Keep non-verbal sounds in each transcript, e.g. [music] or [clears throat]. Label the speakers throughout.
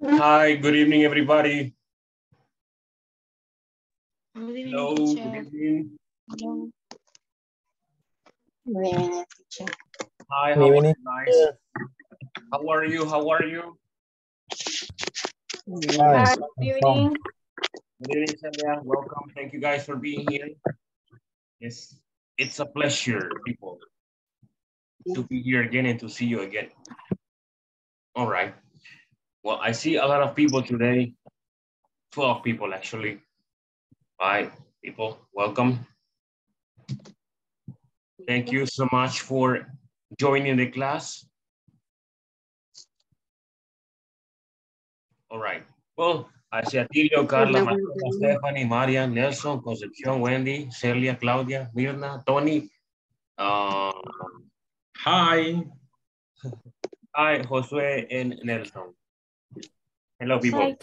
Speaker 1: Hi, good evening, everybody.
Speaker 2: Good evening,
Speaker 1: Hello,
Speaker 2: teacher.
Speaker 1: good evening.
Speaker 2: Hello.
Speaker 3: Good evening, teacher.
Speaker 1: Hi,
Speaker 4: Good
Speaker 1: how are
Speaker 4: evening.
Speaker 1: you guys? How are you? How are you?
Speaker 4: Hi,
Speaker 2: Hi, good evening.
Speaker 1: Good evening, Celia. Welcome. Thank you guys for being here. Yes, it's a pleasure, people, to be here again and to see you again. All right. Well, I see a lot of people today. 12 people, actually. Hi, people. Welcome. Thank you so much for joining the class. All right. Well, I see Atilio, Carla, María, Stephanie, Marian, Nelson, Concepción, Wendy, Celia, Claudia, Mirna, Tony. Uh,
Speaker 5: Hi.
Speaker 1: hi, Josue and Nelson. Hello, people.
Speaker 2: Hi.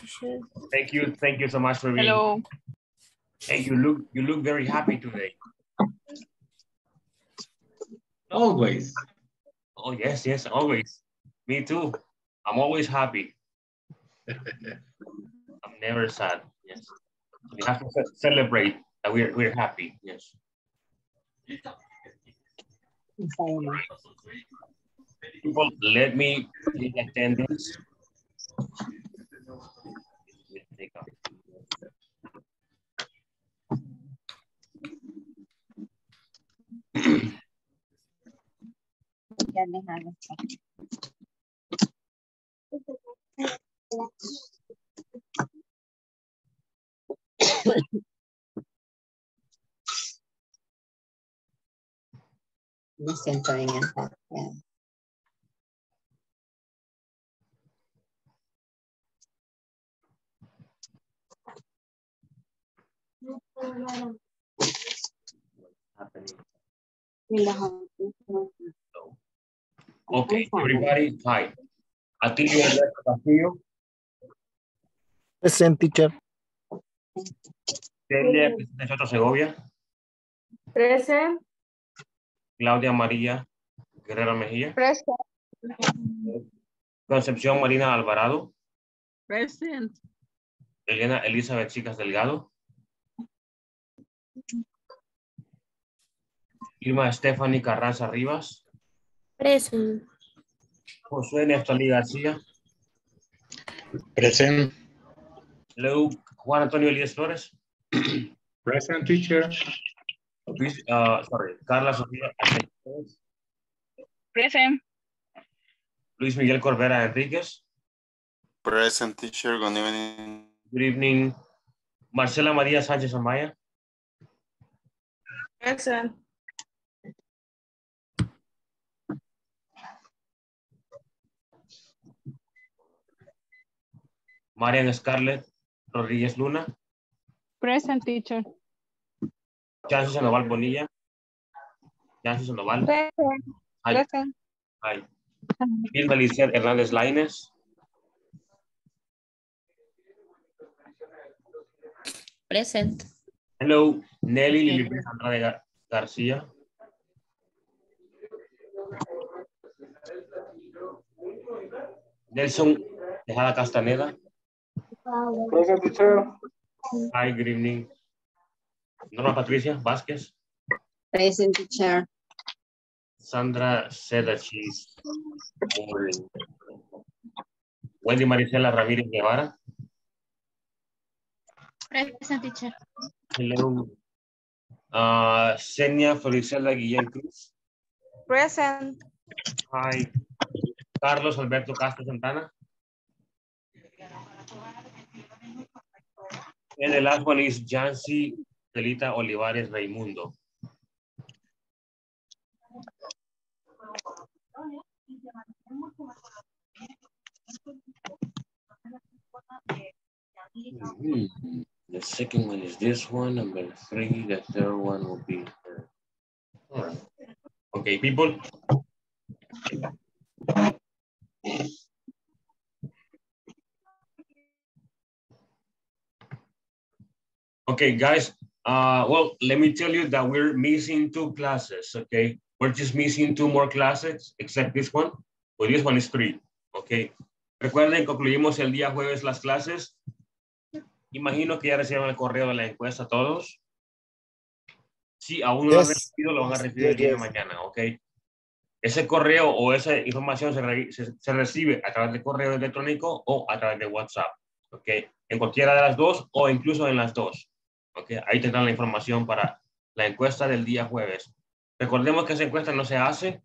Speaker 1: Thank you. Thank you so much for being.
Speaker 2: Hello.
Speaker 1: Hey, you look you look very happy today.
Speaker 5: Always.
Speaker 1: Oh yes, yes, always. Me too. I'm always happy. [laughs] I'm never sad. Yes. We have to celebrate that we're we're happy. Yes. People, let me take attendance.
Speaker 3: Listen, going
Speaker 1: in.
Speaker 3: Yeah.
Speaker 1: Okay, everybody, hi. Atilio Alberto Castillo,
Speaker 4: present teacher.
Speaker 1: Celia Soto Segovia,
Speaker 2: Present.
Speaker 1: Claudia María Guerrero Mejía,
Speaker 2: Present.
Speaker 1: Concepción Marina Alvarado,
Speaker 2: Present.
Speaker 1: Elena Elizabeth Chicas Delgado, Irma Stephanie Carranza Rivas,
Speaker 2: Present.
Speaker 1: Josué Neftalí García,
Speaker 5: Present.
Speaker 1: Luke Juan Antonio Elías Flores, [clears throat]
Speaker 5: Present teacher.
Speaker 1: Uh, sorry, Carla Sofía
Speaker 2: Present.
Speaker 1: Luis Miguel Corbera Enríquez,
Speaker 6: Present teacher, good evening.
Speaker 1: good evening, Marcela María Sánchez Amaya,
Speaker 2: Present.
Speaker 1: Marian Scarlett Rodríguez Luna,
Speaker 2: Present, teacher.
Speaker 1: Chances Sandoval Bonilla, Chances Sandoval,
Speaker 2: Present.
Speaker 1: Ay.
Speaker 2: Present.
Speaker 1: Hi. Vilma Lizeth Hernández Laines,
Speaker 2: Present.
Speaker 1: hello, Nelly Lilibet Andrade Gar- García, Nelson Tejada Castaneda,
Speaker 4: Present teacher.
Speaker 1: hi, good evening. Norma Patricia Vázquez,
Speaker 3: Present teacher.
Speaker 1: Sandra Sedachis, Wendy Marisela Ramírez Guevara,
Speaker 2: Present, teacher.
Speaker 1: hello, uh, Senia Floricelda Guillén Cruz,
Speaker 2: Present.
Speaker 1: hi, Carlos Alberto Castro Santana, and the last one is Jancy Celita Olivares Raimundo. Mhm. The second one is this one, number three, the third one will be right. Okay, people. Okay, guys, uh, well, let me tell you that we're missing two classes, okay? We're just missing two more classes, except this one, but this one is three, okay? Recuerden, concluimos el día jueves las clases. Imagino que ya recibieron el correo de la encuesta todos. Si aún no lo han recibido, lo van a recibir el día de mañana, ¿ok? Ese correo o esa información se, re- se- se recibe a través de correo electrónico o a través de WhatsApp, ¿ok? En cualquiera de las dos o incluso en las dos, ¿ok? Ahí tendrán la información para la encuesta del día jueves. Recordemos que esa encuesta no se hace,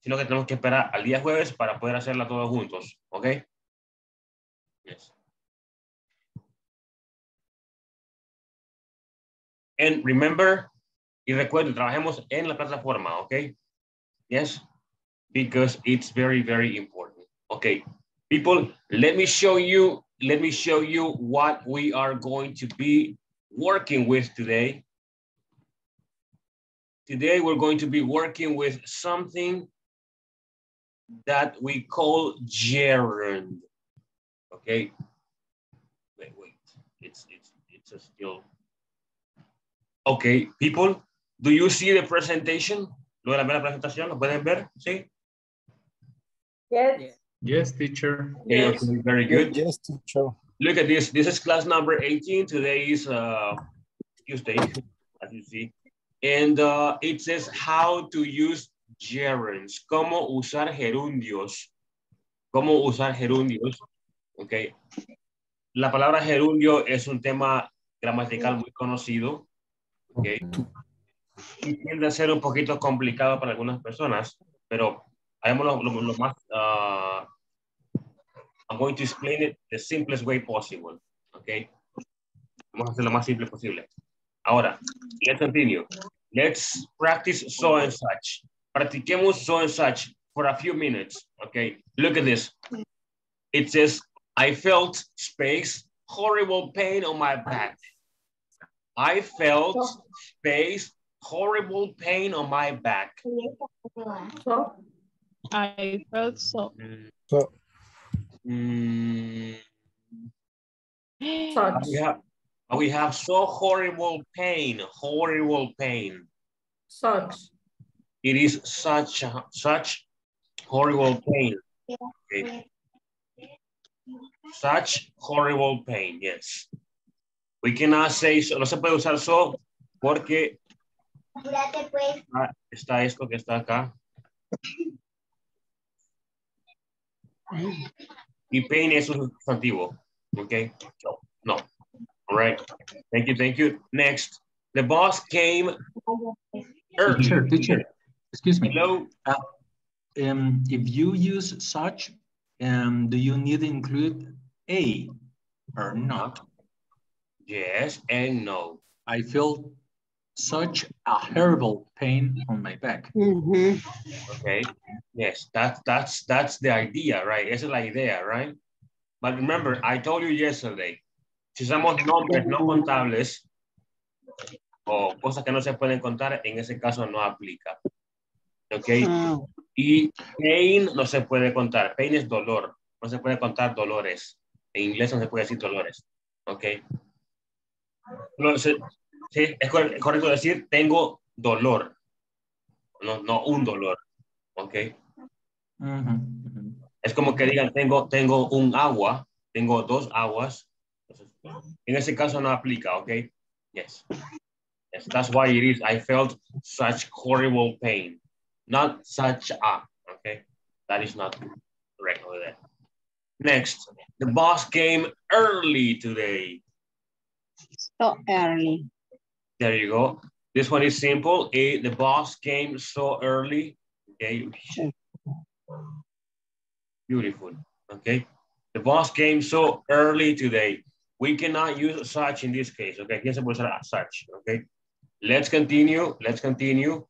Speaker 1: sino que tenemos que esperar al día jueves para poder hacerla todos juntos, ¿ok? Yes. And remember, y recuerden, trabajemos en la plataforma, ¿ok? Yes, because it's very, very important. Okay, people, let me show you, let me show you what we are going to be working with today. Today, we're going to be working with something that we call gerund. Okay. Wait, wait. It's it's it's a still. Okay, people, do you see the presentation? ¿Lo de la presentación? ¿Lo pueden ver? Sí.
Speaker 7: Yes.
Speaker 5: Yes, teacher.
Speaker 1: Okay, okay, very good.
Speaker 4: Yes, teacher.
Speaker 1: Look at this. This is class number 18. Today is uh, Tuesday, as you see. And uh, it says how to use gerunds. Cómo usar gerundios. Cómo usar gerundios. Ok. La palabra gerundio es un tema gramatical muy conocido. Ok. Y tiende a ser un poquito complicado para algunas personas, pero haremos lo más... uh, I'm going to explain it the simplest way possible. Okay. Vamos a hacer lo más simple posible. Ahora, let's continue. Let's practice so and such. Practiquemos so and such for a few minutes. Okay. Look at this. It says, I felt space, horrible pain on my back. I felt space, horrible pain on my back.
Speaker 7: So,
Speaker 2: I felt so. Mm.
Speaker 4: So,
Speaker 1: Mm,
Speaker 7: such.
Speaker 1: we have, we have so horrible pain, horrible pain.
Speaker 7: Such.
Speaker 1: It is such a, such horrible pain. Okay. Such horrible pain, yes. We cannot say so, no se puede usar so porque ah, está esto que está acá. [laughs] Y pain es un sustantivo. Okay. So, no. All right. Thank you. Thank you. Next. The boss came early.
Speaker 8: Teacher, teacher, excuse me.
Speaker 1: Hello.
Speaker 8: Um, if you use such, um, do you need to include a or not?
Speaker 1: Yes and no.
Speaker 8: I feel such a horrible pain on my back.
Speaker 3: Mhm.
Speaker 1: Okay. Yes, that's that's that's the idea, right? Esa es la idea, right? But remember, I told you yesterday, si usamos nombres no contables o cosas que no se pueden contar, en ese caso no aplica. Okay.
Speaker 3: Ah,
Speaker 1: Y pain no se puede contar. Pain es dolor. No se puede contar dolores. En inglés no se puede decir dolores. Ok. No, se- sí, es cor- es correcto decir tengo dolor. No, no un dolor. Ok. Es como que digan tengo, tengo un agua, tengo dos aguas. Entonces, en ese caso no aplica. Ok. Yes. Yes, that's why it is. I felt such horrible pain. Not such a. Okay. That is not correct over there. Next, the boss came early today.
Speaker 3: So early.
Speaker 1: There you go. This one is simple. A, the boss came so early. Okay. Beautiful. Okay. The boss came so early today. We cannot use such in this case. Okay. Aquí se puede usar such. Okay. Let's continue. Let's continue.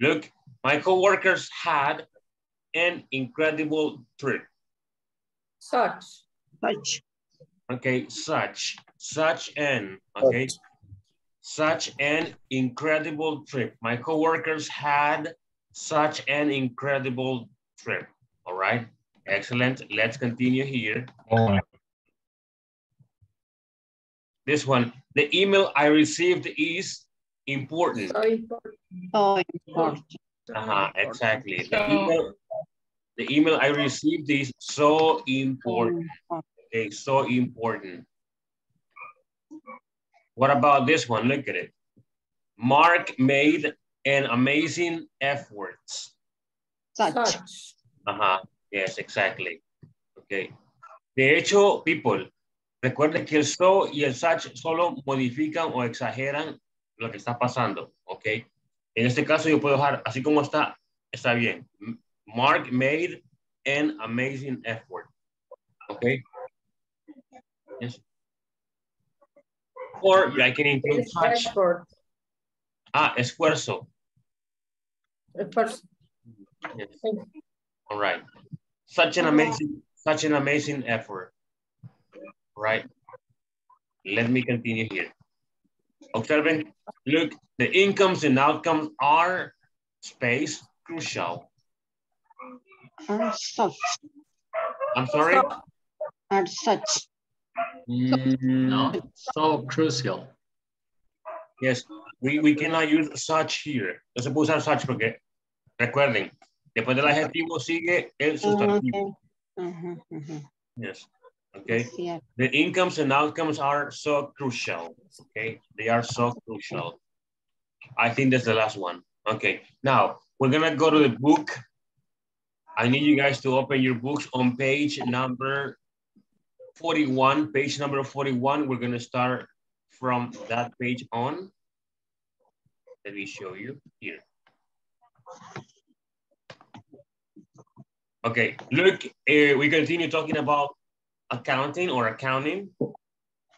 Speaker 1: Look, my coworkers had an incredible trip.
Speaker 7: Such.
Speaker 3: Such.
Speaker 1: Okay, such, such an, okay, such an incredible trip. My coworkers had such an incredible trip. All right, excellent. Let's continue here. This one, the email I received is important.
Speaker 7: So important.
Speaker 3: So important.
Speaker 1: Uh-huh, exactly. The email, the email I received is so important. Okay, so important. What about this one? Look at it. Mark made an amazing efforts.
Speaker 3: Such.
Speaker 7: Such.
Speaker 1: Ajá, yes, exactly. Okay. De hecho, people, recuerden que el so y el such solo modifican o exageran lo que está pasando, ok. En este caso yo puedo dejar así como está, está bien. Mark made an amazing effort, ok. Yes. Or I can include
Speaker 7: It's
Speaker 1: such.
Speaker 7: effort.
Speaker 1: Ah, esfuerzo.
Speaker 7: Effort.
Speaker 1: Yes. All right. Such an amazing, such an amazing effort. Right. Let me continue here. Observing, look, the incomes and outcomes are space crucial.
Speaker 3: Are such.
Speaker 1: I'm sorry?
Speaker 3: Are such.
Speaker 1: Mm,
Speaker 8: No, so crucial.
Speaker 1: Yes, we, we cannot use such here. No se puede usar such porque, recuerden, después del adjetivo sigue el sustantivo.
Speaker 3: Okay. Ujú, ujú.
Speaker 1: Yes. Okay.
Speaker 3: Cierto.
Speaker 1: The incomes and outcomes are so crucial. Okay, they are so crucial. I think that's the last one. Okay, now we're gonna go to the book. I need you guys to open your books on page number 41. Page number 41. We're gonna start from that page on. Let me show you here. Okay, look, uh, we continue talking about accounting or accounting.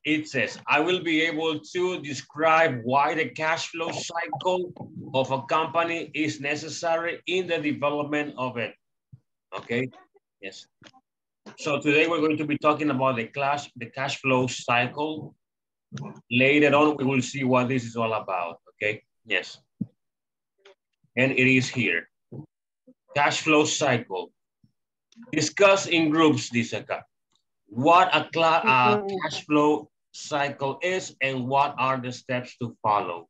Speaker 1: It says, I will be able to describe why the cash flow cycle of a company is necessary in the development of it. Okay, yes. So today we're going to be talking about the cash, the cash flow cycle. Later on, we will see what this is all about, okay? Yes. And it is here. Cash flow cycle. Discuss in groups, acá what a, a
Speaker 3: Mhm.
Speaker 1: cash flow cycle is and what are the steps to follow.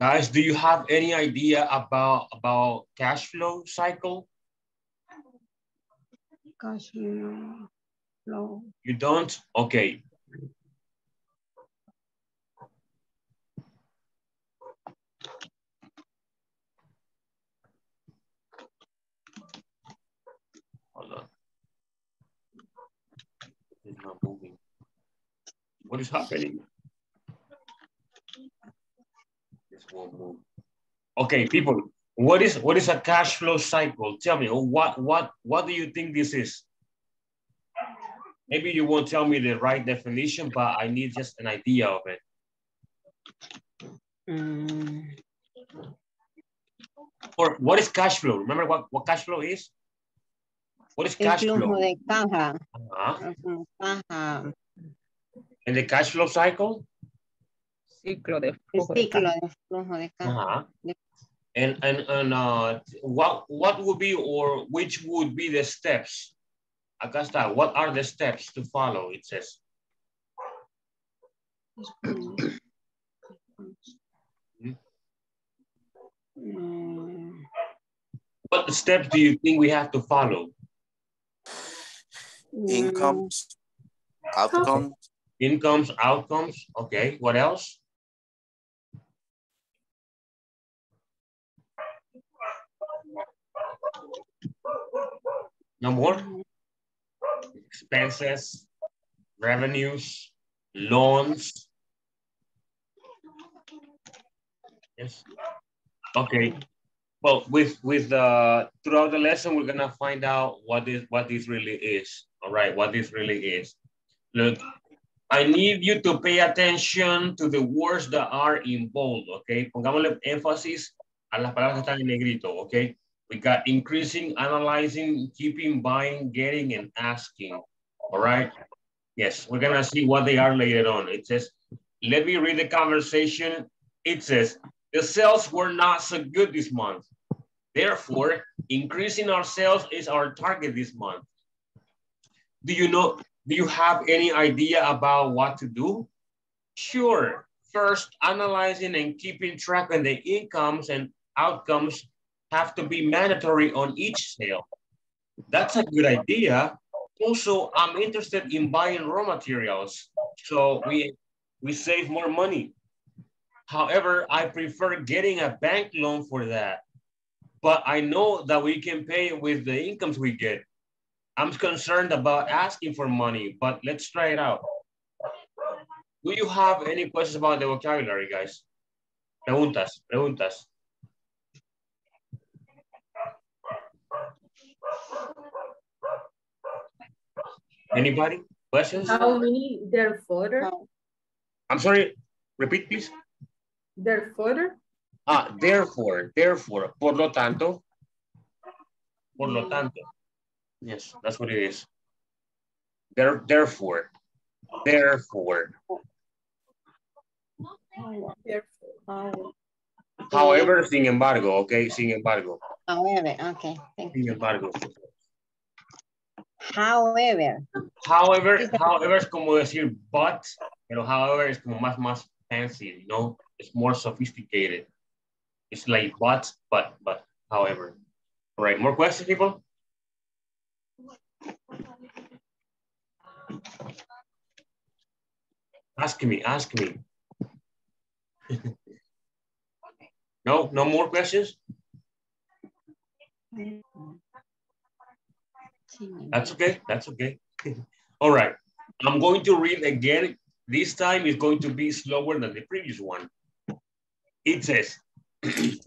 Speaker 1: Guys, do you have any idea about, about cash flow cycle?
Speaker 3: Cash flow.
Speaker 1: You don't? Okay. Hold on. It's not moving. What is happening? This won't move. Okay, people, what is what is a cash flow cycle? Tell me, what what what do you think this is? Maybe you won't tell me the right definition, but I need just an idea of it.
Speaker 3: Mm,
Speaker 1: Or what is cash flow? Remember what, what cash flow is? What is
Speaker 3: el
Speaker 1: cash
Speaker 3: flujo
Speaker 1: flow?
Speaker 3: de caja.
Speaker 1: Uh-huh.
Speaker 3: el flujo de caja.
Speaker 1: And the cash flow cycle?
Speaker 2: Ciclo de
Speaker 3: El
Speaker 2: flujo de
Speaker 3: ciclo
Speaker 2: caja.
Speaker 3: de flujo de caja.
Speaker 1: Uh-huh. And and and uh, what what would be or which would be the steps? Acá está. What are the steps to follow? It says. What steps do you think we have to follow?
Speaker 6: Incomes, outcomes,
Speaker 1: Incomes, outcomes. Okay. What else? No more? Expenses, revenues, loans. Yes. Okay. Well, with with uh throughout the lesson, we're gonna find out what this what this really is. All right, what this really is. Look, I need you to pay attention to the words that are in bold, okay? Pongámosle énfasis a las palabras que están en negrito, okay? We got increasing, analyzing, keeping, buying, getting, and asking, all right? Yes, we're gonna see what they are later on. It says, let me read the conversation. It says, the sales were not so good this month. Therefore, increasing our sales is our target this month. Do you know, do you have any idea about what to do? Sure. First, analyzing and keeping track of the incomes and outcomes have to be mandatory on each sale. That's a good idea. Also, I'm interested in buying raw materials. So we, we save more money. However, I prefer getting a bank loan for that. But I know that we can pay with the incomes we get. I'm concerned about asking for money, but let's try it out. Do you have any questions about the vocabulary, guys? Preguntas, preguntas. Anybody? Questions?
Speaker 7: How many therefore?
Speaker 1: I'm sorry, repeat please.
Speaker 7: Therefore?
Speaker 1: Ah, therefore, therefore, por lo tanto. Por lo tanto. Yes, that's what it is. There, therefore, therefore.
Speaker 3: However,
Speaker 1: However, sin embargo, okay, sin embargo,
Speaker 3: however, okay, thank you.
Speaker 1: sin embargo.
Speaker 3: However,
Speaker 1: However, however es como decir but, pero however es como más, más fancy, you know? It's more sophisticated. It's like but, but, but, however. All right, more questions, people? Ask me, ask me. [laughs] no, no more questions? That's okay, that's okay. [laughs] All right, I'm going to read again. This time is going to be slower than the previous one. It says. [clears throat]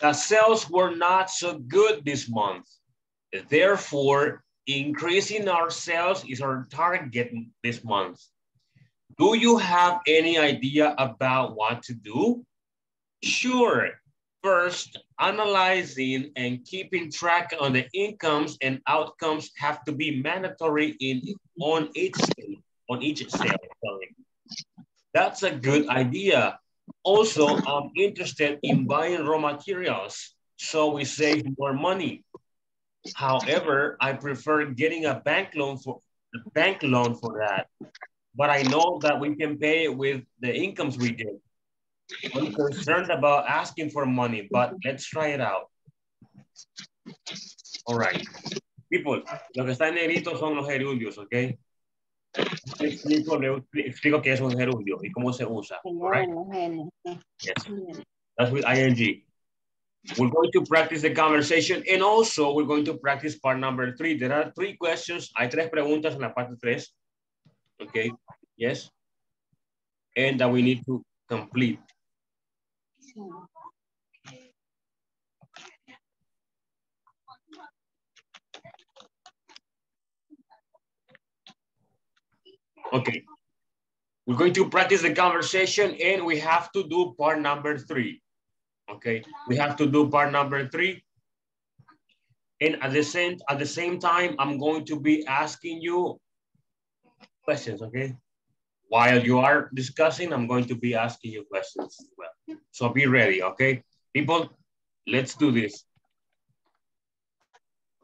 Speaker 1: The sales were not so good this month. Therefore, increasing our sales is our target this month. Do you have any idea about what to do? Sure. First, analyzing and keeping track on the incomes and outcomes have to be mandatory in on each sale, on each sale. That's a good idea. Also, I'm interested in buying raw materials, so we save more money. However, I prefer getting a bank loan for bank loan for that. But I know that we can pay it with the incomes we get. I'm concerned about asking for money, but let's try it out. All right. People, lo que está en negrito son los gerundios, ¿ok? Explico, le explico qué es un gerundio y cómo se usa. All right? Yes. That's with ing. We're going to practice the conversation and also we're going to practice part number three. There are three questions. Hay tres preguntas en la parte tres. Okay, yes. And that we need to complete. Okay. We're going to practice the conversation and we have to do part number three. Okay, we have to do part number three. And at the same at the same time, I'm going to be asking you questions, okay? While you are discussing, I'm going to be asking you questions as well. So be ready, okay? People, let's do this.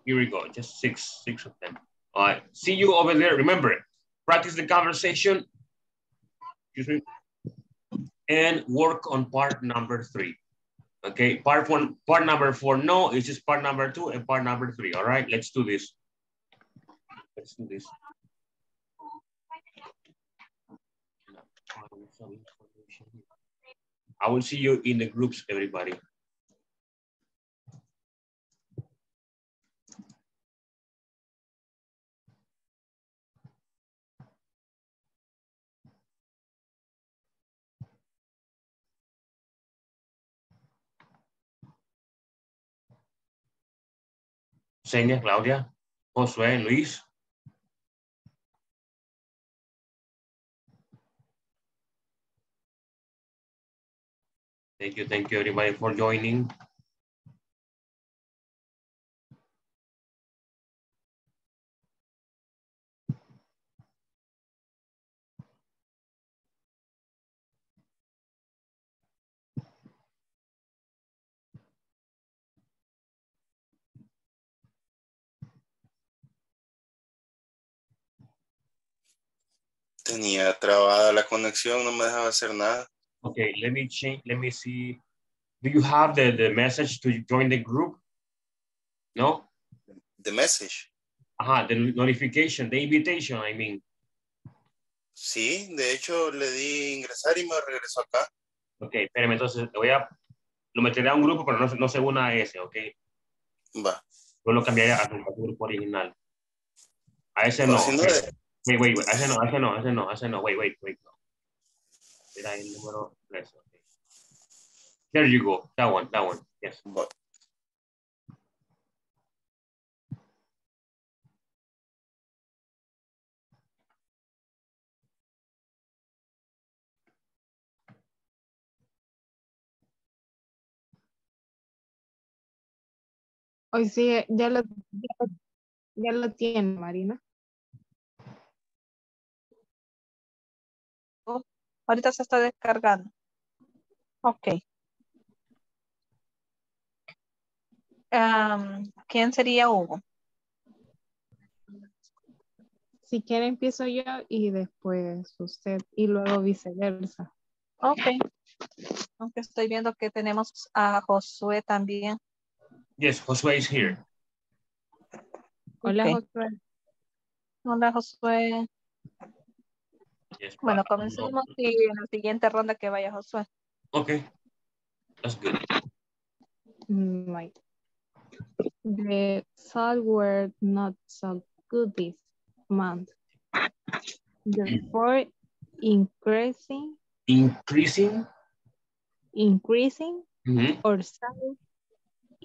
Speaker 1: Here we go, just six, six of them. All right, see you over there. Remember, practice the conversation, excuse me, and work on part number three. Okay, part one, part number four, no, it's just part number two and part number three. All right, let's do this. Let's do this. I will see you in the groups, everybody. Seña, Claudia, Josué, Luis. Thank you, thank you everybody for joining.
Speaker 6: Tenía trabada la conexión, no me dejaba hacer nada.
Speaker 1: Okay, let me change, let me see. Do you have the, the message to join the group? No?
Speaker 6: The message.
Speaker 1: Ajá, the notification, the invitation, I mean.
Speaker 6: Sí, de hecho le di ingresar y me regresó acá.
Speaker 1: Ok, espérame, entonces voy a, lo meteré a un grupo, pero no, no se una a ese, ok.
Speaker 6: Va.
Speaker 1: Yo lo cambiaré a tu grupo original. A ese no.
Speaker 6: O si no,
Speaker 1: Wait, wait, wait, ese no, ese no, ese no, ese no, wait, wait, wait. No. Era el número 3, ok. There you go, that one, that one, yes.
Speaker 6: va.
Speaker 2: Hoy sí, ya lo, ya, lo- ya lo tiene, Marina.
Speaker 9: Ahorita se está descargando. Ok. ¿Quién sería Hugo?
Speaker 2: Si quiere empiezo yo y después usted y luego viceversa.
Speaker 9: Ok. Aunque estoy viendo que tenemos a Josué también.
Speaker 1: Yes, Josué is here.
Speaker 2: Hola. Josué.
Speaker 9: Hola Josué.
Speaker 1: Yes,
Speaker 9: Bueno, comencemos y en la siguiente ronda que vaya Josué.
Speaker 1: Okay, that's good.
Speaker 2: Mm, Right. The salt were not so good this month. Therefore, increasing,
Speaker 1: Increasing.
Speaker 2: increasing
Speaker 1: Mhm.
Speaker 2: or sales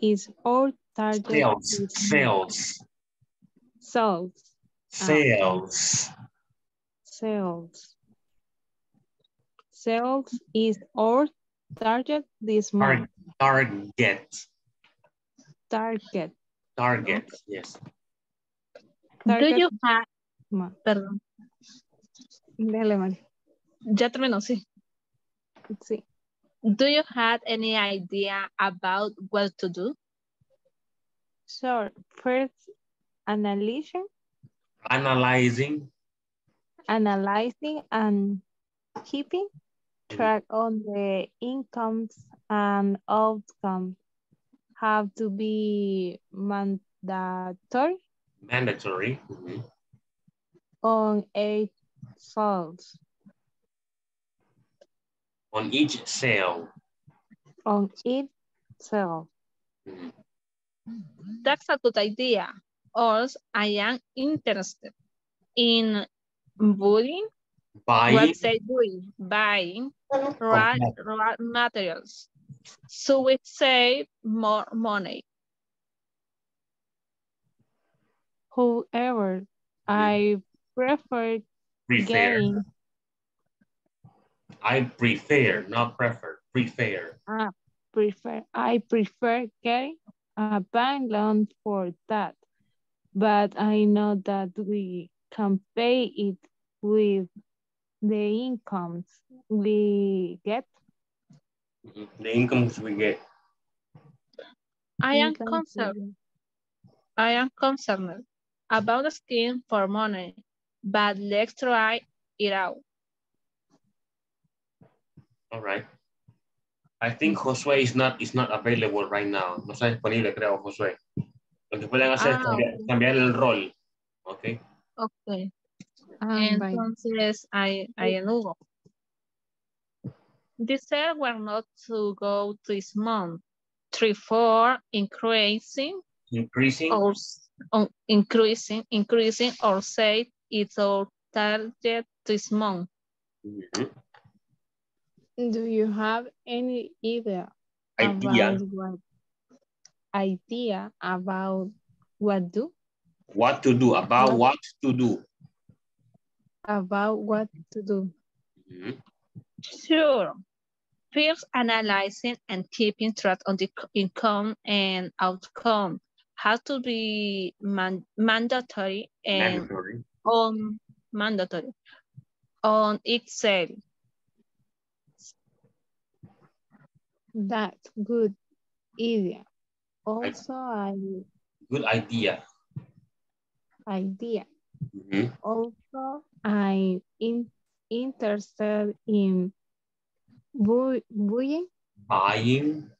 Speaker 2: is our target.
Speaker 1: Sales, sales,
Speaker 2: Sales,
Speaker 1: sales.
Speaker 2: Sales. Sales is our target this
Speaker 1: Tar-
Speaker 2: month.
Speaker 1: Target,
Speaker 2: Target.
Speaker 1: target, yes.
Speaker 9: Do you have,
Speaker 2: month.
Speaker 9: perdón,
Speaker 2: Dale, Mari.
Speaker 9: ya terminó, sí.
Speaker 2: Sí.
Speaker 9: Do you have any idea about what to do?
Speaker 2: So first, analyzing,
Speaker 1: Analyzing,
Speaker 2: analyzing and keeping track on the incomes and outcomes have to be mandatory
Speaker 1: mandatory. Mhm.
Speaker 2: on each sales,
Speaker 1: On each sale.
Speaker 2: on each sale.
Speaker 1: Mhm.
Speaker 9: That's a good idea. Also, I am interested in buying,
Speaker 1: Buying,
Speaker 9: what they doing, buying raw, raw materials. So we save more money.
Speaker 2: However, I prefer
Speaker 1: prefer.
Speaker 2: getting
Speaker 1: I prefer, not prefer, prefer.
Speaker 2: uh, prefer I prefer getting a bank loan for that. But I know that we can pay it with the incomes we get.
Speaker 1: Mhm. The incomes we get.
Speaker 9: I am concerned. I am concerned about the scheme for money, but let's try it out.
Speaker 1: All right. I think Josué is not is not available right now. No está disponible, creo, Josué. Lo que pueden hacer es
Speaker 9: Ah,
Speaker 1: cambiar, cambiar el rol. Ok.
Speaker 9: Okay.
Speaker 2: Right.
Speaker 9: Entonces, I, I am Hugo. The sales were not to go this month. Three, four, increasing
Speaker 1: Increasing.
Speaker 9: or s- on- increasing, increasing or say it's our target this month.
Speaker 1: Mhm.
Speaker 2: Do you have any idea,
Speaker 1: Idea.
Speaker 2: about what idea about what do
Speaker 1: What to do. About
Speaker 2: What?
Speaker 1: what to do.
Speaker 2: About what to do?
Speaker 1: Mhm.
Speaker 9: Sure. First, analyzing and keeping track on the income and outcome has to be man- mandatory and
Speaker 1: Mandatory.
Speaker 9: on mandatory on Excel.
Speaker 2: That's good idea. Also, I
Speaker 1: Good idea.
Speaker 2: idea.
Speaker 1: Mhm.
Speaker 2: Also, I'm interested interested in bu- buying,
Speaker 1: Buying.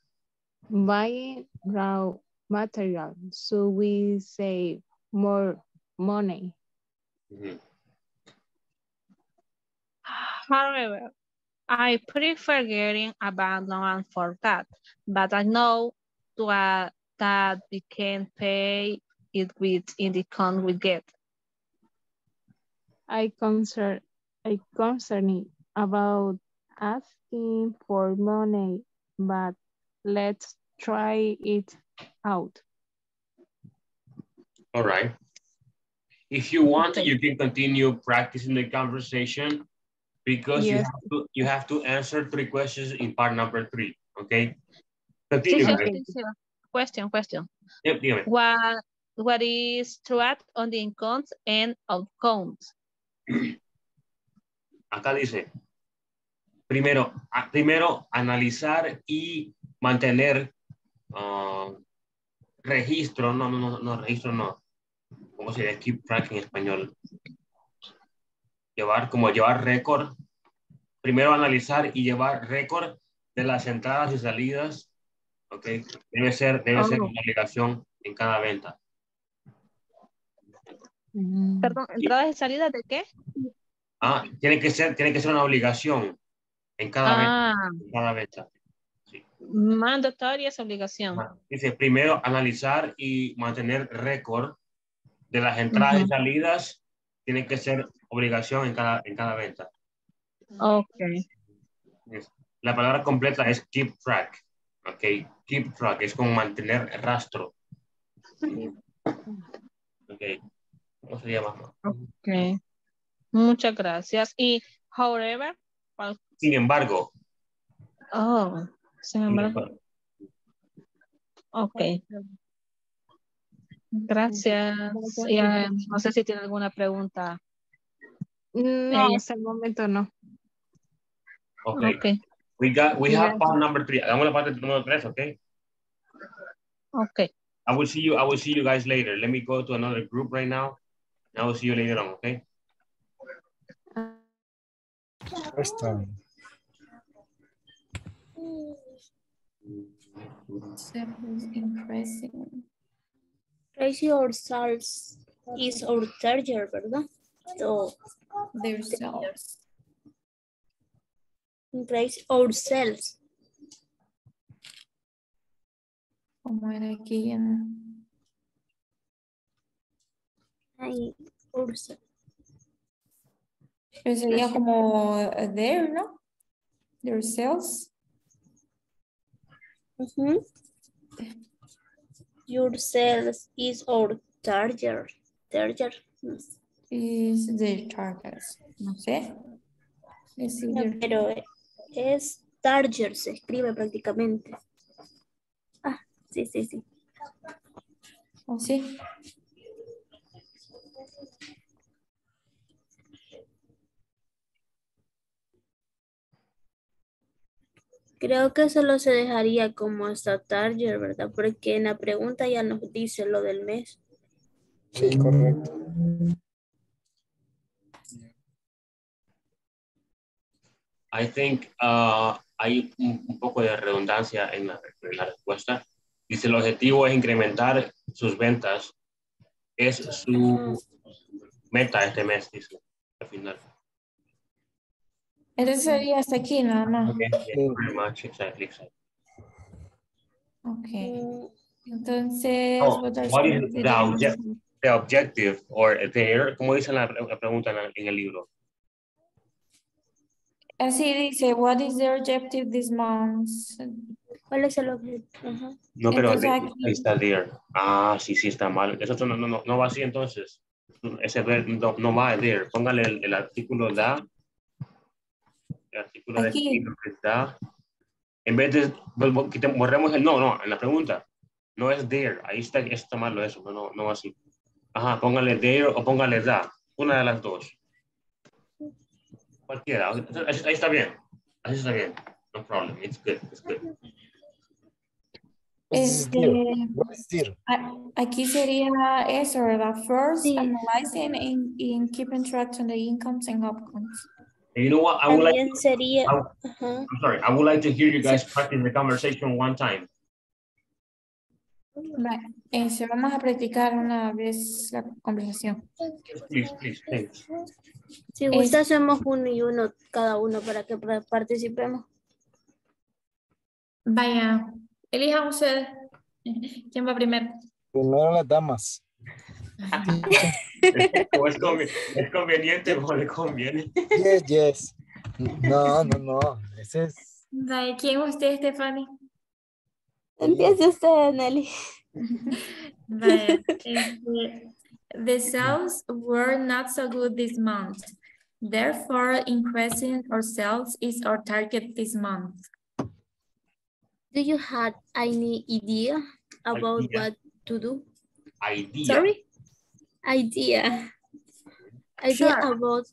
Speaker 2: buying raw material, so we save more money.
Speaker 1: Mhm.
Speaker 9: However, I prefer getting a bank loan for that, but I know that, that we can pay it with in the account we get.
Speaker 2: I concern I concerned about asking for money, but let's try it out.
Speaker 1: All right. If you want,
Speaker 9: Okay.
Speaker 1: you can continue practicing the conversation because you have to you have to answer three questions in part number three. Okay. Continue.
Speaker 9: sí,
Speaker 1: guys.
Speaker 9: sí, sí. Question, question.
Speaker 1: Yep.
Speaker 9: What, what is threat on the incomes and outcomes?
Speaker 1: Acá dice. Primero, primero analizar y mantener ah, registro, no, no, no, no, registro no. ¿Cómo se dice? Keep track en español. Llevar, como llevar récord. Primero analizar y llevar récord de las entradas y salidas. Ok. Debe ser, debe ser
Speaker 9: Oh.
Speaker 1: una obligación en cada venta.
Speaker 9: Perdón, ¿entradas y salidas de qué?
Speaker 1: Ah, tiene que ser, tiene que ser una obligación en cada venta.
Speaker 9: Ah,
Speaker 1: en cada venta.
Speaker 9: mandatoria es obligación.
Speaker 1: Dice, primero analizar y mantener récord de las entradas y
Speaker 9: Ujú.
Speaker 1: salidas. Tiene que ser obligación en cada, en cada venta.
Speaker 9: Ok.
Speaker 1: La palabra completa es keep track. Ok, keep track es como mantener rastro. Ok, ¿cómo se llama?
Speaker 9: Ok. Muchas gracias. Y, however, ¿cuál-
Speaker 1: Sin embargo,
Speaker 9: oh, sin embargo, ok. Gracias. Y, eh, no sé si tiene alguna pregunta.
Speaker 2: No,
Speaker 9: Ella.
Speaker 2: hasta el momento no.
Speaker 1: ok.
Speaker 9: Ok,
Speaker 1: We got, we have part number three. Hagamos la parte número tres, ok?
Speaker 9: ok.
Speaker 1: I will see you. I will see you guys later. Let me go to another group right now. I will see you later on. Okay.
Speaker 4: First time.
Speaker 10: increasing. Raise ourselves is our target, ¿verdad? So, themselves. Increase ourselves.
Speaker 11: Como era aquí en...
Speaker 10: Ay, ourselves.
Speaker 11: Pero sería como uh, there, ¿no? Their sales.
Speaker 10: Ujú. Yourselves is our target. Target.
Speaker 11: Is their targets. No sé. Es
Speaker 10: No, pero es target, se escribe prácticamente. Ah, sí, sí, sí.
Speaker 11: ¿O sí?
Speaker 10: Creo que solo se dejaría como hasta target, ¿verdad? Porque en la pregunta ya nos dice lo del mes.
Speaker 4: Sí, correcto.
Speaker 1: I think uh, hay un, un poco de redundancia en la, en la respuesta. Dice el objetivo es incrementar sus ventas. Es su meta este mes, dice al final.
Speaker 11: Entonces sería hasta aquí nada más.
Speaker 1: Okay. Much, exactly, exactly.
Speaker 11: Entonces,
Speaker 1: Oh,
Speaker 11: what
Speaker 1: is the object- The objective or there, como dice la, la pregunta en, la- en el libro.
Speaker 11: Así dice, what is the objective this month?
Speaker 10: ¿Cuál es el objetivo? Ajá.
Speaker 1: No, pero
Speaker 11: Entonces
Speaker 1: de-
Speaker 11: aquí-
Speaker 1: ahí está there. Ah, sí, sí, está mal. Eso no, no, no, va así entonces. Ese no, no va there. Póngale el, el artículo da. El artículo de
Speaker 11: Aquí.
Speaker 1: que da. En vez de, quitemos- borremos el no, no, en la pregunta. No es there. Ahí está, está malo eso, no, no, así. Ajá, póngale there o póngale da. Una de las dos. Cualquiera. Ahí ahí está bien. Ahí está bien. No problem. It's good. It's good.
Speaker 11: Este, aquí sería eso, ¿verdad? First,
Speaker 10: Sí.
Speaker 11: analyzing and, and keeping track on the incomes and outcomes.
Speaker 1: And you know what? I would like,
Speaker 10: También sería,
Speaker 1: I would-
Speaker 10: ajá.
Speaker 1: I'm sorry, I would like to hear you guys practice the conversation one time.
Speaker 11: Este, vamos a practicar una vez la conversación.
Speaker 1: Please, please, please.
Speaker 10: Si gusta, hacemos uno y uno cada uno para que pa- participemos.
Speaker 11: Vaya, elijan ustedes. ¿Quién va primero?
Speaker 4: Primero las damas. [laughs]
Speaker 1: O es, [laughs] convi- es conveniente o le conviene.
Speaker 4: Yes, yes. No, no, no. Ese es.
Speaker 11: Vaya, ¿quién usted, Stephanie?
Speaker 10: Empieza usted, Nelly. [laughs]
Speaker 11: Vaya, este, the sales were not so good this month. Therefore, increasing our sales is our target this month.
Speaker 10: Do you have any idea about
Speaker 1: Idea.
Speaker 10: what to do?
Speaker 1: Idea.
Speaker 10: Sorry? Idea. Idea
Speaker 11: Sure.
Speaker 10: about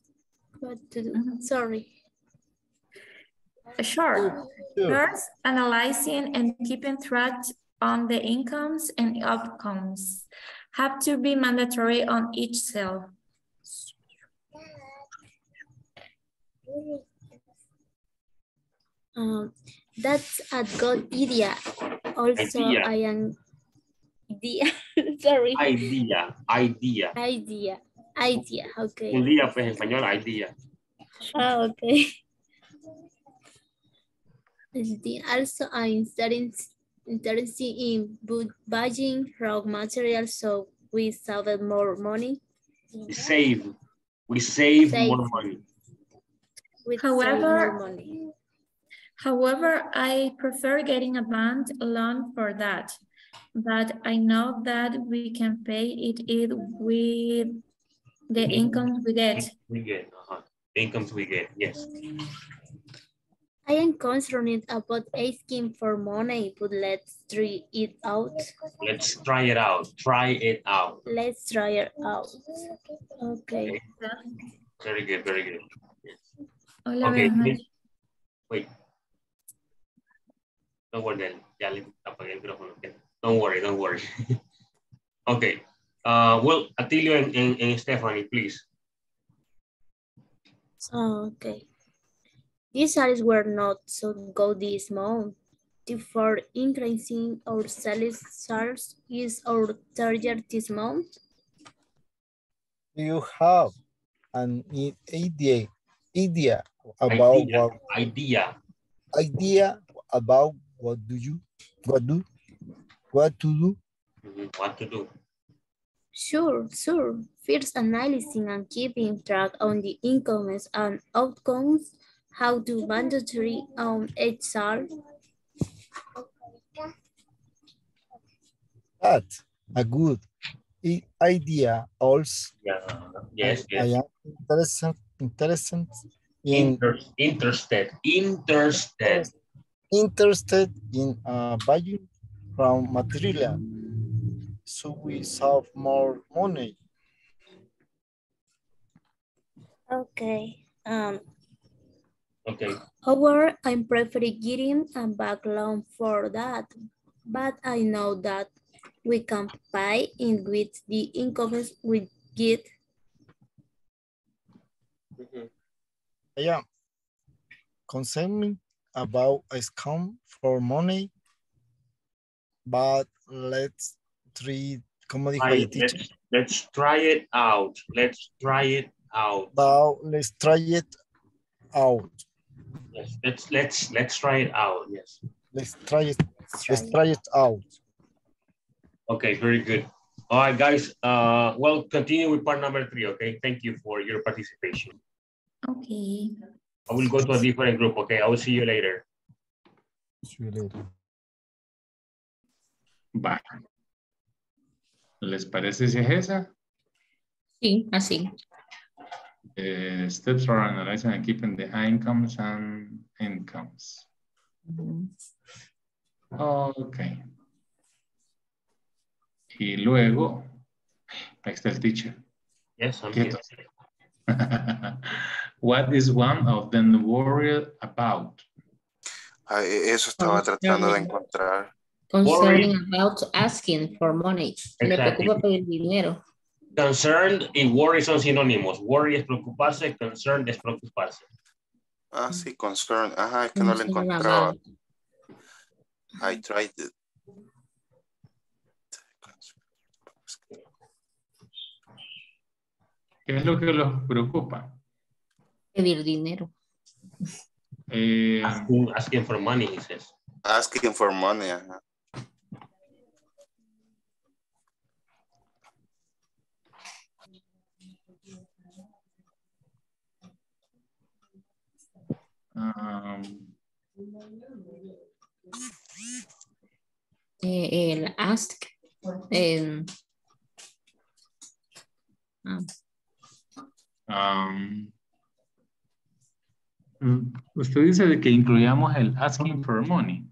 Speaker 10: what to do. Sorry.
Speaker 11: Sure.
Speaker 4: Sure.
Speaker 11: First, analyzing and keeping track on the incomes and outcomes have to be mandatory on each cell.
Speaker 10: Um, that's a good idea. Also,
Speaker 1: Idea.
Speaker 10: I am idea. [laughs] Sorry.
Speaker 1: Idea, idea.
Speaker 10: Idea. Idea. Okay.
Speaker 1: Un día, pues, en español, idea.
Speaker 10: Ah, okay. Also, I'm studying interested in bu- buying raw materials so we save more money.
Speaker 1: We save. We save,
Speaker 10: Save.
Speaker 1: more money.
Speaker 10: We save
Speaker 11: However-
Speaker 10: more money.
Speaker 11: However, I prefer getting a bank loan for that. But I know that we can pay it, it with the income we get.
Speaker 1: We get, uh-huh. The incomes we get, yes.
Speaker 10: I am concerned about asking for money, but let's try it out.
Speaker 1: Let's try it out. Try it out.
Speaker 10: Let's try it out. Okay.
Speaker 1: Very good, very good.
Speaker 11: Hola,
Speaker 1: Okay,
Speaker 11: buenas
Speaker 1: Wait. Don't worry, then. Ya le apagué el micrófono. Okay. Don't worry, don't worry. [laughs] okay. Uh, well, Atilio and, and, and Stephanie, please.
Speaker 10: Oh, okay. These salaries were not so good this month. Therefore, increasing our sales sales is our target this month.
Speaker 4: Do you have an idea, idea about
Speaker 1: idea,
Speaker 4: what
Speaker 1: idea.
Speaker 4: idea about what do you what do what to do?
Speaker 1: Mhm, What to do?
Speaker 10: Sure, sure. First, analyzing and keeping track on the incomes and outcomes, how to mandatory on HR.
Speaker 4: That a good idea. Also,
Speaker 1: Yeah. Yes,
Speaker 4: I, I
Speaker 1: yes.
Speaker 4: am interested interested in
Speaker 1: Inter interested. Interested.
Speaker 4: interested in uh, buying raw material, so we save more money.
Speaker 10: Okay. Um,
Speaker 1: Okay.
Speaker 10: However, I'm prefer getting a back loan for that, but I know that we can pay in with the incomes we get.
Speaker 1: Mhm.
Speaker 4: I am concerned about a scam for money, but let's treat ¿cómo dijo
Speaker 1: Try it. Let's, let's try it out. Let's try it out.
Speaker 4: Now let's try it out.
Speaker 1: Yes, let's let's let's try it out. Yes.
Speaker 4: Let's try it. Let's try it out.
Speaker 1: Okay, very good. All right, guys. Uh, well, continue with part number three. Okay, thank you for your participation.
Speaker 11: Okay.
Speaker 1: I will go to a different group. Okay, I will see you later.
Speaker 4: See you later.
Speaker 5: Va. ¿Les parece si es esa?
Speaker 12: Sí, así.
Speaker 5: Eh, steps for analyzing and keeping the incomes and incomes. Ok. Y luego, ahí está el teacher.
Speaker 1: Yes, I'm
Speaker 5: Quieto.
Speaker 1: here. [laughs]
Speaker 5: What is one of them worried about?
Speaker 6: Ah, e- eso estaba tratando de encontrar.
Speaker 12: Concerning about asking for money.
Speaker 1: Exactly.
Speaker 12: preocupa pedir dinero.
Speaker 1: Concerned y worry son sinónimos. Worry es preocuparse, concerned es preocuparse.
Speaker 6: Ah, sí, concern. Ajá, es que no lo
Speaker 12: Concern
Speaker 6: encontraba.
Speaker 12: about.
Speaker 6: I tried it.
Speaker 5: ¿Qué es lo que los preocupa?
Speaker 12: Pedir dinero.
Speaker 5: Eh,
Speaker 1: Asking, asking for money, he says.
Speaker 6: Asking for money. Ajá.
Speaker 5: Um,
Speaker 12: Eh, el ask. em, ah,
Speaker 5: um, mm, usted dice de que incluyamos el asking for money.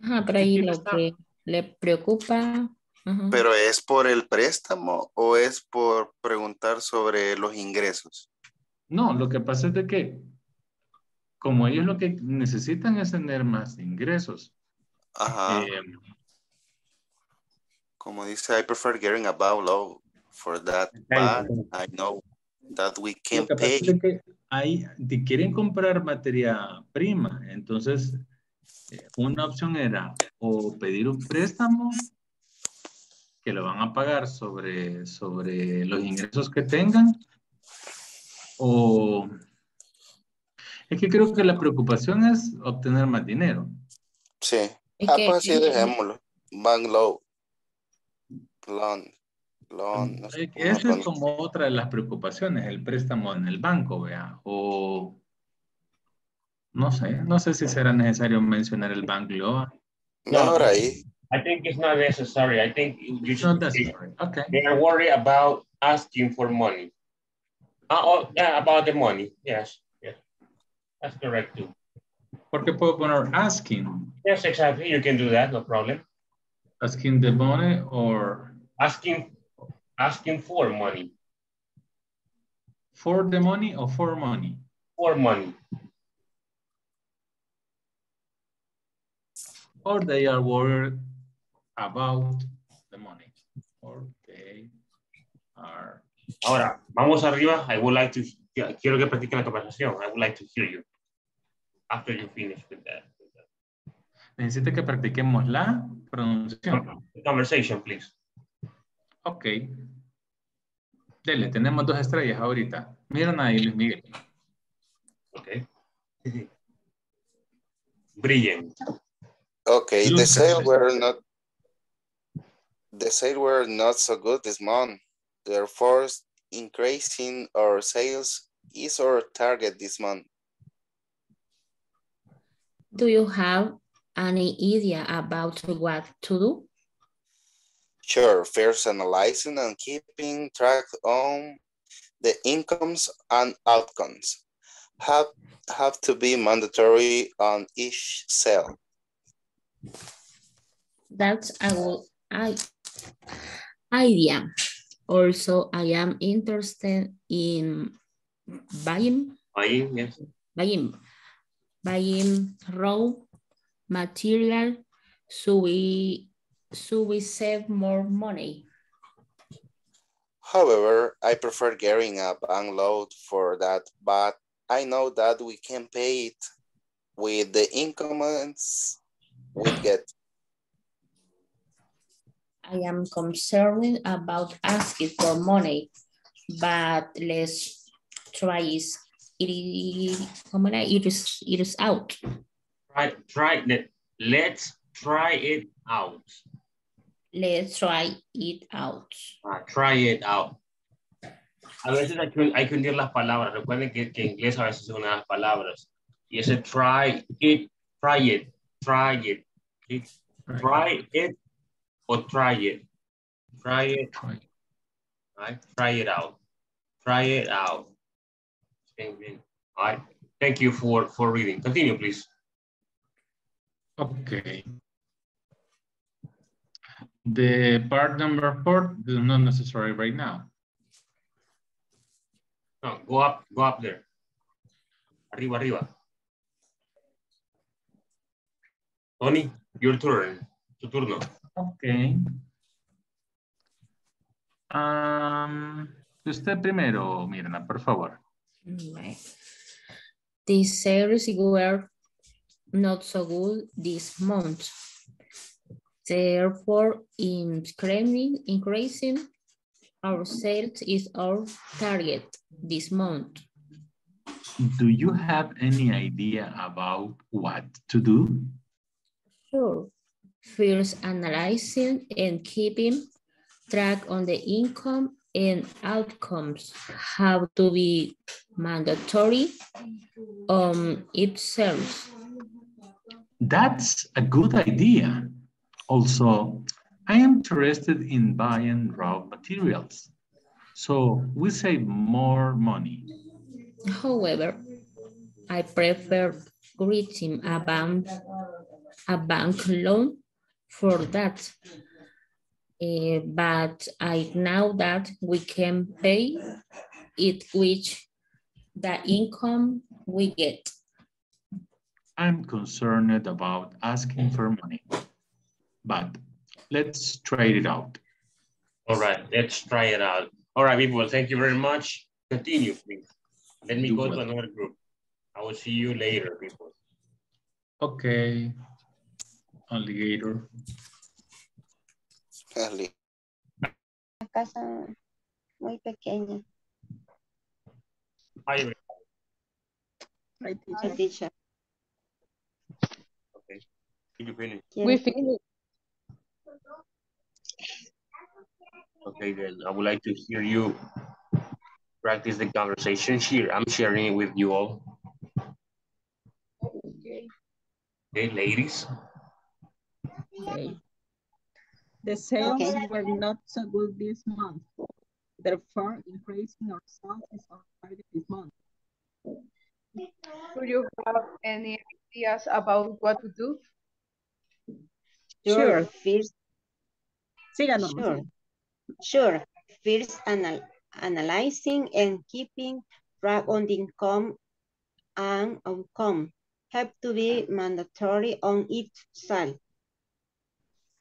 Speaker 12: Ajá, pero ahí lo
Speaker 5: está.
Speaker 12: que le preocupa. ajá.
Speaker 6: Pero es por el préstamo o es por preguntar sobre los ingresos.
Speaker 5: No, lo que pasa es de que como ellos lo que necesitan es tener más ingresos.
Speaker 6: Ajá.
Speaker 5: eh,
Speaker 6: Como dice, I prefer getting about low for that, but I know that we can pay.
Speaker 5: es que hay, quieren comprar materia prima, entonces eh, una opción era o pedir un préstamo que lo van a pagar sobre, sobre los ingresos que tengan o es que creo que la preocupación es obtener más dinero.
Speaker 6: Sí.
Speaker 12: Es
Speaker 6: Ah,
Speaker 12: que-
Speaker 6: pues sí, dejémoslo. Bank low. Loan. Loan. no sé
Speaker 5: Esa es como otra de las preocupaciones, el préstamo en el banco, vea, o no sé, no sé si será necesario mencionar el bank loan.
Speaker 6: Mejor ahí.
Speaker 1: I think it's not necessary. I think you
Speaker 5: It's not
Speaker 1: should,
Speaker 5: necessary. Okay.
Speaker 1: they are worried about asking for money. Uh, oh, yeah, about the money. Yes, yes. That's correct too.
Speaker 5: Porque puedo poner asking,
Speaker 1: Yes, exactly. You can do that, no problem.
Speaker 5: asking the money or
Speaker 1: Asking, asking for money,
Speaker 5: for the money or for money.
Speaker 1: for money.
Speaker 5: Or they are worried about the money. Or they are.
Speaker 1: Ahora, vamos arriba. I would like to, quiero que practiquen la conversación. I would like to hear you after you finish with that.
Speaker 5: Necesita que practiquemos la pronunciación.
Speaker 1: The conversation, please.
Speaker 5: Ok. Dele, tenemos dos estrellas ahorita. Miren ahí, Luis Miguel.
Speaker 1: Okay. Brilliant.
Speaker 6: Okay, the sales were not the sales were not so good this month. Therefore, increasing our sales is our target this month.
Speaker 12: Do you have any idea about what to do?
Speaker 6: Sure, first analyzing and keeping track on the incomes and outcomes have have to be mandatory on each sale.
Speaker 12: That's a good idea. Also, I am interested in buying,
Speaker 1: Buying, yes.
Speaker 12: buying, buying raw material so we, so we save more money.
Speaker 6: However, I prefer getting a bank loan for that, but I know that we can pay it with the incomes we get.
Speaker 12: I am concerned about asking for money, but let's try it. It is, ¿cómo era? It is, it is out.
Speaker 1: Try, try that. Let's try it out.
Speaker 12: Let's try it out.
Speaker 1: Ah, try it out. A veces hay que, hay que hundir las palabras. Recuerden que, que en inglés a veces se unen las palabras. Y ese try it, try it, try it. ¿sí? Try it or try it. Try it.
Speaker 5: Try. it.
Speaker 1: Right? Try it out. Try it out. All right. Thank you for, for reading. Continue, please.
Speaker 5: Okay. The part number four is not necessary right now.
Speaker 1: No, go up, go up there. Arriba, arriba. Tony, your turn. Tu turno.
Speaker 5: Okay. Um, usted primero, Mirna, por favor.
Speaker 12: Right. The sales were not so good this month. Therefore, increasing, increasing our sales is our target this month.
Speaker 5: Do you have any idea about what to do?
Speaker 12: Sure. First, analyzing and keeping track on the income and outcomes have to be mandatory on itself.
Speaker 5: That's a good idea. Also, I am interested in buying raw materials. So we save more money.
Speaker 12: However, I prefer getting a bank, a bank loan for that. Uh, but I know that we can pay it with the income we get.
Speaker 5: I'm concerned about asking for money, but let's try it out.
Speaker 1: All right, let's try it out. All right, people, thank you very much. Continue, please. Let me go to another group. I will see you later, people.
Speaker 5: Okay. Alligator.
Speaker 6: Ali.
Speaker 3: La casa muy pequeña.
Speaker 1: Hi,
Speaker 3: Hi, teacher.
Speaker 1: okay. You finish.
Speaker 2: We finished.
Speaker 1: Okay, then I would like to hear you practice the conversation here. I'm sharing it with you all.
Speaker 13: Okay.
Speaker 1: Okay, ladies.
Speaker 13: Okay. The sales
Speaker 3: Okay.
Speaker 13: were not so good this month. Therefore, increasing our sales is our target this month.
Speaker 7: Do you have any ideas about what to do?
Speaker 3: Sure. First,
Speaker 13: Siga, Norma.
Speaker 3: sure. Sure. First, anal analyzing and keeping track on the income and outcome have to be mandatory on each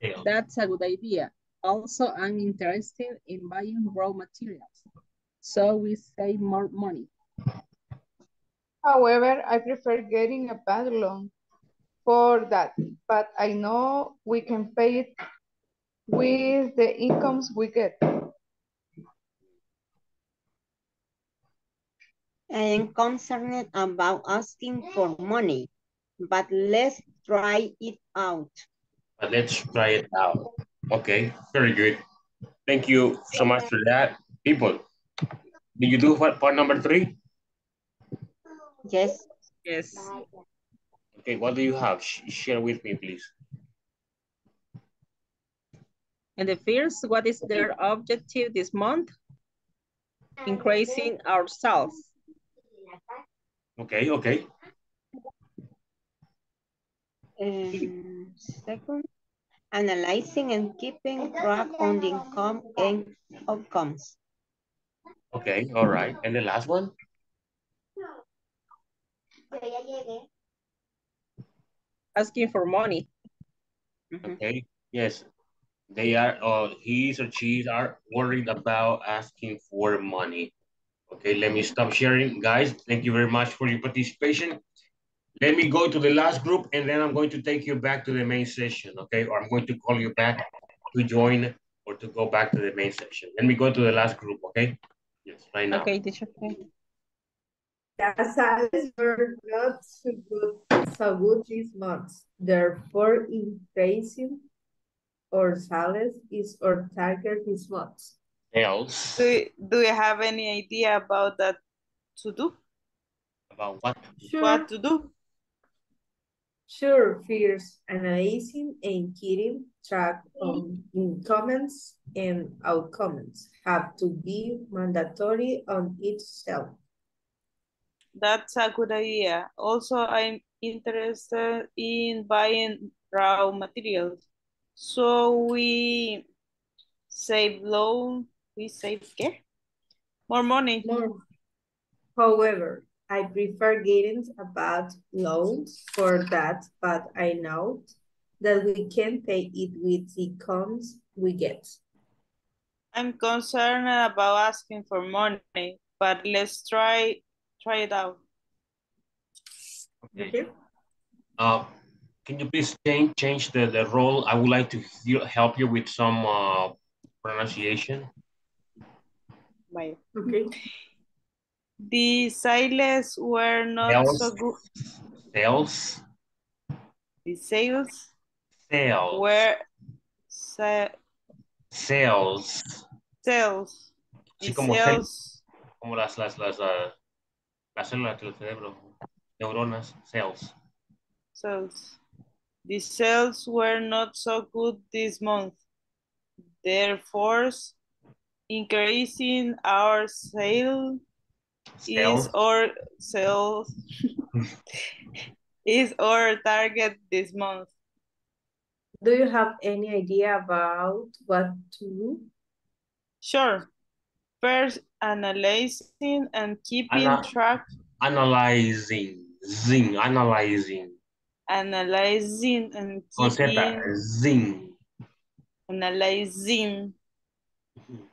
Speaker 3: side.
Speaker 13: That's a good idea. Also, I'm interested in buying raw materials. So we save more money.
Speaker 7: However, I prefer getting a bank loan for that, but I know we can pay it with the incomes we get.
Speaker 3: I am concerned about asking for money, but let's try it out.
Speaker 1: But let's try it out. Okay, very good. Thank you so much for that. People, did you do what part number three?
Speaker 3: Yes.
Speaker 13: Yes.
Speaker 1: Okay, what do you have? Sh share with me, please.
Speaker 13: And the first, what is their objective this month? Increasing our sales.
Speaker 1: Okay, okay.
Speaker 3: Um, second, analyzing and keeping track on the income and outcomes.
Speaker 1: Okay, all right. And the last one?
Speaker 13: Asking for money.
Speaker 1: Okay, yes. They are, uh, he or she are worried about asking for money. Okay, let me stop sharing. Guys, thank you very much for your participation. Let me go to the last group and then I'm going to take you back to the main session, okay? Or I'm going to call you back to join or to go back to the main session. Let me go to the last group, okay? Yes, right now.
Speaker 13: Okay, teacher.
Speaker 7: The salaries were not so good, so good this month. Therefore, increasing or salaries is our target this month.
Speaker 1: Else,
Speaker 14: Do you, do you have any idea about that to do?
Speaker 1: about what?
Speaker 14: What to do?
Speaker 7: Sure, first analyzing and keeping track on incomes and outcomes have to be mandatory on itself.
Speaker 14: That's a good idea. Also, I'm interested in buying raw materials. So we save loan, we save care, more money.
Speaker 7: More. However, I prefer getting about loans for that, but I know that we can pay it with the incomes we get.
Speaker 14: I'm concerned about asking for money, but let's try try it out.
Speaker 1: Okay. Uh, can you please change change the, the role? I would like to hear, help you with some uh, pronunciation.
Speaker 14: My,
Speaker 7: Okay. [laughs]
Speaker 14: the sales were not
Speaker 1: Sales.
Speaker 14: so good.
Speaker 1: Sales.
Speaker 14: The sales
Speaker 1: Sales.
Speaker 14: were sa
Speaker 1: Sales.
Speaker 14: sales. The
Speaker 1: como
Speaker 14: sales
Speaker 1: como las, las, las, ah, las células del cerebro. Neuronas. Sales.
Speaker 14: sales. The sales were not so good this month. Therefore, increasing our sale is
Speaker 1: Sales.
Speaker 14: our sales is our target this month.
Speaker 7: Do you have any idea about what to do?
Speaker 14: Sure. First, analyzing and keeping
Speaker 1: Ana-
Speaker 14: track,
Speaker 1: Analyzing. Zing. Analyzing.
Speaker 14: analyzing and
Speaker 1: Con Z.
Speaker 14: keeping,
Speaker 1: Zing.
Speaker 14: analyzing mm-hmm.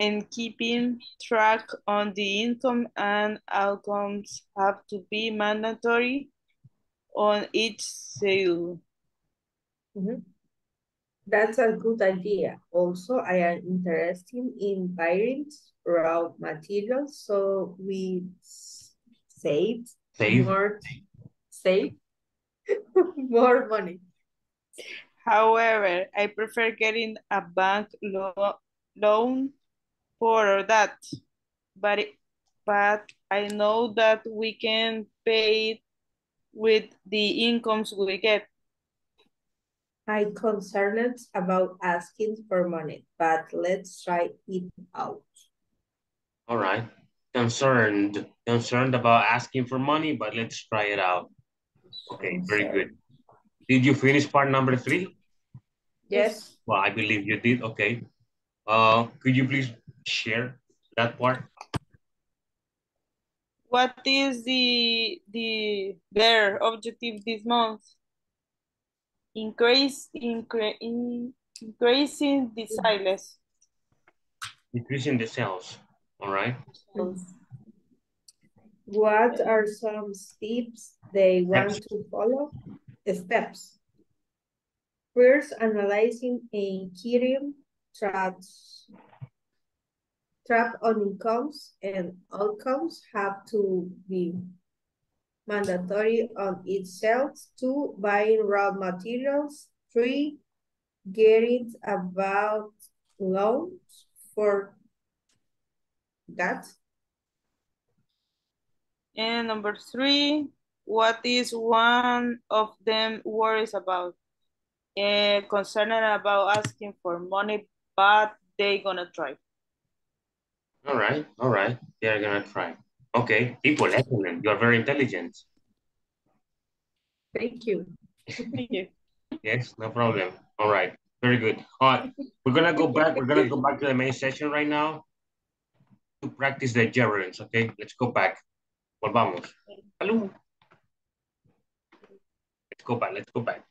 Speaker 14: And keeping track on the income and outcomes have to be mandatory on each sale.
Speaker 7: Mhm. That's a good idea. Also, I am interested in buying raw materials, so we save
Speaker 1: Save.
Speaker 7: more, save [laughs] more money.
Speaker 14: However, I prefer getting a bank lo- loan for that. But, it- but I know that we can pay it with the incomes we get.
Speaker 7: I'm concerned about asking for money, but let's try it out.
Speaker 1: All right. Concerned. Concerned about asking for money, but let's try it out. Okay, very good. Did you finish part number three?
Speaker 7: Yes.
Speaker 1: Well, I believe you did. Okay. Uh, could you please share that part?
Speaker 14: What is the the their objective this month? Increase incre, in, increasing the sales.
Speaker 1: Increasing the sales. All right.
Speaker 7: What are some steps they want
Speaker 1: Steps.
Speaker 7: to follow? Steps. First, analyzing and keeping tracks track on incomes and outcomes have to be mandatory on itself. Two, buying raw materials. Three, getting about loans for that.
Speaker 14: And number three, what is one of them worries about? Uh, concerned about asking for money, but they gonna try.
Speaker 1: All right. All right. They're gonna try. Okay. People, excellent. You're very intelligent.
Speaker 7: Thank you.
Speaker 14: Thank you.
Speaker 1: Yes, no problem. All right. Very good. All right. We're gonna go back. We're gonna go back to the main session right now to practice the gerunds. Okay. Let's go back. Volvamos. Hello. Let's go back. Let's go back.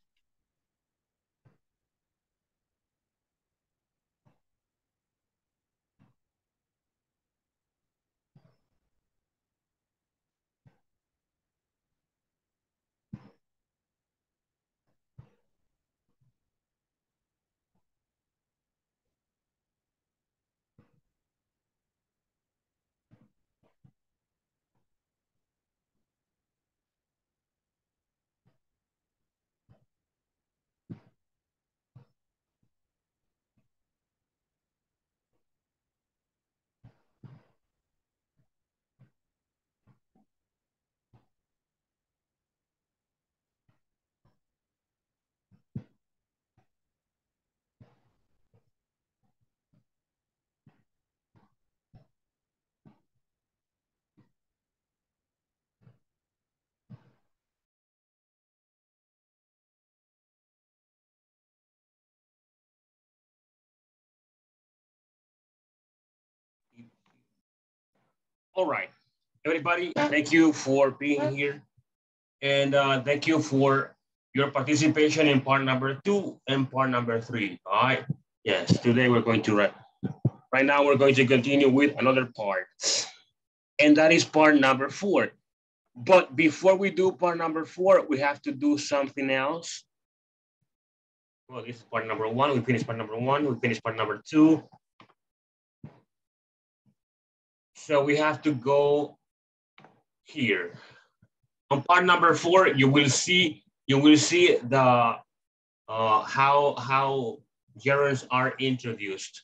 Speaker 1: All right, everybody, thank you for being here. And uh, thank you for your participation in part number two and part number three, all right? Yes, today we're going to, right, right now we're going to continue with another part. And that is part number four. But before we do part number four, we have to do something else. Well, this is part number one. We finished part number one. We finished part number two. So we have to go here. On part number four, you will see you will see the uh, how how gerunds are introduced.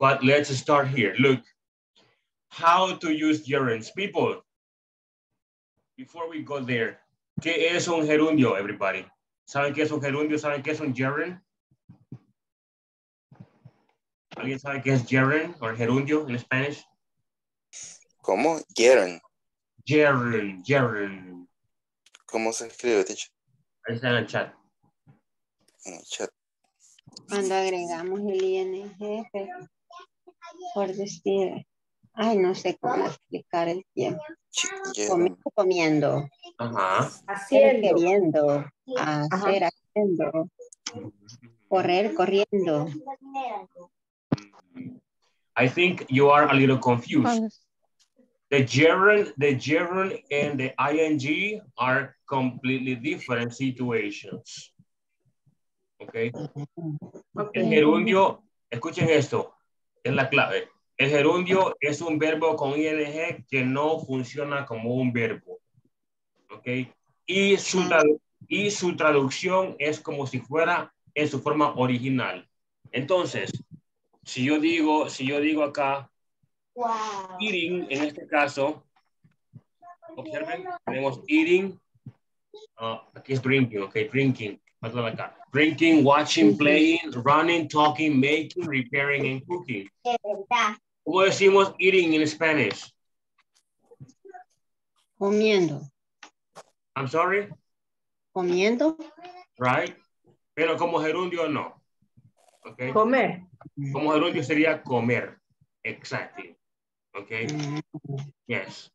Speaker 1: But let's start here. Look, how to use gerunds. People, before we go there, ¿qué es un gerundio, everybody? ¿Saben qué es un gerundio? ¿Saben qué es un gerund? ¿Alguien sabe qué es gerund o gerundio in español?
Speaker 6: ¿Cómo? Gerund.
Speaker 1: Gerund, gerund.
Speaker 6: ¿Cómo se escribe, teacher?
Speaker 1: Ahí está en el chat.
Speaker 6: En el chat.
Speaker 3: Cuando agregamos el ING, pues, por decir, ay, no sé cómo explicar el tiempo. Comiendo, comiendo.
Speaker 1: Ajá.
Speaker 3: Hacer, queriendo. Hacer, haciendo. Correr, corriendo.
Speaker 1: I think you are a little confused. The gerund, the gerund and the ing are completely different situations. Okay. El gerundio, escuchen esto, es la clave. El gerundio es un verbo con ing que no funciona como un verbo. ¿Ok? Y su, y su traducción es como si fuera en su forma original. Entonces, si yo digo, si yo digo acá, eating, en este caso, observen, tenemos eating, uh, aquí es drinking, ok, drinking, acá. Drinking, watching, playing, running, talking, making, repairing, and cooking. ¿Cómo decimos eating in Spanish?
Speaker 3: Comiendo.
Speaker 1: I'm sorry?
Speaker 3: Comiendo.
Speaker 1: Right? Pero como gerundio no. Okay.
Speaker 7: Comer.
Speaker 1: Como gerundio sería comer. Exactly. Okay. Yes.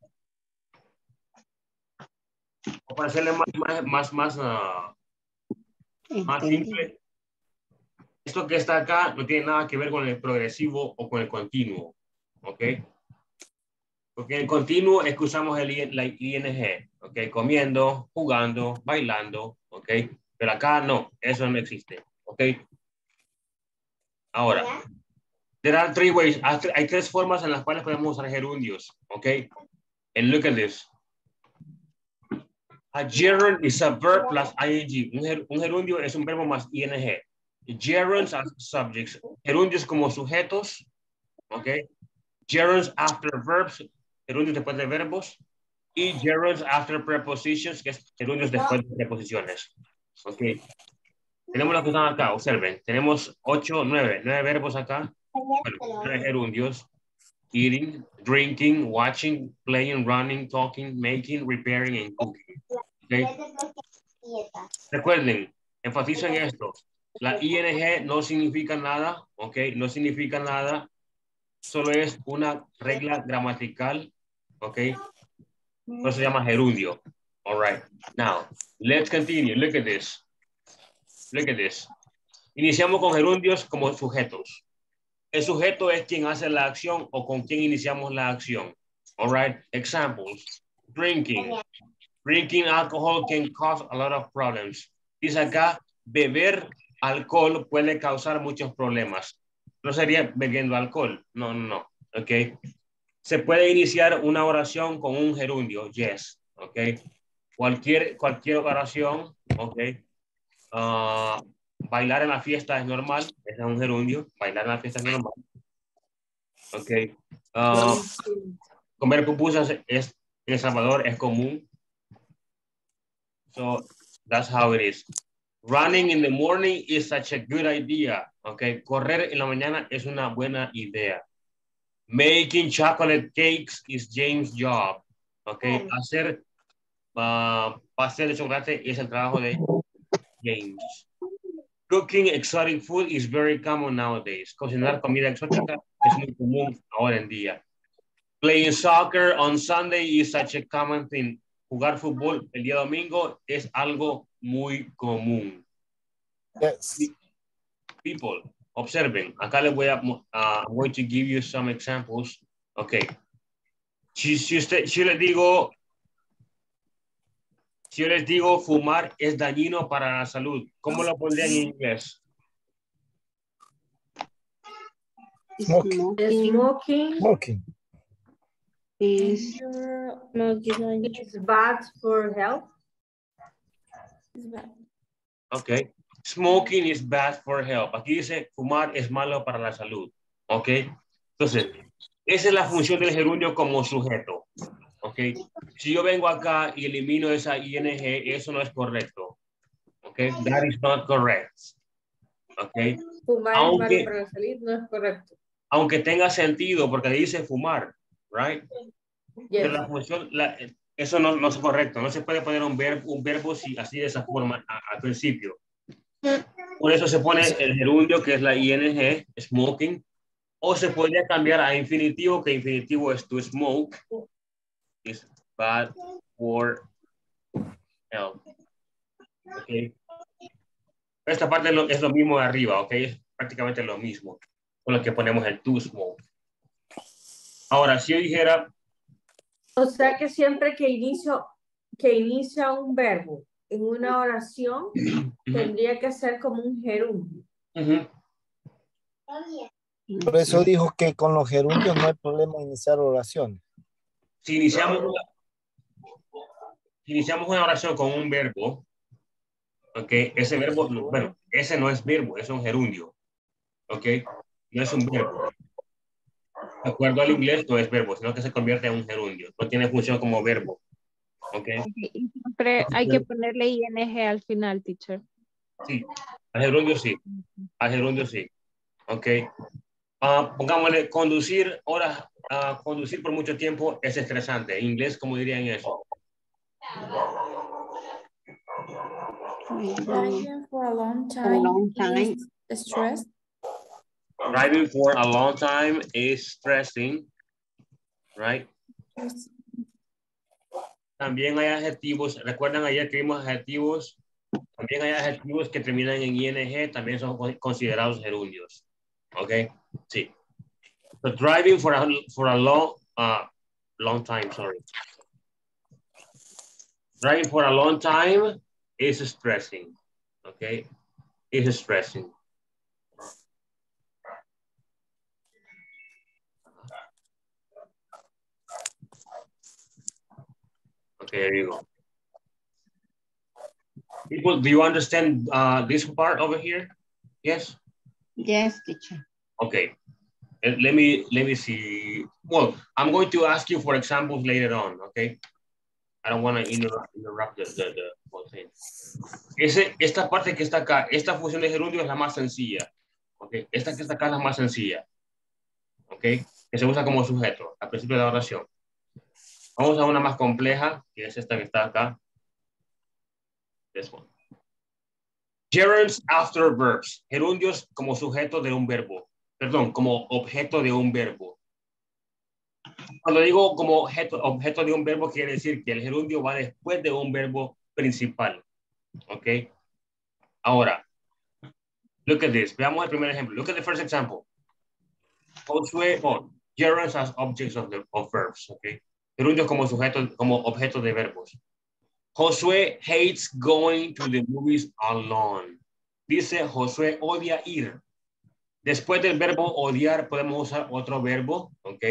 Speaker 1: O para hacerle más, más, más, más, uh, más simple. Esto que está acá no tiene nada que ver con el progresivo o con el continuo. ¿Ok? Porque en el continuo es que usamos el la ING. ¿Ok? Comiendo, jugando, bailando. ¿Ok? Pero acá no, eso no existe. ¿Ok? Ahora, there are three ways. Hay tres formas en las cuales podemos usar gerundios. ¿Ok? And look at this. A gerund is a verb plus ing. Un, ger un gerundio es un verbo más ing. Gerunds as subjects. Gerundios como sujetos. ¿Ok? Gerunds after verbs. Gerundios después de verbos. Y gerunds after prepositions, que es gerundios después de preposiciones. Ok. Tenemos los que están acá, observen. Tenemos ocho, nueve, nueve verbos acá. Bueno, gerundios. Eating, drinking, watching, playing, running, talking, making, repairing, and cooking. Okay. Recuerden, enfatizo en esto. La ING no significa nada, ¿ok? No significa nada. Solo es una regla gramatical, ¿ok? Eso se llama gerundio. All right. Now, let's continue. Look at this. Look at this. Iniciamos con gerundios como sujetos. El sujeto es quien hace la acción o con quien iniciamos la acción. All right. Examples. Drinking. Drinking alcohol can cause a lot of problems. Dice acá, beber alcohol puede causar muchos problemas. No sería bebiendo alcohol. No, no, no. Ok. Se puede iniciar una oración con un gerundio. Yes. Ok. Cualquier, cualquier oración. Ok. Uh, bailar en la fiesta es normal. Es un gerundio. Bailar en la fiesta es normal. Ok. Uh, comer pupusas es, en El Salvador es común. So that's how it is. Running in the morning is such a good idea. Okay, correr en la mañana es una buena idea. Making chocolate cakes is James' job. Okay, hacer uh, pastel de chocolate es el trabajo de James. Cooking exotic food is very common nowadays. Cocinar comida exótica es muy común ahora en día. Playing soccer on Sunday is such a common thing. Jugar fútbol el día domingo es algo muy común.
Speaker 4: Yes.
Speaker 1: People, observen. Acá les voy a, uh, I'm going to give you some examples. Okay. Si, si, usted, si le digo, Si yo les digo fumar es dañino para la salud, ¿cómo lo pondría en inglés?
Speaker 4: Smoking.
Speaker 7: Smoking
Speaker 4: Smoking.
Speaker 2: Is
Speaker 7: is bad for health.
Speaker 1: Ok. Smoking is bad for health. Aquí dice fumar es malo para la salud. Ok. Entonces, esa es la función del gerundio como sujeto. Ok. Si yo vengo acá y elimino esa ing, eso no es correcto. Ok. That is not correct. Ok.
Speaker 7: Fumar
Speaker 1: Aunque-
Speaker 7: para salud, no es correcto.
Speaker 1: Aunque tenga sentido, porque dice fumar, right?
Speaker 7: Yes.
Speaker 1: Pero la función, la- eso no, no es correcto. No se puede poner un verbo, un verbo si- así de esa forma a- al principio. Por eso se pone el gerundio, que es la ing, smoking, o se podría cambiar a infinitivo, que infinitivo es to smoke, is bad for health. Okay. Esta parte es lo, es lo mismo de arriba, ok, es prácticamente lo mismo, con lo que ponemos el to smoke. Ahora, si yo dijera,
Speaker 7: O sea que siempre que inicio, que inicia un verbo en una oración, tendría que ser como un gerundio.
Speaker 1: ujú,
Speaker 4: Por eso dijo que con los gerundios no hay problema iniciar oraciones.
Speaker 1: Si iniciamos una, si iniciamos una oración con un verbo, ok, ese verbo, no- bueno, ese no es verbo, es un gerundio, ok, no es un verbo. De acuerdo al inglés, no es verbo, sino que se convierte en un gerundio, no tiene función como verbo, ok,
Speaker 2: y siempre hay que ponerle ing al final, teacher.
Speaker 1: sí, al gerundio sí, al gerundio sí, ok. Ah, pongámosle conducir horas, ah, conducir por mucho tiempo es estresante. En inglés, ¿cómo dirían eso?
Speaker 11: Driving for a long
Speaker 3: a
Speaker 11: time,
Speaker 3: long time.
Speaker 11: is stress.
Speaker 1: Driving for a long time is stressing, right? También hay adjetivos, recuerdan ayer que vimos adjetivos, también hay adjetivos que terminan en ing, también son con- considerados gerundios, ¿ok? Sí. So driving for a, for a long, uh, long time, sorry. Driving for a long time is stressing, Okay, Is stressing. Okay, there you go. People, do you understand uh, this part over here? Yes?
Speaker 3: Yes, teacher.
Speaker 1: Okay. Uh, Let me, let me see. Well, I'm going to ask you for examples later on, okay? I don't want to interrupt, interrupt the, the, the whole thing. Ese, esta parte que está acá, esta función de gerundio es la más sencilla. Okay. Esta que está acá es la más sencilla. Okay. Que se usa como sujeto al principio de la oración. Vamos a una más compleja, que es esta que está acá. This one. Gerunds after verbs. Gerundios como sujeto de un verbo. Perdón, como objeto de un verbo. Cuando digo como objeto, objeto de un verbo, quiere decir que el gerundio va después de un verbo principal. ¿Ok? Ahora, look at this. Veamos el primer ejemplo. Look at the first example. Josué, oh, gerunds as objects of, the, of verbs. ¿Ok? Gerundios como sujeto, como objeto de verbos. Josué hates going to the movies alone. Dice Josué odia ir. Después del verbo odiar podemos usar otro verbo, ¿ok?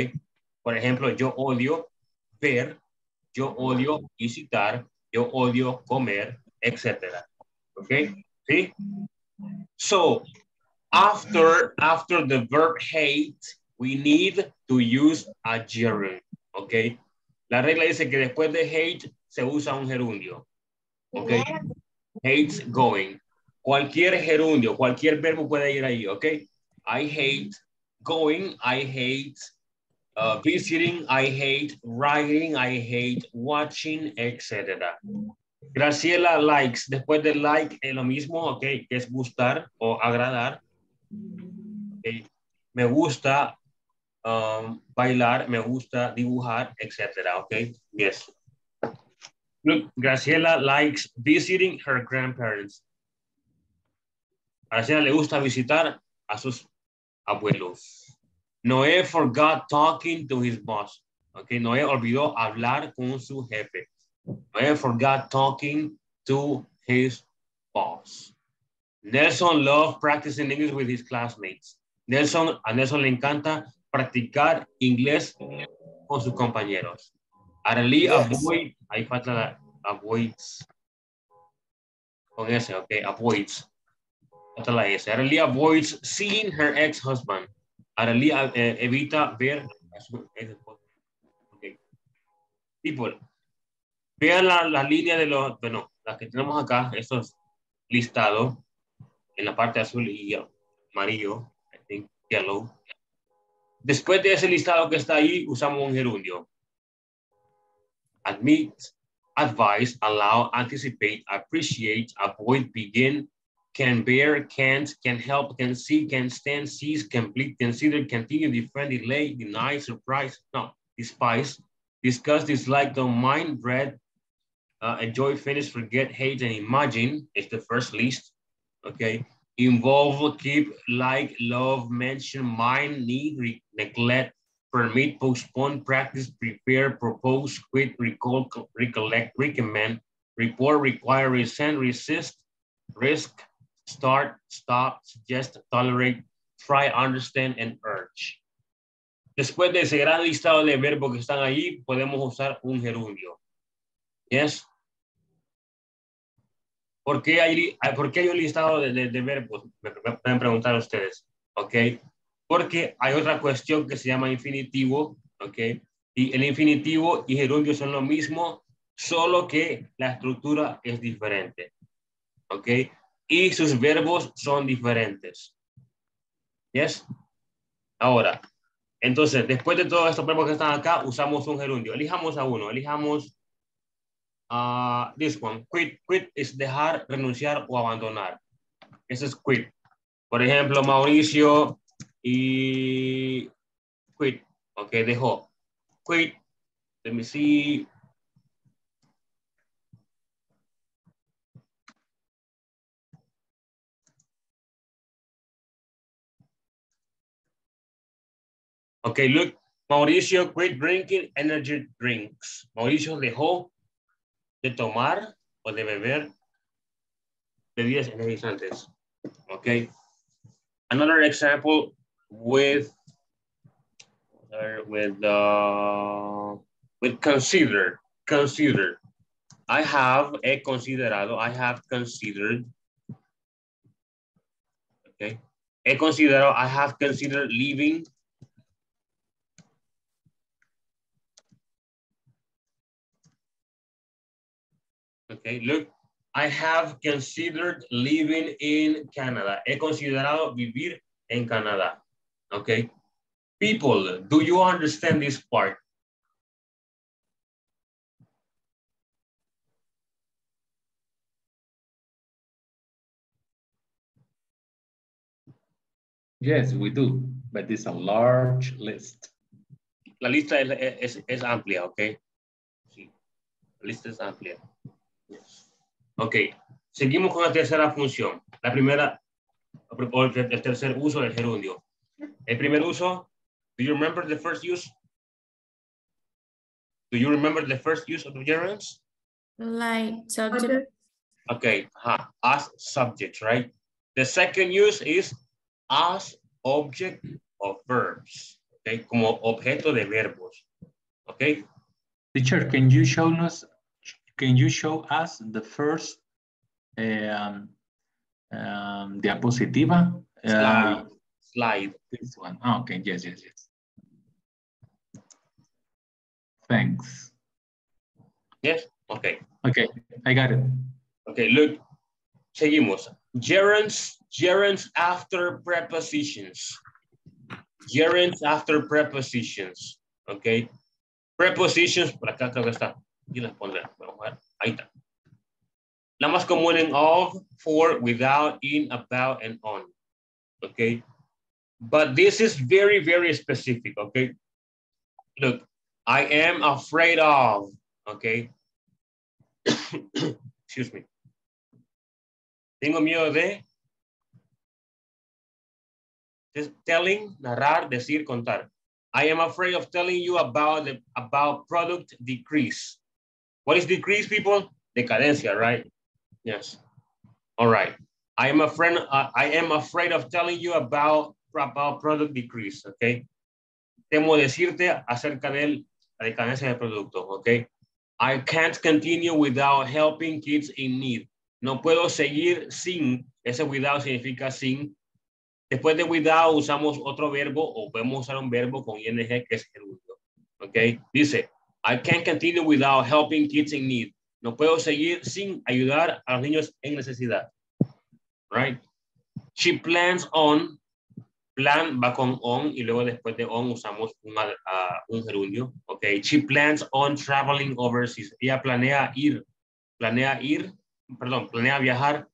Speaker 1: Por ejemplo, yo odio ver, yo odio visitar, yo odio comer, etc. ¿Ok? ¿Sí? So, after, after the verb hate, we need to use a gerund. ¿Ok? La regla dice que después de hate se usa un gerundio. ¿Ok? Hates going. Cualquier gerundio, cualquier verbo puede ir ahí, ¿ok? I hate going, I hate uh, visiting, I hate writing, I hate watching, etc. Graciela likes. Después de like es lo mismo, ¿ok? Que es gustar o agradar. Ok. Me gusta um, bailar, me gusta dibujar, etc. ¿Ok? Yes. Look, Graciela likes visiting her grandparents. Graciela le gusta visitar a sus abuelos. Noé forgot talking to his boss. Okay, Noé olvidó hablar con su jefe. I forgot talking to his boss. Nelson loved practicing English with his classmates. Nelson, a Nelson le encanta practicar inglés con sus compañeros. Arely
Speaker 4: Yes.
Speaker 1: avoid, ahí falta la avoids. Con ese, ok, avoids. La S. Arely avoids seeing her ex-husband. Arely eh, evita ver a su ex-esposo. Ok. People, vean la, la línea de los, bueno, las que tenemos acá, estos listados en la parte azul y amarillo, I think yellow. Después de ese listado que está ahí, usamos un gerundio. Admit, advise, allow, anticipate, appreciate, avoid, begin, can bear, can't, can help, can see, can stand, seize, complete, consider, continue, defend, delay, deny, surprise, no, despise, discuss, dislike, don't mind, dread, uh, enjoy, finish, forget, hate, and imagine is the first list. Okay. Involve, keep, like, love, mention, mind, need, neglect, permit, postpone, practice, prepare, propose, quit, recall, co- recollect, recommend, report, require, resent, resist, risk, start, stop, suggest, tolerate, try, understand, and urge. Después de ese gran listado de verbos que están ahí, podemos usar un gerundio. Yes. ¿Por qué hay, por qué hay un listado de, de- de verbos? Me, me pueden preguntar ustedes. ¿Ok? Porque hay otra cuestión que se llama infinitivo. ¿Ok? Y el infinitivo y gerundio son lo mismo, solo que la estructura es diferente. ¿Ok? Y sus verbos son diferentes. ¿Yes? Ahora, entonces, después de todos estos verbos que están acá, usamos un gerundio. Elijamos a uno. Elijamos a this one. Quit. Quit es dejar, renunciar o abandonar. Ese es quit. Por ejemplo, Mauricio y quit. Ok, dejó. Quit. Let me see. Okay, look, Mauricio quit drinking energy drinks. Mauricio dejó de tomar o de beber bebidas energizantes. Okay. Another example with with uh, with consider consider. I have a considerado. I have considered. Okay. He considerado. I have considered leaving Okay, look, I have considered living in Canada. He considerado vivir en Canadá. Okay. People, do you understand this part?
Speaker 5: Yes, we do, but it's a large list.
Speaker 1: La lista es, es, es amplia, okay? Sí, la lista es amplia. Ok, seguimos con la tercera función. La primera, o el, tercer uso del gerundio. El primer uso, do you remember the first use? Do you remember the first use of the gerunds?
Speaker 11: Like subject.
Speaker 1: Okay, as subject, right? The second use is as object of verbs, okay? Como objeto de verbos, okay?
Speaker 5: Teacher, can you show us, can you show us the first um, um, diapositiva?
Speaker 1: Slide.
Speaker 5: Uh,
Speaker 1: Slide.
Speaker 5: this one. Oh, okay, yes, yes, yes. Thanks.
Speaker 1: Yes, okay.
Speaker 5: Okay, I got it.
Speaker 1: Okay, look, seguimos. Gerunds, gerunds after prepositions. Gerunds after prepositions, okay? Prepositions, por acá creo que está. Y las pondré. Vamos a ver. Ahí está. La más común en of, for, without, in, about, and on. Okay? But this is very, very specific, okay? Look, I am afraid of, okay? [coughs] Excuse me. Tengo miedo de telling, narrar, decir, contar. I am afraid of telling you about the about product decrease. What is decrease, people? Decadencia, right? Yes. All right. I am a. Uh, I am afraid of telling you about, about product decrease, okay? Temo decirte acerca de la decadencia del producto, okay? I can't continue without helping kids in need. No puedo seguir sin, ese without significa sin. Después de without usamos otro verbo o podemos usar un verbo con ing que es gerundio. ¿Ok? Dice, I can't continue without helping kids in need. No puedo seguir sin ayudar a los niños en necesidad. Right? She plans on, plan va con on y luego después de on usamos un gerundio. Ok, she plans on traveling overseas. Ella planea ir, planea ir, perdón, planea viajar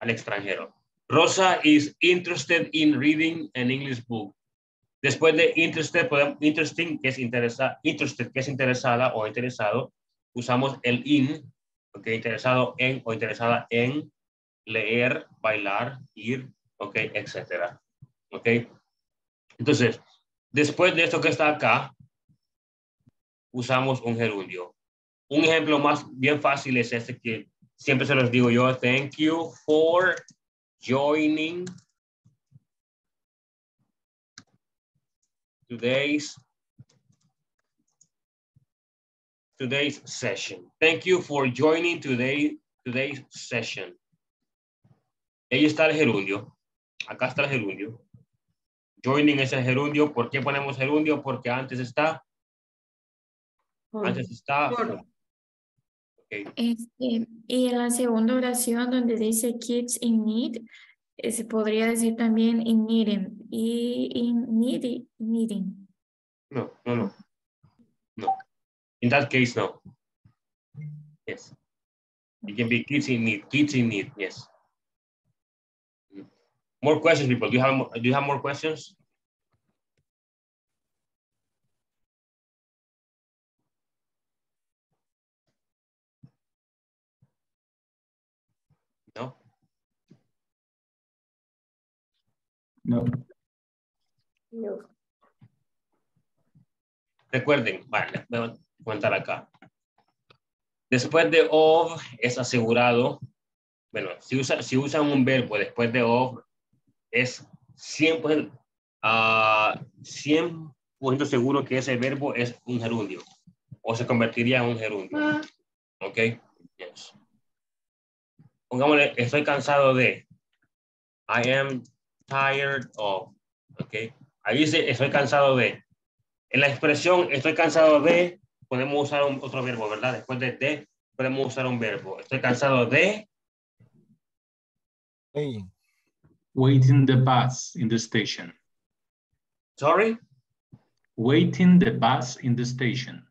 Speaker 1: al extranjero. Rosa is interested in reading an English book. Después de interested, interesting, que es interesa, interested, que es interesada o interesado, usamos el in, ok, interesado en o interesada en leer, bailar, ir, ok, etcétera. Ok. Entonces, después de esto que está acá, usamos un gerundio. Un ejemplo más bien fácil es este que siempre se los digo yo. Thank you for joining today's today's session. Thank you for joining today today's session. Ahí está el gerundio. Acá está el gerundio. Joining es el gerundio. ¿Por qué ponemos gerundio? Porque antes está. Antes está.
Speaker 11: Okay. Este, y en la segunda oración donde dice kids in need, se podría decir también in needing. Y in needing. needing.
Speaker 1: No, no, no. No. In that case, no. Yes. It can be kids in need. Kids in need, yes. More questions, people. Do you have do you have more questions? No.
Speaker 5: No.
Speaker 1: Recuerden, vale, voy a contar acá. Después de of es asegurado. Bueno, si, usa, si usan un verbo después de of, es 100%, uh, 100 seguro que ese verbo es un gerundio o se convertiría en un gerundio. ¿Ok? Yes. Pongámosle, estoy cansado de. I am tired of. ¿Ok? Ahí dice, estoy cansado de. En la expresión, estoy cansado de, podemos usar un, otro verbo, ¿verdad? Después de de, podemos usar un verbo. Estoy cansado de.
Speaker 4: Hey.
Speaker 5: Waiting the bus in the station.
Speaker 1: Sorry?
Speaker 5: Waiting the bus in the station.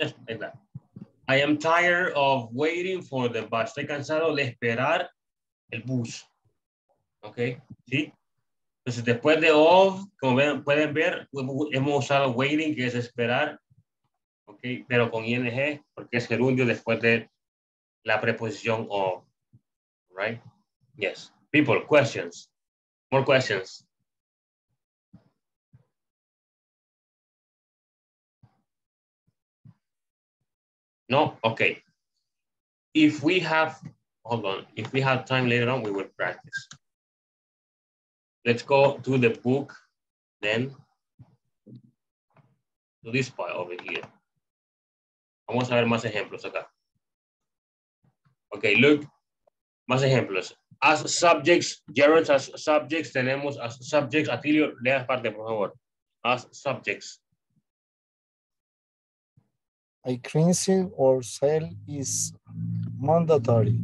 Speaker 1: Just like that. I am tired of waiting for the bus. Estoy cansado de esperar el bus. ¿Ok? ¿Sí? Entonces, después de of, como ven, pueden ver, hemos usado waiting, que es esperar. ¿Ok? Pero con ing, porque es gerundio después de la preposición of. Right? Yes. People, questions. More questions. No? Okay. If we have, hold on, if we have time later on, we will practice. Let's go to the book then to this part over here. Vamos a ver más ejemplos acá. Okay, look, más ejemplos. As subjects, gerunds as subjects, tenemos as subjects. Atilio, lea parte, por favor. As subjects.
Speaker 4: Increasing or sale is mandatory.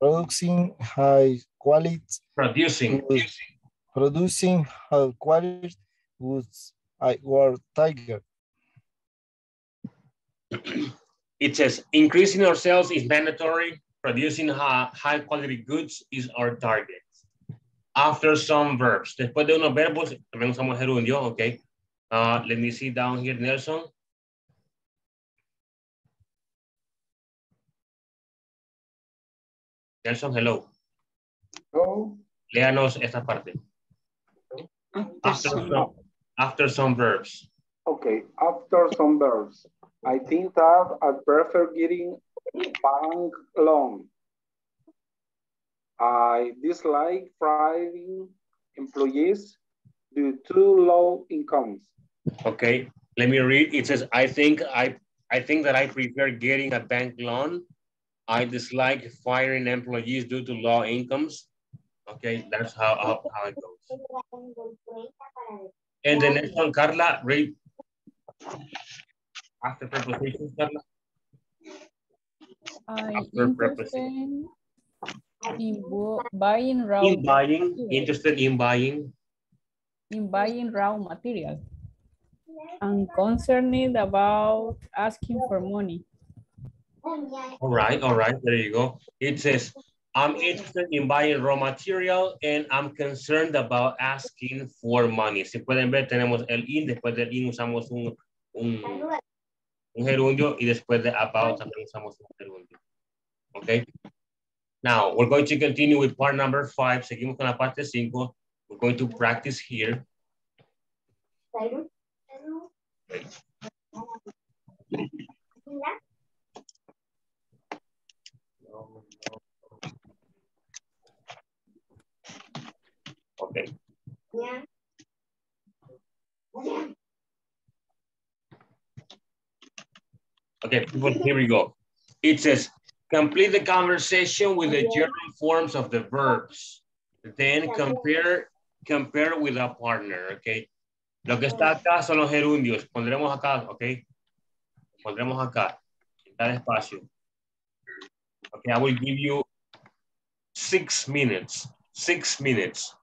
Speaker 4: Producing high quality.
Speaker 1: Producing.
Speaker 4: Goods, producing high quality goods. I were tiger.
Speaker 1: It says increasing our sales is mandatory. Producing high, high quality goods is our target. After some verbs. Después de unos verbos, también usamos gerundio, ok. Uh, let me see down here, Nelson. Nelson, hello.
Speaker 15: So,
Speaker 1: Léanos esta parte. After some, after some verbs.
Speaker 15: okay, after some verbs, I think that I prefer getting bank loan. I dislike firing employees due to low incomes.
Speaker 1: Okay, let me read. It says, I think I I think that I prefer getting a bank loan. I dislike firing employees due to low incomes. Okay, that's how, how, how it goes. And the next one, Carla, read after prepositions, Carla.
Speaker 16: I
Speaker 1: After
Speaker 16: interested in buying raw
Speaker 1: In buying,
Speaker 16: material.
Speaker 1: interested in buying.
Speaker 16: in buying raw material. I'm concerned about asking for money.
Speaker 1: All right, all right, there you go. It says, I'm interested in buying raw material and I'm concerned about asking for money. Si pueden ver, tenemos el in, después del in usamos un, un, un gerundio y después de about también usamos un gerundio. Okay. Now, we're going to continue with part number five. Seguimos con la parte cinco. We're going to practice here. Okay. Okay, people, here we go. It says, complete the conversation with the general forms of the verbs. Then compare, compare with a partner, okay? Lo que está acá son los gerundios. Pondremos acá, ok? Pondremos acá, en espacio. Okay, I will give you six minutes. Six minutes.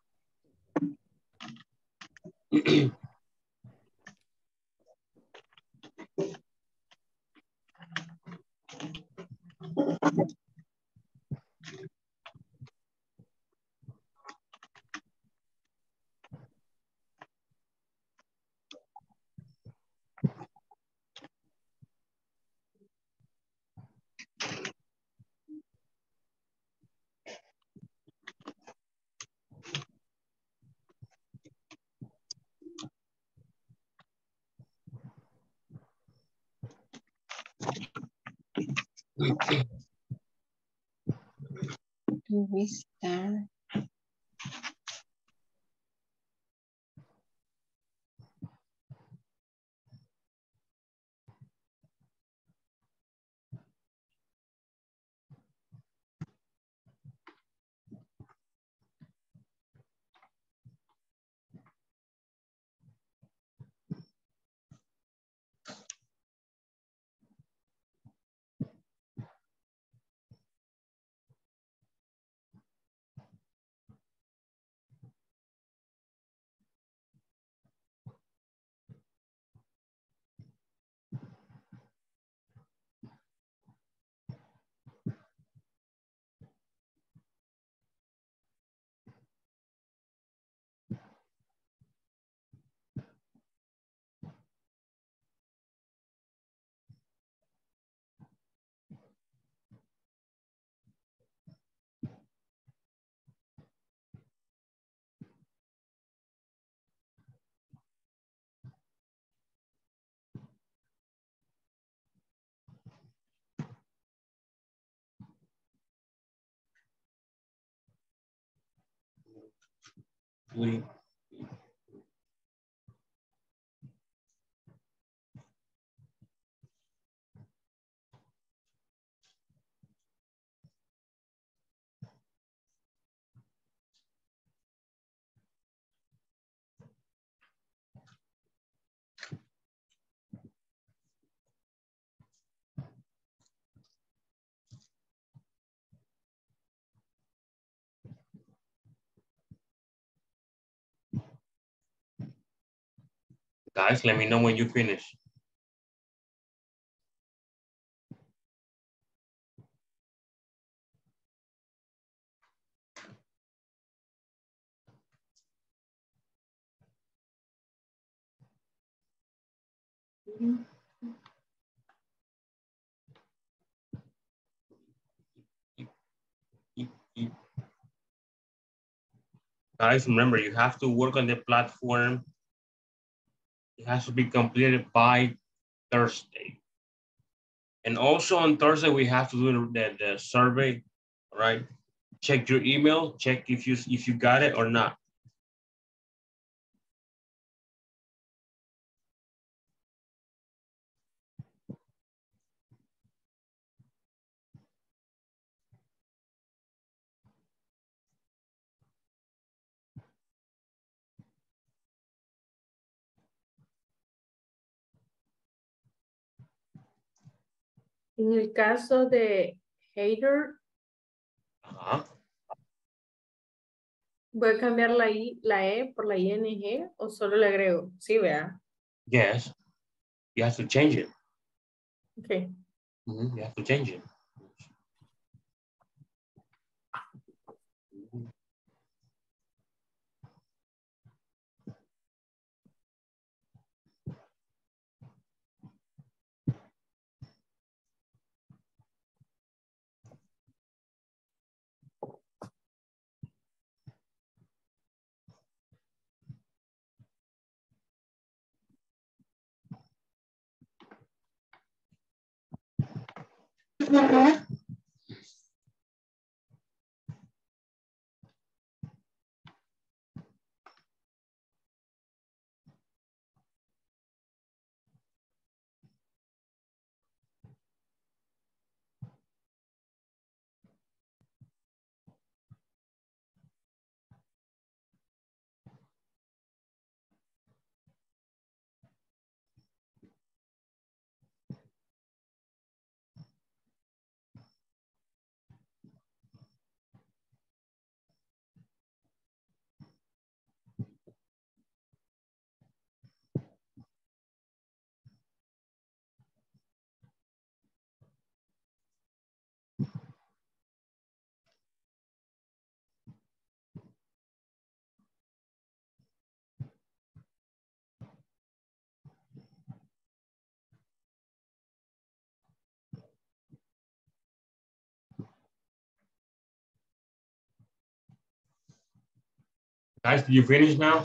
Speaker 3: do estar
Speaker 1: We. Guys, let me know when you finish. Guys remember you have to work on the platform it has to be completed by Thursday. And also on Thursday, we have to do the, the survey, right? Check your email, check if you if you got it or not.
Speaker 7: En el caso de hater,
Speaker 1: Ajá.
Speaker 7: voy a cambiar la, I, la E por la ING o solo le agrego. Sí, vea.
Speaker 1: Yes. You have to change it.
Speaker 7: Ok.
Speaker 1: Mhm, You have to change it. कितना हुआ Guys, did you finish now?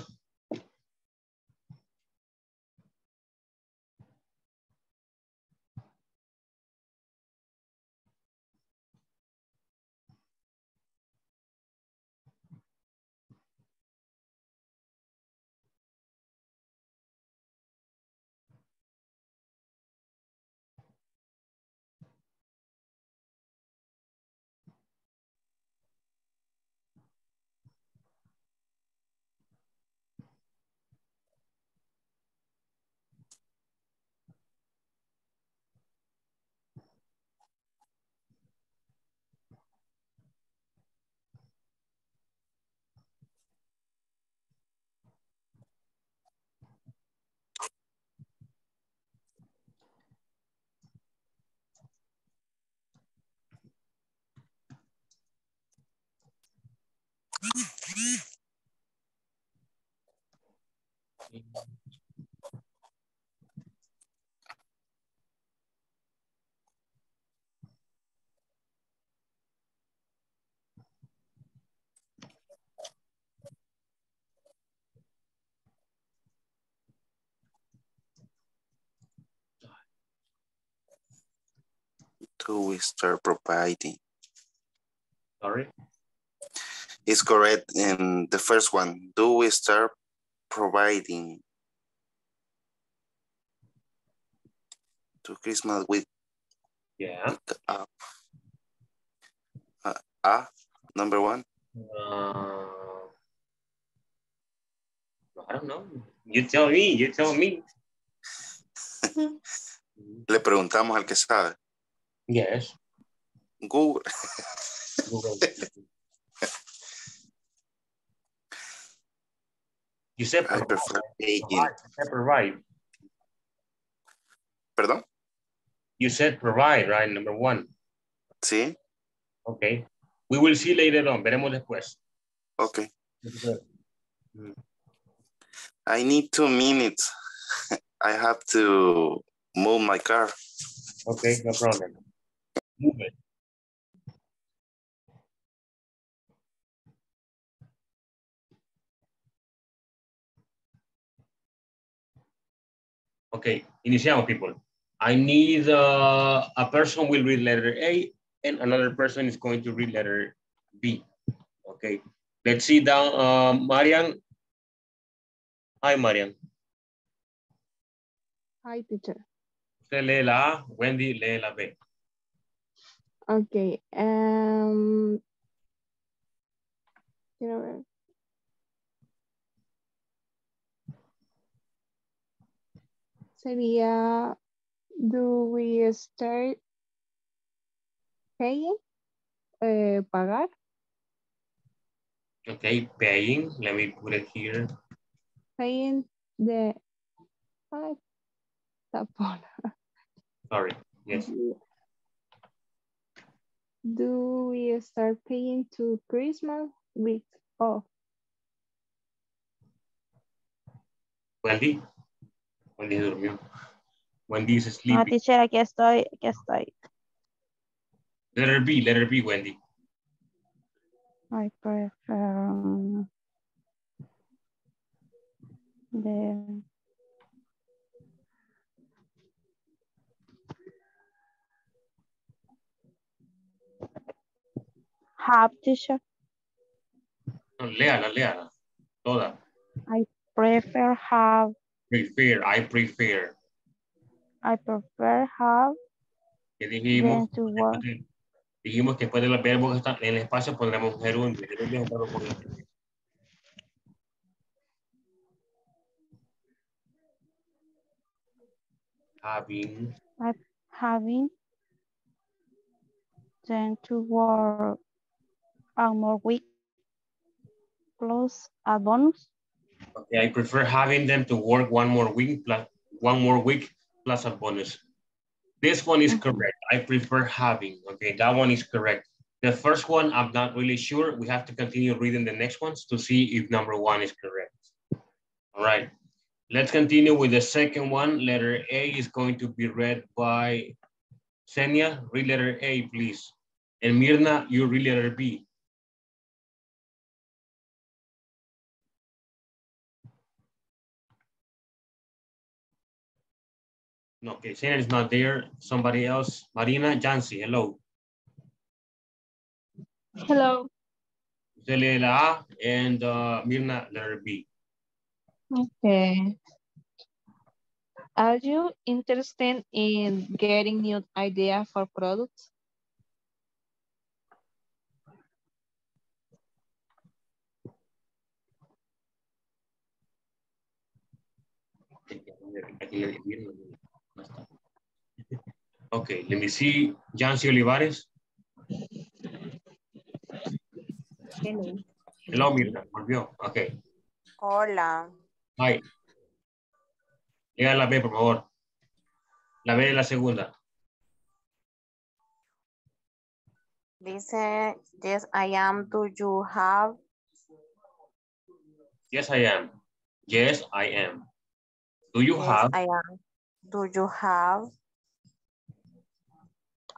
Speaker 6: Do we start providing?
Speaker 1: Sorry?
Speaker 6: It's correct in the first one. Do we start providing to Christmas with
Speaker 1: Yeah.
Speaker 6: uh, uh, uh, number one?
Speaker 1: Uh, I don't know. You tell me, you tell me. [laughs]
Speaker 6: Le preguntamos al que sabe.
Speaker 1: Yes.
Speaker 6: Google.
Speaker 1: Google. [laughs] You said
Speaker 6: I
Speaker 1: provide,
Speaker 6: prefer paying.
Speaker 1: provide, provide.
Speaker 6: Perdón.
Speaker 1: You said provide, right? Number one.
Speaker 6: Sí.
Speaker 1: Okay. We will see later on. Veremos después.
Speaker 6: Okay. Mm. I need two minutes. [laughs] I have to move my car.
Speaker 1: Okay, no problem. Move it. Okay, iniciamos, people. I need uh, a person will read letter A and another person is going to read letter B. Okay, let's see down, uh, Marian. Hi, Marian.
Speaker 2: Hi, teacher.
Speaker 1: Usted lee la A, Wendy lee la B.
Speaker 2: Okay. Um, quiero ver. Sería, do we start paying? Eh, pagar.
Speaker 1: Okay, paying. Let me put it here.
Speaker 2: Paying the, ay, tapón.
Speaker 1: Sorry. Yes.
Speaker 2: Do we start paying to Christmas week off?
Speaker 1: Wendy. Wendy durmió. Wendy is sleeping.
Speaker 17: Ah, teacher, aquí estoy, aquí estoy.
Speaker 1: Letter B, letter B, Wendy.
Speaker 17: I prefer the have teacher.
Speaker 1: No, léala, léala. Toda.
Speaker 17: I prefer have.
Speaker 1: Prefer, I prefer.
Speaker 17: I prefer have
Speaker 1: Que dijimos,
Speaker 17: to work.
Speaker 1: dijimos que después de los verbos que están en el espacio gerundio es un verbo con ing. Having,
Speaker 17: I having than to work one more week plus a bonus.
Speaker 1: Okay, I prefer having them to work one more week plus one more week plus a bonus. This one is correct. I prefer having. Okay, that one is correct. The first one, I'm not really sure. We have to continue reading the next ones to see if number one is correct. All right, let's continue with the second one. Letter A is going to be read by Senia. Read letter A, please. And Mirna, you read letter B. No, okay, Senia is not there. Somebody else. Marina Jansi, hello.
Speaker 2: Hello.
Speaker 1: La A and uh, Mirna letter B.
Speaker 9: Okay. Are you interested in getting new idea for products?
Speaker 1: Okay, let me see. Jancy Olivares.
Speaker 18: Hello.
Speaker 1: Hello, Mirna. Volvió. Okay.
Speaker 18: Hola.
Speaker 1: Hi. Llega la B, por favor. La B de la segunda.
Speaker 18: Dice, yes, I am. Do you have?
Speaker 1: Yes, I am. Yes, I am. Do you
Speaker 18: Yes,
Speaker 1: have?
Speaker 18: I am. Do you have?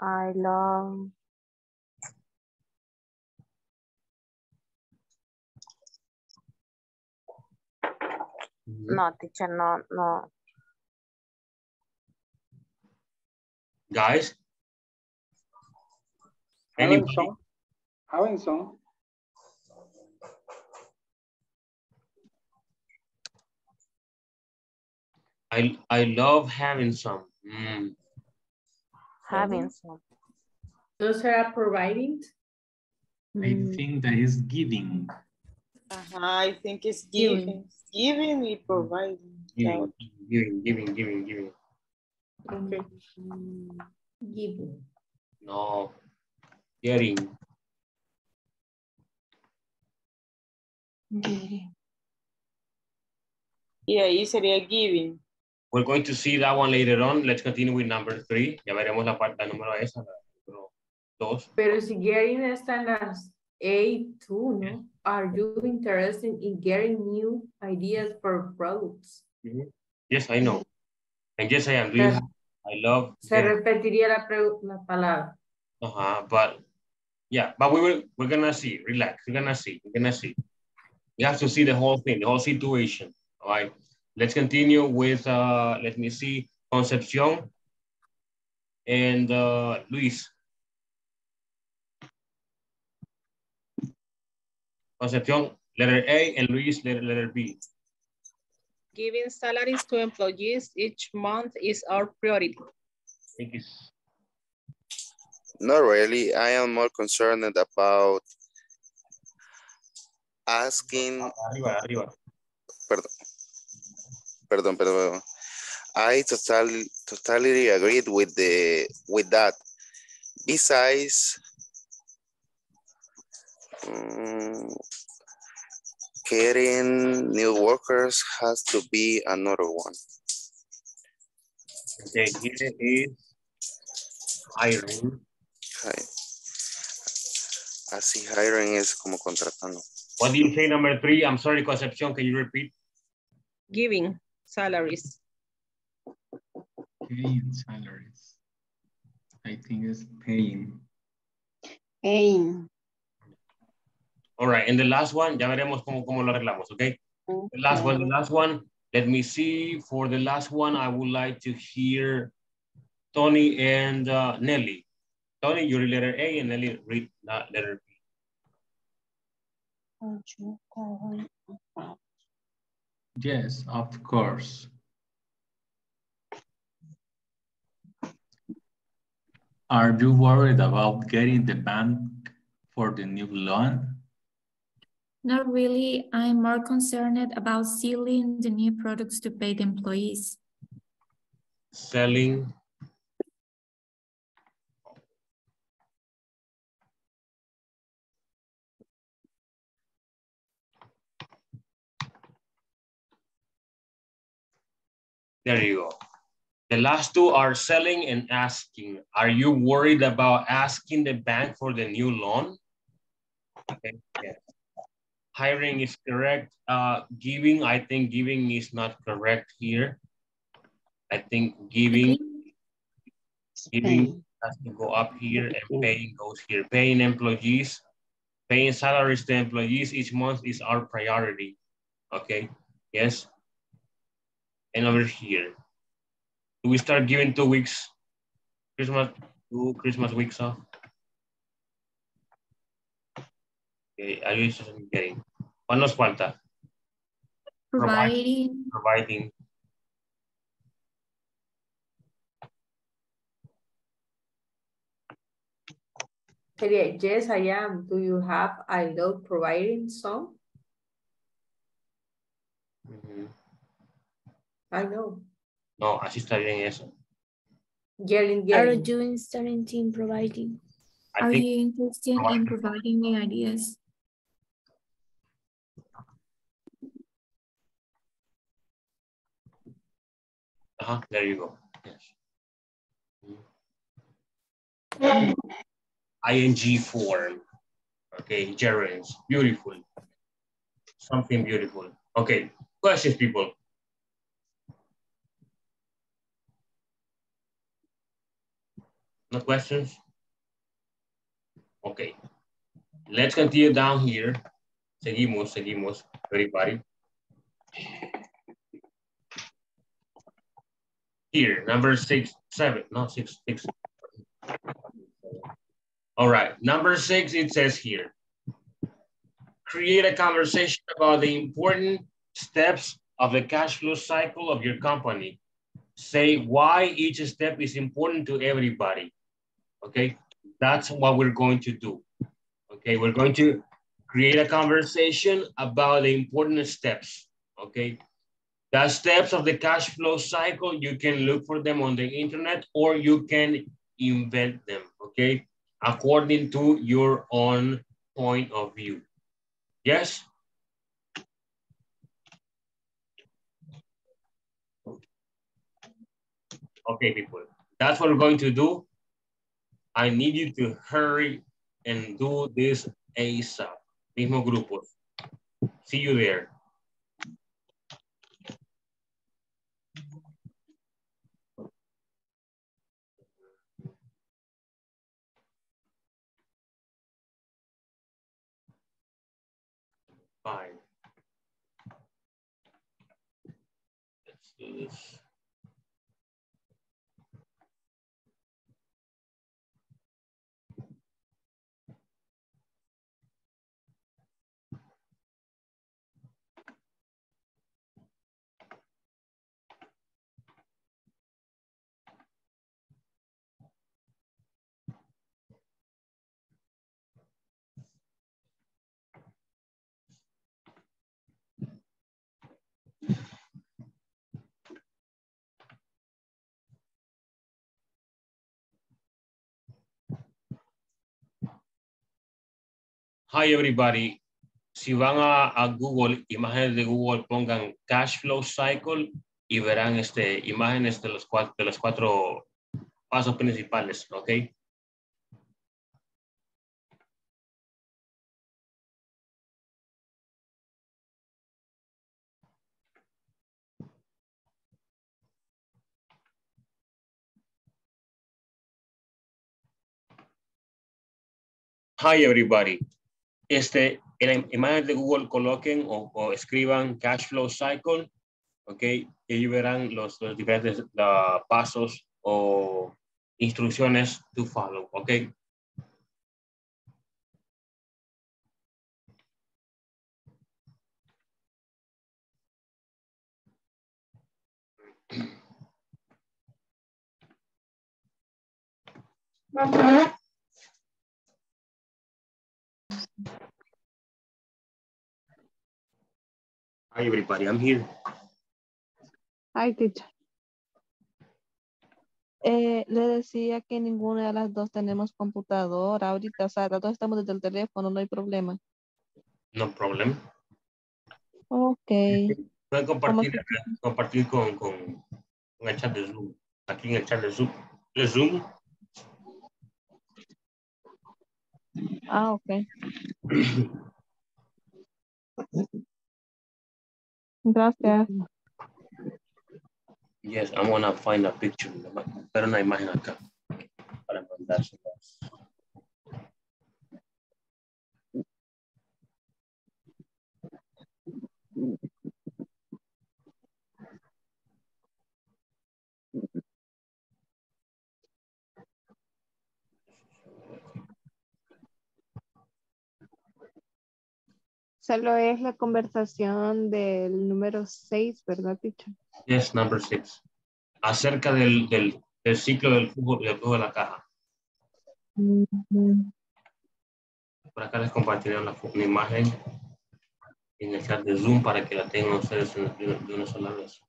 Speaker 18: I love. No, teacher, no, no.
Speaker 1: Guys?
Speaker 15: Having
Speaker 1: Anybody?
Speaker 15: some. Having some.
Speaker 1: I, I love having some. Mm.
Speaker 18: Having some.
Speaker 7: Those are providing.
Speaker 5: I mm. think that is giving.
Speaker 14: Ajá, I think it's
Speaker 7: Giving.
Speaker 14: giving. Giving y providing.
Speaker 1: Giving, giving, giving, giving, giving.
Speaker 7: Okay. Giving.
Speaker 1: No. Getting.
Speaker 14: Y ahí sería giving.
Speaker 1: We're going to see that one later on. Let's continue with number three. Ya veremos la parte, número esa, la número dos.
Speaker 7: Pero si getting está en las A2, ¿no? Are you interested in getting new ideas for products?
Speaker 1: Mhm. Yes, I know. And yes, I am. Do you have? I love.
Speaker 7: Se
Speaker 1: getting-
Speaker 7: repetiría la, la palabra.
Speaker 1: Uh-huh, but yeah, but we will, we're gonna see, relax, we're gonna see, we're gonna see. You have to see the whole thing, the whole situation, all right? Let's continue with, uh, let me see, Concepcion and uh, Luis. Concepcion, letter A, and Luis, letter, letter B.
Speaker 13: Giving salaries to employees each month is our priority.
Speaker 1: Thank you.
Speaker 6: Not really. I am more concerned about asking.
Speaker 1: Arriba, arriba.
Speaker 6: Perdón. Perdón, perdón. I totally, totally agreed with the with that. Besides, um, getting new workers has to be another one.
Speaker 1: Okay, here is hiring.
Speaker 6: Hi. Así hiring es como contratando.
Speaker 1: What do you say number three? I'm sorry, Concepcion, can you repeat?
Speaker 13: Giving salaries.
Speaker 5: Paying salaries. I think it's paying.
Speaker 3: Paying.
Speaker 1: All right, and the last one, ya veremos cómo, cómo lo arreglamos, okay? The last one, the last one, let me see. For the last one, I would like to hear Tony and uh, Nelly. Tony, you read letter A and Nelly read uh, letter B.
Speaker 5: Yes, of course. Are you worried about getting the bank for the new loan?
Speaker 11: Not really. I'm more concerned about selling the new products to pay the employees.
Speaker 1: Selling. There you go. The last two are selling and asking. Are you worried about asking the bank for the new loan? Okay, yeah. Hiring is correct. Uh, giving, I think giving is not correct here. I think giving, giving has to go up here and paying goes here. Paying employees, paying salaries to employees each month is our priority. Okay, yes. And over here, do we start giving two weeks, Christmas, two Christmas weeks off? Okay, are you getting? ¿Cuál nos falta?
Speaker 11: Providing.
Speaker 1: Providing.
Speaker 7: Sería, yes, I am. Do you have, I love providing some?
Speaker 1: Ujú.
Speaker 7: I know.
Speaker 1: No, así está bien eso.
Speaker 7: Yelling,
Speaker 10: Are
Speaker 7: yelling.
Speaker 10: you interested in providing?
Speaker 1: I
Speaker 11: Are you interested in providing me ideas?
Speaker 1: Uh-huh, there you go. Yes. ING form. Okay, gerunds. Beautiful. Something beautiful. Okay, questions, people. No questions? Okay. Let's continue down here. Seguimos, seguimos, everybody. Here, number six, seven, no, six, six. All right, number six, it says here. Create a conversation about the important steps of the cash flow cycle of your company. Say why each step is important to everybody. Okay, that's what we're going to do. Okay, we're going to create a conversation about the important steps. Okay, the steps of the cash flow cycle, you can look for them on the internet or you can invent them, okay? According to your own point of view. Yes? Okay, people, that's what we're going to do. I need you to hurry and do this ASAP. Mismo grupos. See you there. Five. Yes. Hi everybody. Si van a, Google, imágenes de Google, pongan cash flow cycle y verán este, imágenes de los, cuatro, de los cuatro pasos principales, ¿ok? Hi everybody. Este, en la imagen de Google coloquen o, escriban cash flow cycle, ok, y verán los, los diferentes pasos o instrucciones to follow, ok. Hi everybody, I'm here.
Speaker 2: Hi, teacher. Eh, le decía que ninguna de las dos tenemos computadora ahorita, o sea, las dos estamos desde el teléfono, no hay problema.
Speaker 1: No problem.
Speaker 2: Ok.
Speaker 1: Pueden compartir, compartir con, con, con el chat de Zoom. Aquí en el chat de Zoom. De Zoom.
Speaker 2: Ah, ok. [clears throat] Gracias.
Speaker 1: Yes, I'm gonna find a picture. Pero una imagen acá para mandárselas.
Speaker 2: Solo es la conversación del número 6, ¿verdad, teacher?
Speaker 1: Yes, number six. Acerca del, del, del ciclo del flujo, del flujo de la caja. Por acá les compartiré una, una imagen en el chat de Zoom para que la tengan ustedes de, de una sola vez.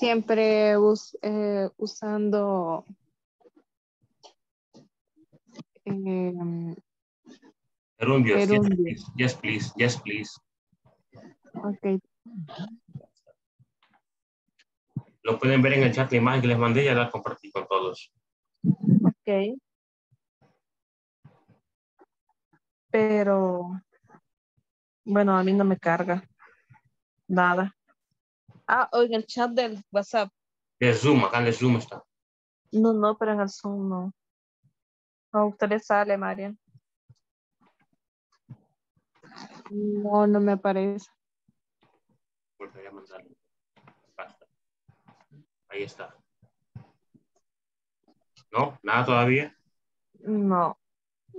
Speaker 2: Siempre us, eh, usando
Speaker 1: Gerundios, yes, please. Yes, please. Yes, please.
Speaker 2: ok.
Speaker 1: Lo pueden ver en el chat la imagen que les mandé y ya la compartí con todos.
Speaker 2: Ok. Pero, bueno, a mí no me carga nada. Ah, o en el chat del WhatsApp.
Speaker 1: De Zoom, acá en el Zoom está.
Speaker 2: No, no, pero en el Zoom no. A usted le sale, María. No, no me aparece.
Speaker 1: Volveré a mandarlo. Basta. Ahí está. ¿No? ¿Nada todavía?
Speaker 2: No,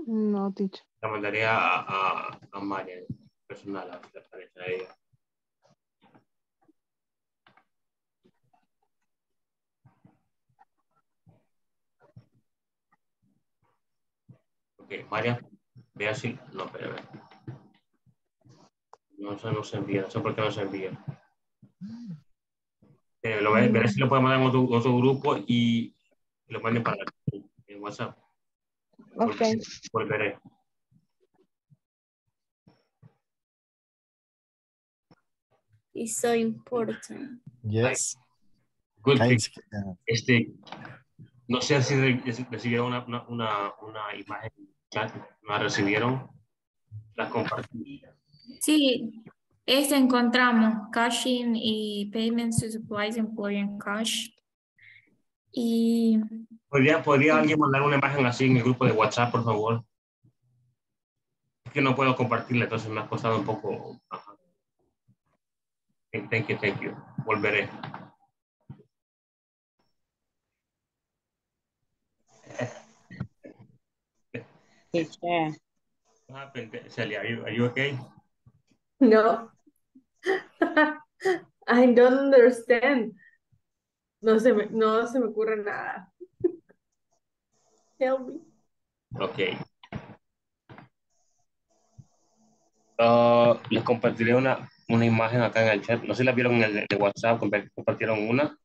Speaker 2: no, teacher.
Speaker 1: La mandaré a, a, a María personal, a ver si le aparece a ella. Ok, María, vea si... No, espera, espera. No, eso no se envía, no sé por qué no se envía. Eh, lo, ve- veré si lo puedo mandar en otro, otro grupo y lo manden para en WhatsApp.
Speaker 2: Ok.
Speaker 1: Volveré.
Speaker 10: It's so important.
Speaker 4: Yes.
Speaker 1: Good. Este, no sé si re- si recibieron una, una, una, una imagen chat, ¿no la recibieron? La compartí.
Speaker 11: Sí, este encontramos cashing y payments to supplies employee and cash. Y
Speaker 1: ¿Podría, ¿Podría alguien mandar una imagen así en el grupo de WhatsApp, por favor? Es que no puedo compartirla, entonces me ha costado un poco. Thank you, thank you. Volveré.
Speaker 18: Teacher.
Speaker 1: What happened, Celia? Are you, are you okay?
Speaker 7: No. [laughs] I don't understand. No se me, no se me ocurre nada. Help me.
Speaker 1: Ok. Ah, les compartiré una, una imagen acá en el chat. No sé si la vieron en el de, WhatsApp, compa- compartieron una.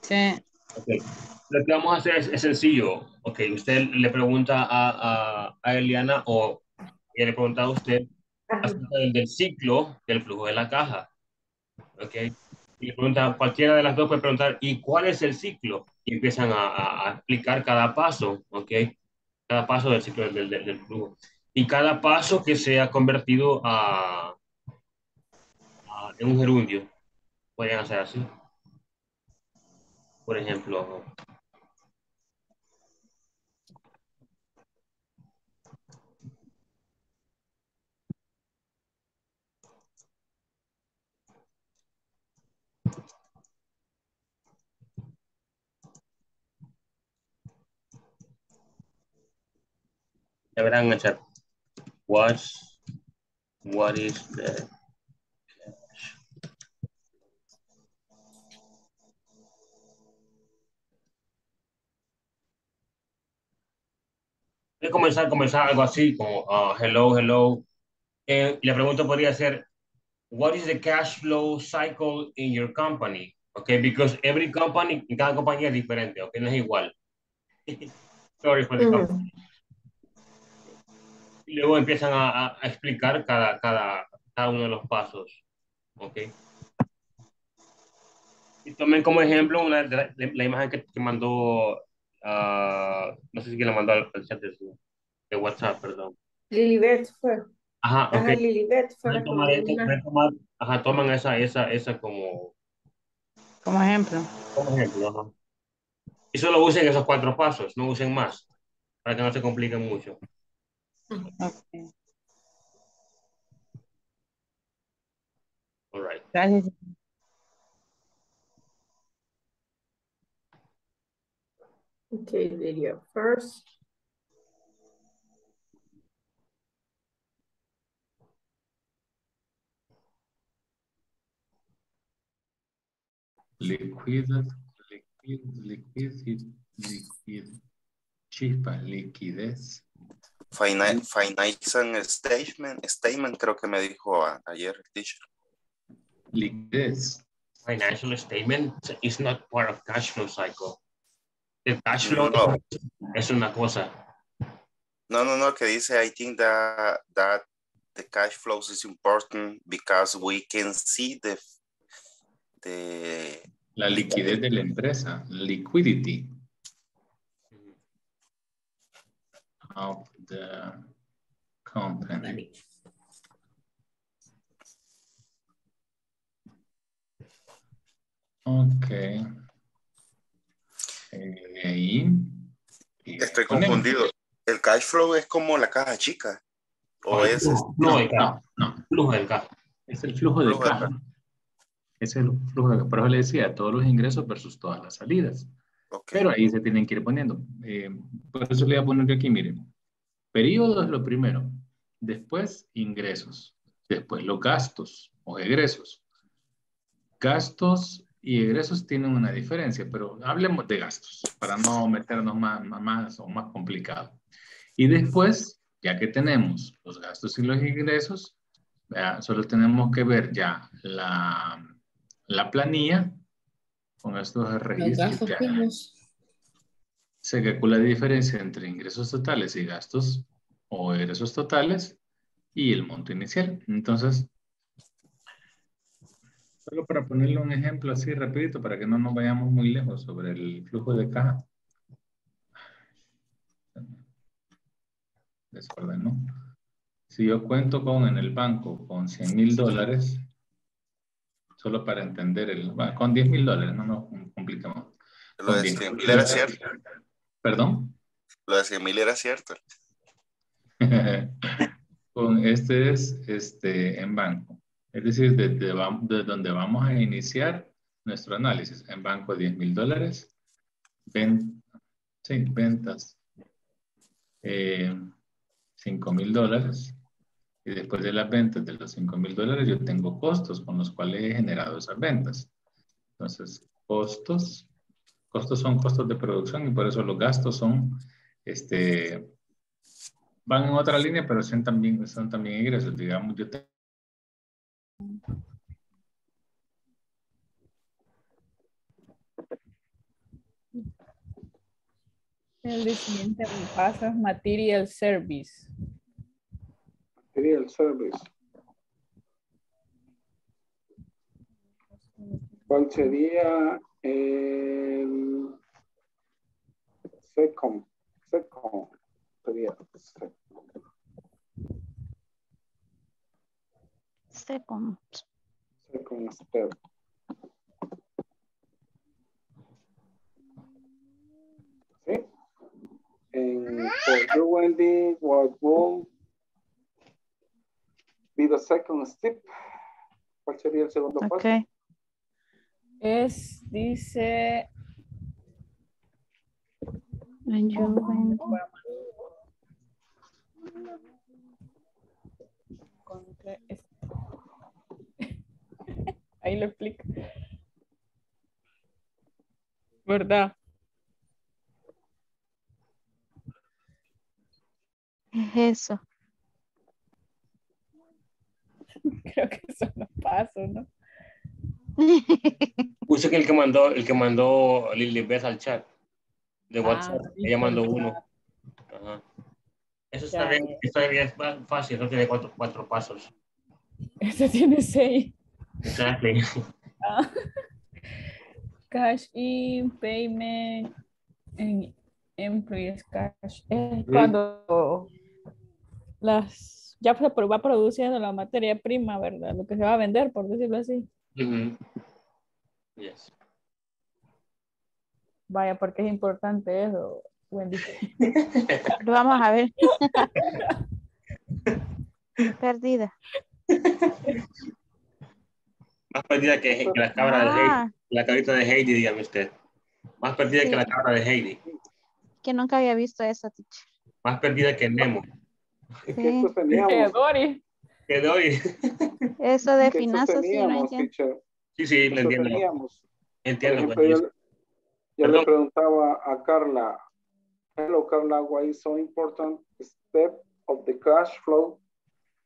Speaker 18: Sí.
Speaker 1: Ok. Lo que vamos a hacer es, es sencillo. Ok, usted le pregunta a, a, a Eliana o ella le pregunta a usted acerca del, del ciclo del flujo de la caja. Ok. Y le pregunta, cualquiera de las dos puede preguntar, ¿y cuál es el ciclo? Y empiezan a, a- explicar cada paso, ¿ok? Cada paso del ciclo del, del, del flujo. Y cada paso que sea convertido a, a- en un gerundio. Pueden hacer así. Por ejemplo, el chat. What's, what is the Voy a comenzar, comenzar algo así, como ah, hello, hello. Eh, la pregunta podría ser, what is the cash flow cycle in your company? Okay, because every company, cada compañía es diferente, okay, no es igual. [laughs] Sorry for the
Speaker 7: Ujú.
Speaker 1: company. Y luego empiezan a, a- explicar cada, cada, cada uno de los pasos, ok. Y tomen como ejemplo una, la, la imagen que, que mandó, ah, no sé si quién la mandó al, al chat de, su- de WhatsApp, perdón.
Speaker 7: Lilibet fue.
Speaker 1: Ajá, ok.
Speaker 7: Ajá, Lilibet fue
Speaker 1: tomar tomar, ajá, toman esa, esa, esa como,
Speaker 18: Como ejemplo.
Speaker 1: como ejemplo, ajá. Y solo usen esos cuatro pasos, no usen más, para que no se compliquen mucho.
Speaker 18: Okay.
Speaker 1: All right.
Speaker 18: Gracias.
Speaker 7: Okay, video first.
Speaker 5: Liquid, liquid, liquid, liquid, chispas, liquidez.
Speaker 6: Fina- Financial statement, statement, creo que me dijo a- ayer el teacher.
Speaker 5: Liquidez.
Speaker 1: Financial statement is not part of cash flow cycle. El cash flow
Speaker 6: No.
Speaker 1: es una cosa.
Speaker 6: No, no, no, que dice, I think that, that the cash flows is important because we can see the, the,
Speaker 5: La liquidez de la empresa, liquidity of the company. Ok. Eh,
Speaker 6: estoy confundido. El cash flow es como la caja chica. O es,
Speaker 1: flujo, flujo
Speaker 5: No,
Speaker 1: caja.
Speaker 5: no,
Speaker 1: Flujo del caja.
Speaker 5: es el flujo de
Speaker 6: Flujo de
Speaker 5: caja. Es el flujo de caja. Por eso le decía, todos los ingresos versus todas las salidas.
Speaker 6: ok,
Speaker 5: Pero ahí se tienen que ir poniendo. Eh, por eso le voy a poner aquí, miren. Periodo es lo primero. Después, ingresos. Después, los gastos o egresos. Gastos y egresos tienen una diferencia, pero hablemos de gastos para no meternos más, más, o más complicado. Y después, ya que tenemos los gastos y los ingresos, vea, solo tenemos que ver ya la, la planilla con estos
Speaker 12: Los
Speaker 5: registros.
Speaker 12: gastos
Speaker 5: ya.
Speaker 12: fijos.
Speaker 5: Se calcula la diferencia entre ingresos totales y gastos o egresos totales y el monto inicial. Entonces, solo para ponerle un ejemplo así rapidito para que no nos vayamos muy lejos sobre el flujo de caja. Desorden, ¿no? Si yo cuento con en el banco con 100 mil dólares, solo para entender el, con 10 mil dólares, no nos complicamos.
Speaker 6: lo de
Speaker 5: 10,000
Speaker 6: 100 mil era cierto.
Speaker 5: ¿Perdón?
Speaker 6: Lo de 100 mil era cierto. [laughs]
Speaker 5: con este es este, en banco. Es decir, desde, de donde vamos a iniciar nuestro análisis. En banco 10 mil dólares. sí, ventas. Eh, 5 mil dólares. Y después de las ventas de los 5 mil dólares, yo tengo costos con los cuales he generado esas ventas. Entonces, costos. Costos son costos de producción y por eso los gastos son, este, van en otra línea, pero son también, son también ingresos. Digamos, yo tengo
Speaker 16: El siguiente paso es material service.
Speaker 15: Material service. ¿Cuál sería el second? Second sería second.
Speaker 17: Second.
Speaker 15: Second step. ¿Sí? And for you, Wendy, what will be the second step? ¿Cuál sería el segundo paso?
Speaker 16: Okay. Es, dice...
Speaker 17: And you, Wendy.
Speaker 16: Ahí lo explico. ¿Verdad?
Speaker 17: Es eso. [laughs]
Speaker 16: Creo que eso no pasa, ¿no? [laughs]
Speaker 1: Puse que el que mandó, el que mandó Lilibet al chat de WhatsApp,
Speaker 16: Ah,
Speaker 1: ella mandó uno. Ajá. Eso está bien, está bien fácil, no tiene cuatro, cuatro pasos.
Speaker 16: Este tiene seis.
Speaker 1: Exactly. [laughs]
Speaker 16: Cash in, payment, en employees cash. Es
Speaker 1: Mm.
Speaker 16: cuando las ya se va produciendo la materia prima, ¿verdad? Lo que se va a vender, por decirlo así.
Speaker 1: Ujú. Yes.
Speaker 16: Vaya, porque es importante eso, Wendy. [laughs]
Speaker 17: Lo vamos a ver. [laughs] Perdida.
Speaker 1: Más perdida que, que la cabra de Heidi.
Speaker 17: Ah.
Speaker 1: La cabrita de Heidi, dígame usted. Más perdida
Speaker 17: Sí.
Speaker 1: que la cabra de Heidi.
Speaker 17: Que nunca había visto esa, teacher.
Speaker 1: Más perdida que Nemo.
Speaker 15: ¿Qué
Speaker 17: Sí.
Speaker 15: teníamos?
Speaker 16: Dory.
Speaker 1: Que doy.
Speaker 17: Eso de
Speaker 15: ¿Qué textos
Speaker 17: finanzas sí no entiendo.
Speaker 1: Sí, sí, lo entiendo.
Speaker 15: teníamos.
Speaker 1: Entiendo.
Speaker 15: ejemplo,
Speaker 1: Wendy.
Speaker 15: yo, yo le preguntaba a Carla, hello Carla, why is so important step of the cash flow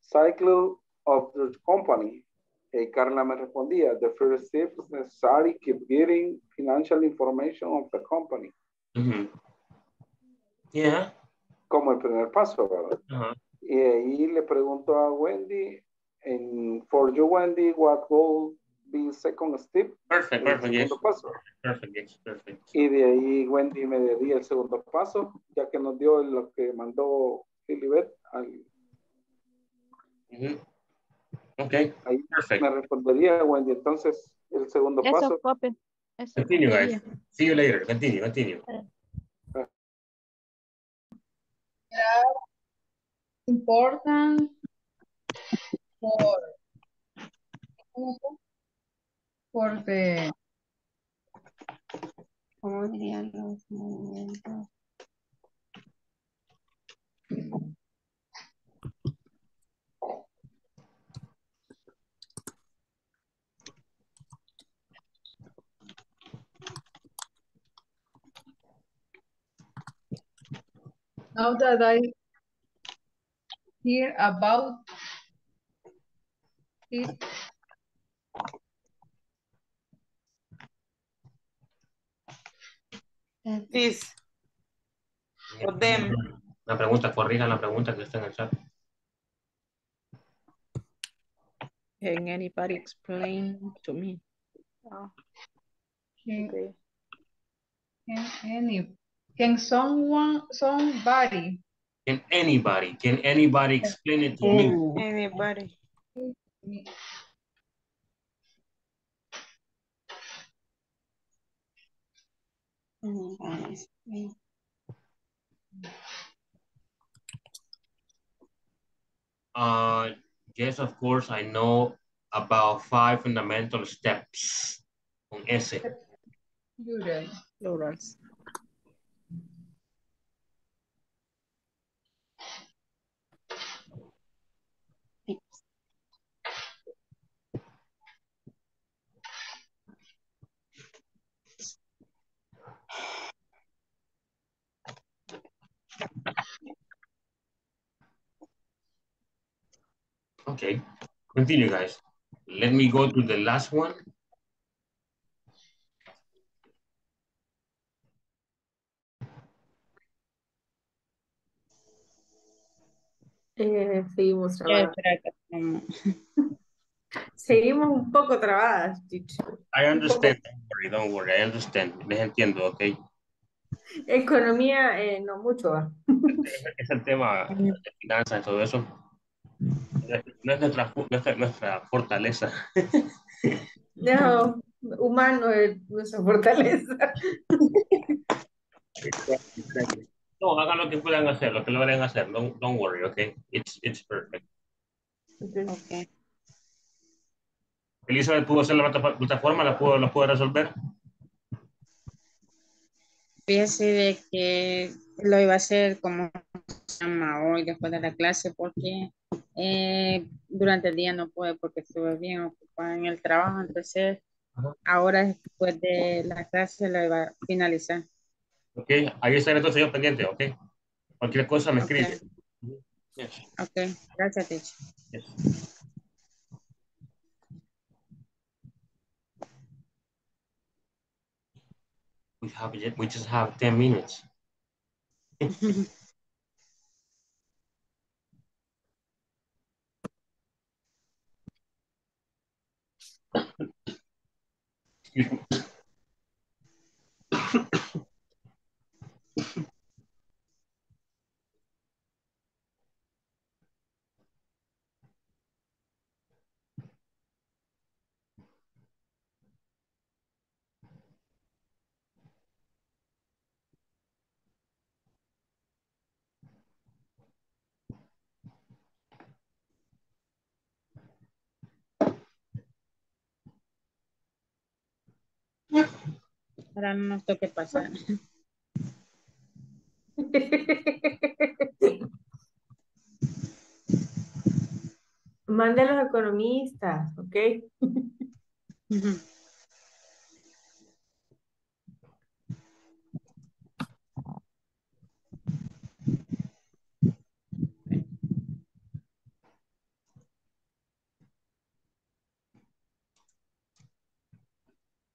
Speaker 15: cycle of the company? Y Carla me respondía, the first step is necessary keep getting financial information of the company.
Speaker 1: Ujú. Yeah.
Speaker 15: Como el primer paso, ¿verdad? Y ahí le pregunto a Wendy, en, for you Wendy, what will be second step?
Speaker 1: Perfect, perfect, yes.
Speaker 15: paso.
Speaker 1: Perfect, yes, perfect.
Speaker 15: Y de ahí Wendy me daría el segundo paso, ya que nos dio lo que mandó Filibet. al-.
Speaker 1: Ok,
Speaker 15: Ahí
Speaker 1: perfect.
Speaker 15: me respondería Wendy. Entonces, el segundo
Speaker 17: Eso,
Speaker 15: paso.
Speaker 17: copy. Eso
Speaker 1: Continue, guys.
Speaker 17: copiaría.
Speaker 1: See you later. Continue, continue.
Speaker 7: important for for the
Speaker 3: ¿Cómo dirían los movimientos?
Speaker 7: Now that I hear about it
Speaker 14: This. For them.
Speaker 1: La pregunta, corrijan la pregunta que está en el chat.
Speaker 18: Can anybody explain to me?
Speaker 7: can, can any can someone somebody
Speaker 1: Can anybody, can anybody explain it to me?
Speaker 14: Anybody.
Speaker 1: Uh, yes, of course, I know about five fundamental steps on ese.
Speaker 18: Plural. Plurals.
Speaker 1: Okay, continue, guys. Let me go to the last one.
Speaker 7: Eh, seguimos trabadas. [laughs] Seguimos un poco trabadas, teacher.
Speaker 1: I understand. Don't worry, don't worry. I understand. Les entiendo, okay.
Speaker 7: Economía, eh, no mucho. ¿va?
Speaker 1: Es el tema de finanzas y todo eso. No es nuestra, nuestra, nuestra fortaleza. [laughs]
Speaker 7: No, humano es nuestra fortaleza.
Speaker 1: No, hagan lo que puedan hacer, lo que logren hacer. Don't, don't worry, okay? It's, it's perfect.
Speaker 18: Ok.
Speaker 1: Elizabeth pudo hacer la plata- plataforma, la pudo, la pudo resolver.
Speaker 18: Fíjese de que lo iba a hacer como llama hoy después de la clase porque eh, durante el día no pude porque estuve bien ocupada en el trabajo, entonces ahora después de la clase lo iba a finalizar.
Speaker 1: Ok, ahí está entonces yo pendiente, ok. Cualquier cosa me escribe. Yes,
Speaker 18: Ok, gracias, teacher.
Speaker 1: yes. We have we just have 10 minutes. [laughs] Excuse me.
Speaker 18: Ahora no nos toque pasar.
Speaker 7: Mande a los economistas, ¿ok?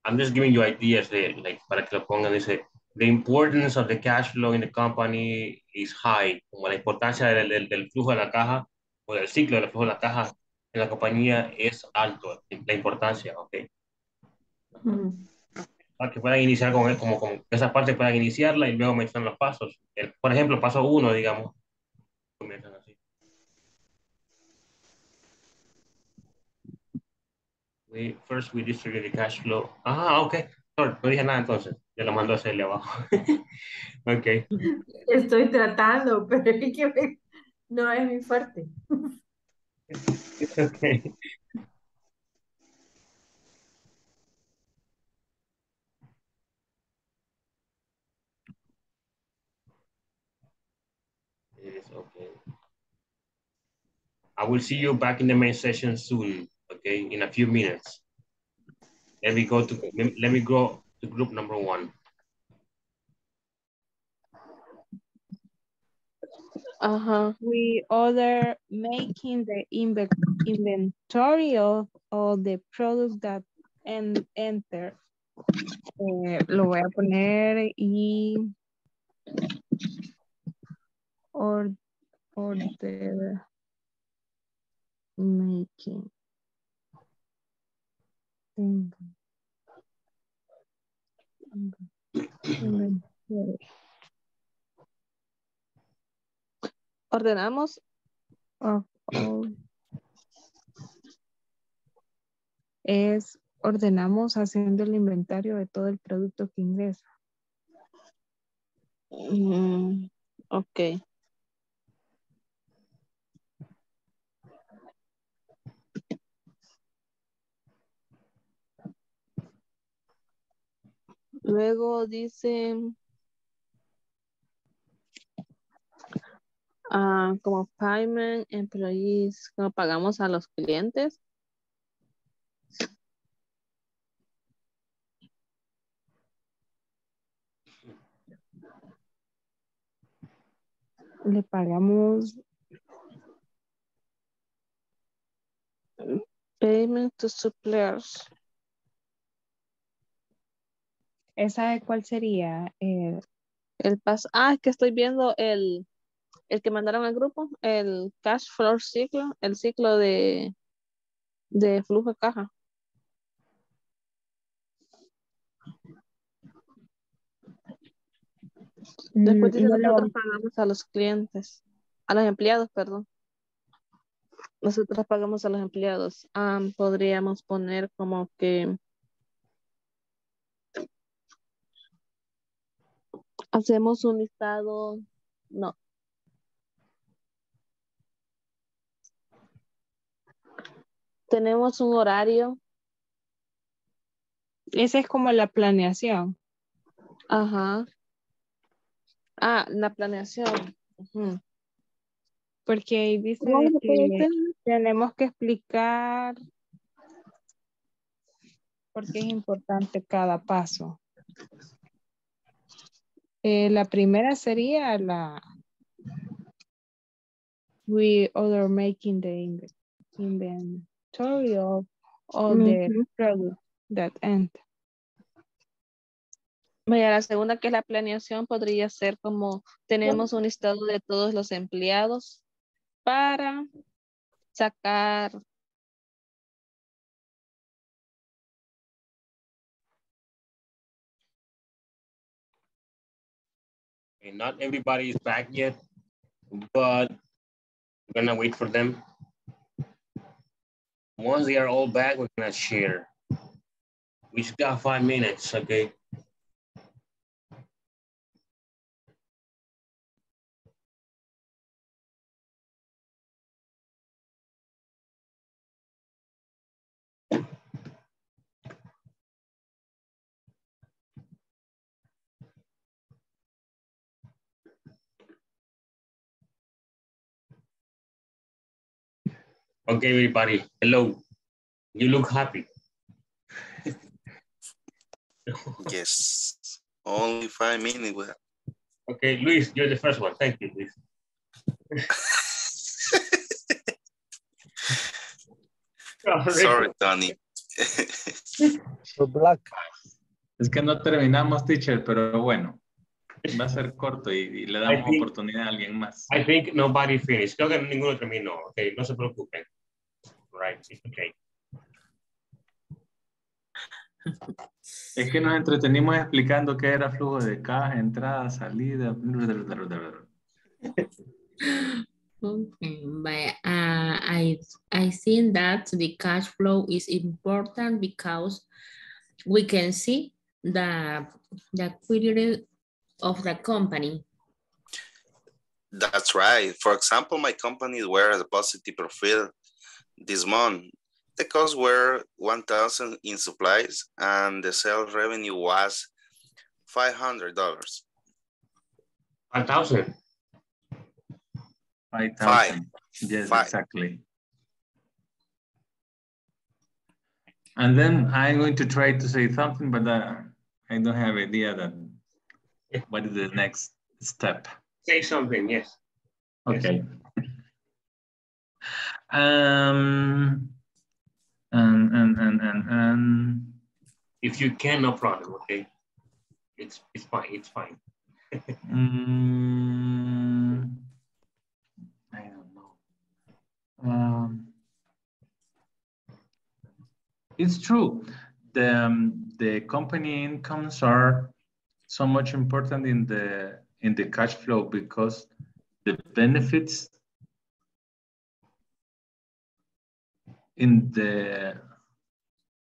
Speaker 1: I'm just giving you ideas de, like, para que lo pongan, dice, the importance of the cash flow in the company is high, como la importancia del, del, del flujo de la caja o del ciclo del flujo de la caja en la compañía es alto, la importancia, ok. Para que puedan iniciar con él, como, como esa parte puedan iniciarla y luego mencionan los pasos. El- por ejemplo, paso uno, digamos, comienzan We, first we distribute the cash flow. Ah, ok. Sorry, no dije nada entonces. Ya lo mando a hacerle abajo. [laughs] ok.
Speaker 7: Estoy tratando, [laughs] pero es que me- no es mi fuerte. [laughs]
Speaker 1: okay. Yes, okay. I will see you back in the main session soon, okay, in a few minutes. Let me go to, let me go to group number one.
Speaker 2: Uh-huh. We order making the inve- inventory of all the products that en enter. Eh, lo voy a poner y or, order making. Ordenamos of all. es ordenamos haciendo el inventario de todo el producto que ingresa.
Speaker 17: Mm, ok.
Speaker 9: Luego dice ah, como payment employees, como pagamos a los clientes. Le pagamos payment to suppliers. ¿Esa cuál sería? Eh, el paso. Ah, es que estoy viendo el, el que mandaron al grupo, el cash flow ciclo, el ciclo de, de flujo de caja. Después dice
Speaker 2: Mm, no
Speaker 9: nosotros pagamos a los clientes, a los empleados, perdón. Nosotros pagamos a los empleados. Ah, podríamos poner como que hacemos un listado, no. Tenemos un horario.
Speaker 2: Esa es como la planeación.
Speaker 9: Ajá. Ah, la planeación.
Speaker 2: Porque ahí dice
Speaker 9: ¿Cómo se puede
Speaker 2: que tenemos que explicar por qué es importante cada paso. Eh, la primera sería la we order making the inve- inventory of all the
Speaker 9: Ujú.
Speaker 2: products that enter.
Speaker 9: Vaya, la segunda que es la planeación podría ser como tenemos un listado de todos los empleados para sacar
Speaker 1: Okay, not everybody is back yet, but we're gonna wait for them. Once they are all back, we're gonna share. We just got five minutes, okay? Okay, everybody, hello. You look happy.
Speaker 6: Yes, only five minutes.
Speaker 1: Okay, Luis, you're the first one. Thank you, Luis. [laughs]
Speaker 6: Sorry, Tony.
Speaker 4: So black.
Speaker 5: Es que no terminamos, teacher, pero bueno, va a ser corto y, y le damos
Speaker 1: I think-
Speaker 5: oportunidad a alguien más.
Speaker 1: I think nobody finished. Creo que ninguno terminó. Okay, no se preocupen. Right, it's okay.
Speaker 5: Es que nos entretenimos explicando qué era flujo de caja, entrada, salida.
Speaker 12: Okay, but uh, I I think that the cash flow is important because we can see the the query of the company.
Speaker 6: That's right. For example, my company were a positive profit this month. The costs were 1,000 in supplies and the sales revenue was $500.
Speaker 1: Five thousand.
Speaker 5: Five
Speaker 6: Five.
Speaker 5: Yes,
Speaker 6: Five.
Speaker 5: exactly. And then I'm going to try to say something, but uh, I don't have idea that what is the next step.
Speaker 1: Say something, yes.
Speaker 5: Okay. [laughs] Um, and, and, and, and, and,
Speaker 1: If you can, no problem, okay? It's, it's fine, it's fine.
Speaker 5: mm, I don't know. Um, it's true. The, um, the company incomes are so much important in the, in the cash flow because the benefits in the...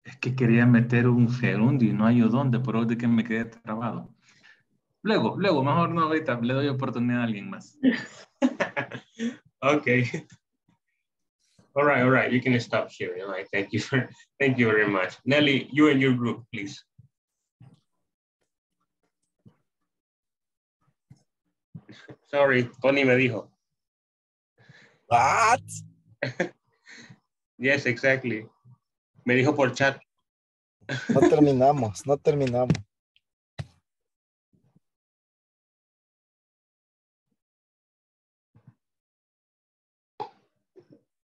Speaker 5: Es que quería meter un segundo y no hay dónde, por orden que me quedé trabado. Luego, luego, mejor no ahorita, le doy oportunidad a alguien más. [laughs]
Speaker 1: okay. All right, all right. You can stop sharing. All right, thank you for, thank you very much. Nelly, you and your group, please. Sorry, Tony me dijo.
Speaker 4: What? [laughs]
Speaker 1: yes, exactly. Me dijo por chat.
Speaker 4: No terminamos, no terminamos.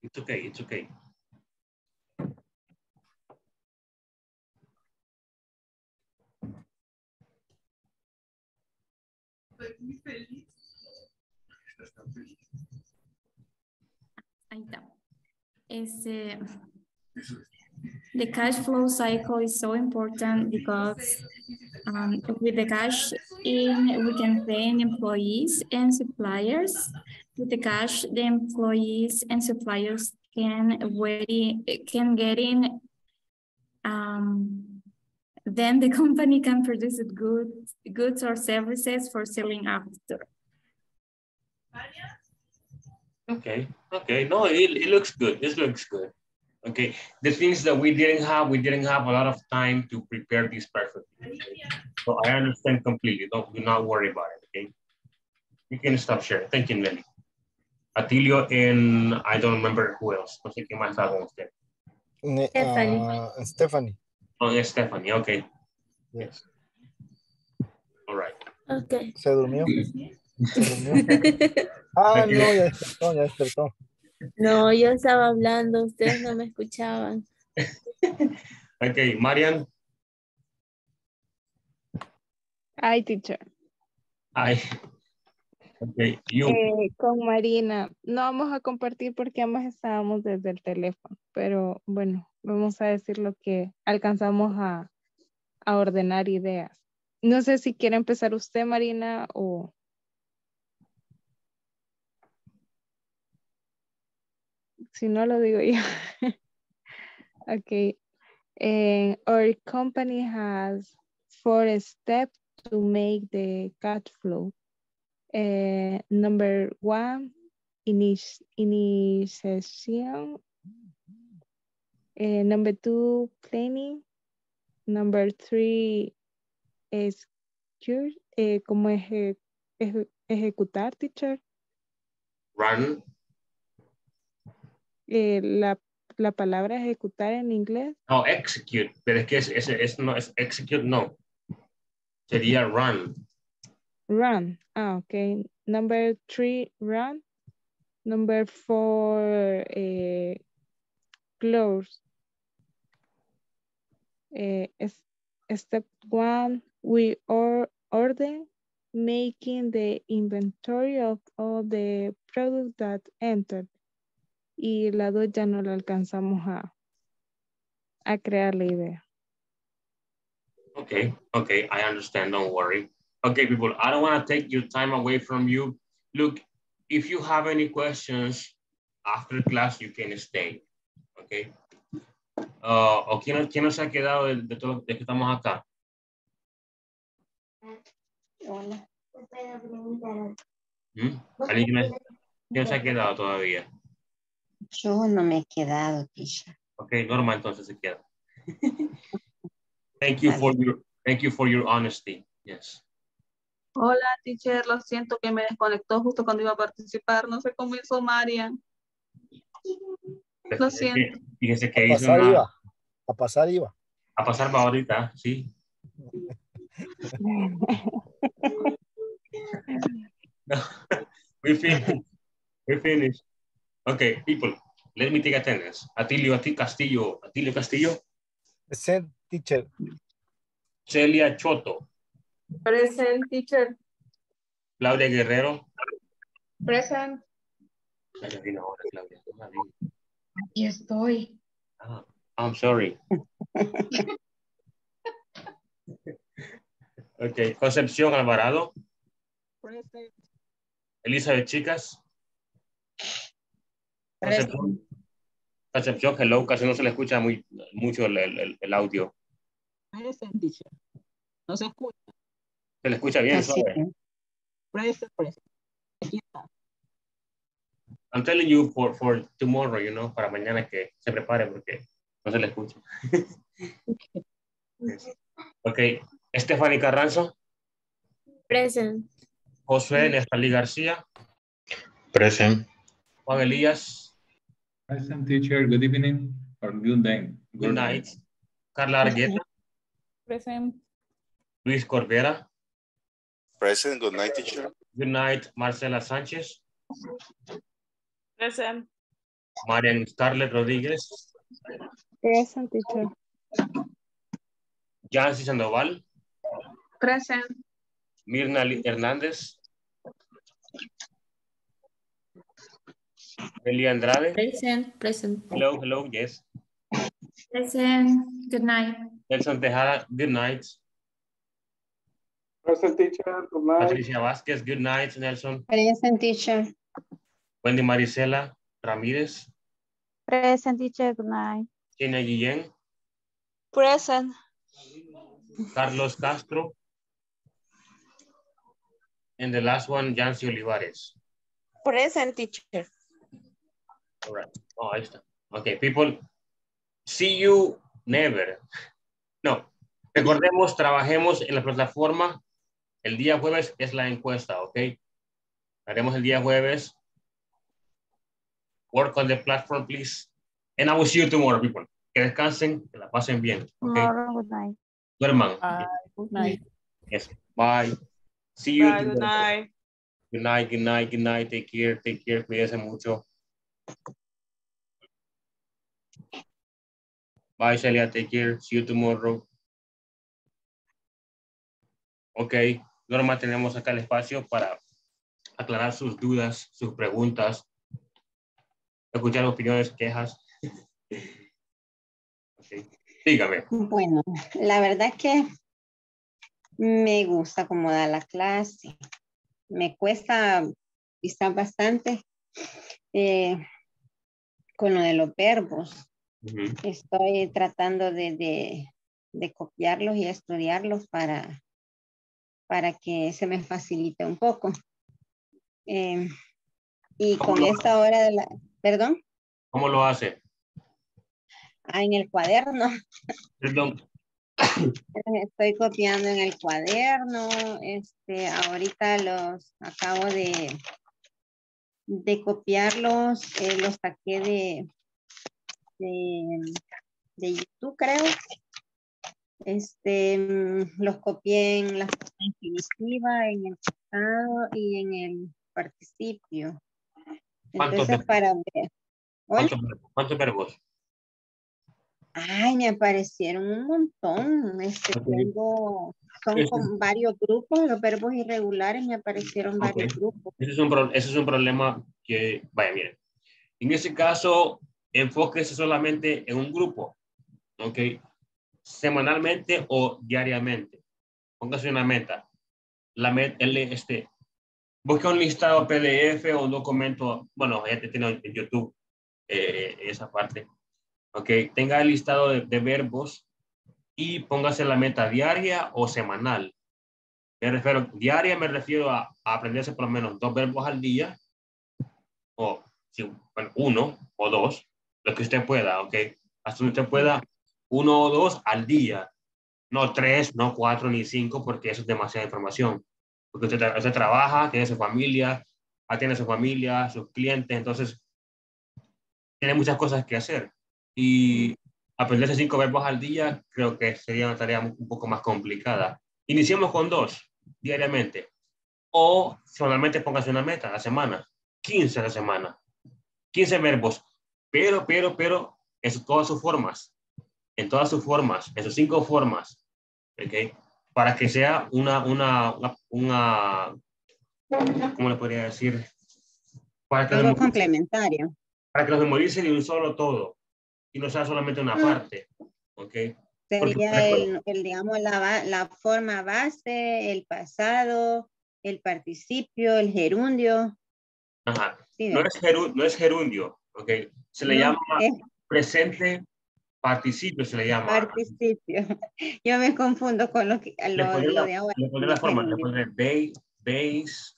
Speaker 1: It's okay, it's okay.
Speaker 11: Ahí está. Este, the cash flow cycle is so important because um, with the cash in, we can pay employees and suppliers. With the cash, the employees and suppliers can very, can get in. Um, then the [laughs] company can produce goods, goods or services for selling after.
Speaker 1: Okay, okay. No, it, it looks good. This looks good. Okay, the things that we didn't have, we didn't have a lot of time to prepare this perfectly. okay? So I understand completely. Don't do not worry about it. Okay, you can stop sharing. Thank you, Nelly. Atilio and I don't remember who else. No sé quién más está con usted. Stephanie.
Speaker 4: ah, Stephanie.
Speaker 1: Oh, yes, Stephanie. Okay. Yes. All right.
Speaker 12: Okay.
Speaker 4: ¿Se durmió? Ah, no, ya despertó, ya despertó.
Speaker 12: No, yo estaba hablando, ustedes no me escuchaban.
Speaker 1: Okay, Marian.
Speaker 2: Ay, teacher.
Speaker 1: I. Okay, you.
Speaker 2: Eh, con Marina. No vamos a compartir porque ambas estábamos desde el teléfono, pero bueno, vamos a decir lo que alcanzamos a, a ordenar ideas. No sé si quiere empezar usted, Marina, o... Si no, lo digo yo. [laughs] okay. Eh, our company has four steps to make the cash flow. Uh, number one, init initiation. Uh, number two, planning. Number three, execute, eh, como eje, eje- ejecutar, teacher.
Speaker 1: Run.
Speaker 2: Eh, la, la palabra ejecutar en inglés.
Speaker 1: No, execute. Pero es que es, es, es- no, es execute, no. Sería run.
Speaker 2: Run. Ah, okay. Number three, run. Number four, eh, close. Eh, step one, we or order making the inventory of all the products that entered. Y la dos ya no la alcanzamos a, a crear la idea.
Speaker 1: Okay, okay, I understand, don't worry. Okay, people, I don't want to take your time away from you. Look, if you have any questions after class, you can stay, okay? Uh, ¿O quién, quién nos ha quedado de, de todo de que estamos acá?
Speaker 3: Hola.
Speaker 1: ¿Mm? ¿Alguien quién se ha quedado todavía?
Speaker 3: Yo no me he quedado, teacher.
Speaker 1: Okay, Norma entonces se queda. [laughs] thank you for your, thank you for your honesty, yes.
Speaker 19: Hola, teacher, lo siento que me desconectó justo cuando iba a participar. No sé cómo hizo Marian. Lo siento.
Speaker 1: Fíjense que
Speaker 4: A
Speaker 1: hizo
Speaker 4: pasar
Speaker 1: una-
Speaker 4: iba. A pasar iba.
Speaker 1: a pasar para ahorita, sí. No, [laughs] [laughs] we finished. We finished. Okay, people, let me take attendance. Atilio Ati- Castillo, Atilio Castillo,
Speaker 4: Present teacher.
Speaker 1: Celia Choto,
Speaker 19: Present, teacher.
Speaker 1: Claudia Guerrero.
Speaker 19: Present. Aquí estoy.
Speaker 1: Ah, I'm sorry. [laughs] Okay, Concepción Alvarado,
Speaker 19: Present.
Speaker 1: Elizabeth Chicas. Concepción, Concepción, hello, casi no se le escucha muy, mucho el, el- el audio.
Speaker 19: Present, teacher. No se escucha.
Speaker 1: Se le escucha bien, suave.
Speaker 19: Present, present. Aquí está.
Speaker 1: I'm telling you for, for tomorrow, you know, para mañana que se prepare porque no se le escucha. Ok, [laughs] Stephanie Carranzo,
Speaker 12: Present.
Speaker 1: Josué Nestalí García.
Speaker 20: Present.
Speaker 1: Juan Elías.
Speaker 5: Present teacher, good evening or good day.
Speaker 1: Good night. Carla Argueta.
Speaker 16: Present.
Speaker 1: Luis Corbera.
Speaker 6: Present, good night, teacher.
Speaker 1: Good night, Marcela Sánchez.
Speaker 14: Present.
Speaker 1: Marian Scarlett Rodríguez.
Speaker 17: Present teacher.
Speaker 1: Jancy Sandoval.
Speaker 19: Present.
Speaker 1: Mirna Hernández. Elia Andrade.
Speaker 12: Present, present.
Speaker 1: Hello, hello, yes.
Speaker 11: Present. Good night.
Speaker 1: Nelson Tejada, good night.
Speaker 15: Present teacher, good night.
Speaker 1: Patricia Vázquez, good night, Nelson.
Speaker 3: Present teacher.
Speaker 1: Wendy Marisela Ramírez.
Speaker 17: Present teacher. Good night.
Speaker 1: Kenia Guillén.
Speaker 9: Present.
Speaker 1: Carlos Castro. And the last one, Yancy Olivares.
Speaker 9: Present teacher.
Speaker 1: All right. Oh, ahí está. Okay, people. See you never. No. Recordemos, trabajemos en la plataforma. El día jueves es la encuesta, ¿ok? Haremos el día jueves. Work on the platform, please. And I will see you tomorrow, people. Que descansen, que la pasen bien, ¿ok?
Speaker 17: Tomorrow. Good night.
Speaker 1: Duerman.
Speaker 16: Good night.
Speaker 1: Yes. Bye. See you.
Speaker 14: Bye, good
Speaker 1: tomorrow.
Speaker 14: night.
Speaker 1: Good night, good night, good night. Take care, take care. Cuídense mucho. Bye, Celia. Take care. See you tomorrow. Ok. Norma, tenemos acá el espacio para aclarar sus dudas, sus preguntas, escuchar opiniones, quejas. [laughs] Ok. Dígame.
Speaker 3: Bueno, la verdad que me gusta cómo da la clase. Me cuesta quizás bastante eh, con lo de los verbos. Estoy tratando de, de, de copiarlos y estudiarlos para, para que se me facilite un poco. Eh, y
Speaker 1: ¿Cómo
Speaker 3: con esta hora de la... ¿Perdón?
Speaker 1: ¿Cómo lo hace?
Speaker 3: Ah, en el cuaderno.
Speaker 1: Perdón. [coughs]
Speaker 3: Estoy copiando en el cuaderno. Este, ahorita los acabo de, de copiarlos. eh, los saqué de, de, de YouTube, creo. Este, mm, los copié en la forma infinitiva, en el pasado y en el participio.
Speaker 1: ¿Cuántos
Speaker 3: Entonces, para ver.
Speaker 1: ¿Cuántos verbos?
Speaker 3: Ay, me aparecieron un montón. Este,
Speaker 1: Ok.
Speaker 3: tengo, son
Speaker 1: Este-
Speaker 3: con varios grupos, los verbos irregulares me aparecieron varios
Speaker 1: Ok.
Speaker 3: grupos.
Speaker 1: Ese es, un, pro- ese es un problema que, vaya, miren. En ese caso, enfóquese solamente en un grupo, ¿ok? Semanalmente o diariamente. Póngase una meta. La meta, el, este, busca un listado PDF o un documento, bueno, ya te tiene en YouTube eh, esa parte, ¿ok? Tenga el listado de, de verbos y póngase la meta diaria o semanal. Me refiero, diaria me refiero a, a aprenderse por lo menos dos verbos al día, o bueno, uno o dos, lo que usted pueda, ¿ok? Hasta donde usted pueda, uno o dos al día, no tres, no cuatro ni cinco, porque eso es demasiada información. Porque usted, usted trabaja, tiene su familia, atiende a su familia, sus clientes, entonces tiene muchas cosas que hacer. Y aprenderse cinco verbos al día creo que sería una tarea un poco más complicada. Iniciemos con dos diariamente. O solamente póngase una meta a la semana. 15 a la semana. 15 verbos. Pero, pero, pero, en todas sus formas. En todas sus formas. En sus cinco formas. ¿Ok? Para que sea una, una, una, una ¿cómo le podría decir? Para que,
Speaker 3: Algo complementario.
Speaker 1: para que los memoricen de un solo todo. Y no sea solamente una parte. ¿Ok?
Speaker 3: Sería el, el, digamos, la, la forma base, el pasado, el participio, el gerundio.
Speaker 1: Ajá.
Speaker 3: Sí,
Speaker 1: No es, geru- no es gerundio, ¿ok? Se le
Speaker 3: No,
Speaker 1: llama
Speaker 3: es
Speaker 1: presente participio, se le llama.
Speaker 3: participio. [laughs] Yo me confundo con lo, que,
Speaker 1: Le
Speaker 3: lo,
Speaker 1: la,
Speaker 3: de ahora.
Speaker 1: le pondré la forma, le pondré base, base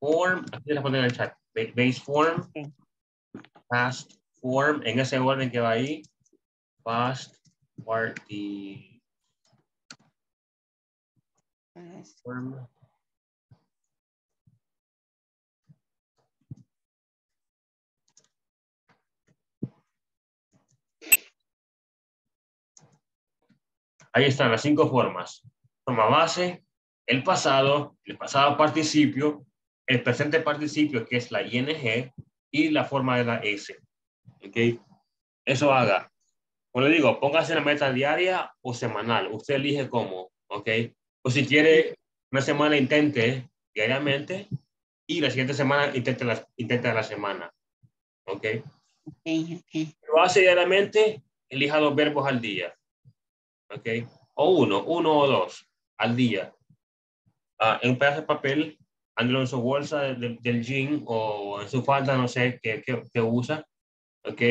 Speaker 1: form, aquí le pondré en el chat, ba- base form, past form, en ese orden que va ahí, past party form. Ahí están las cinco formas. Forma base, el pasado, el pasado participio, el presente participio, que es la ING, y la forma de la S. ¿Ok? Eso haga. Como le digo, póngase la meta diaria o semanal. Usted elige cómo. ¿Ok? O si quiere una semana, intente diariamente y la siguiente semana intente la, intente la semana. ¿Ok? Lo hace diariamente, elija dos verbos al día. ¿Ok? O uno, uno o dos al día. Ah, en un pedazo de papel, ándalo en su bolsa del jean o en su falda, no sé, qué, qué, usa. ¿Ok?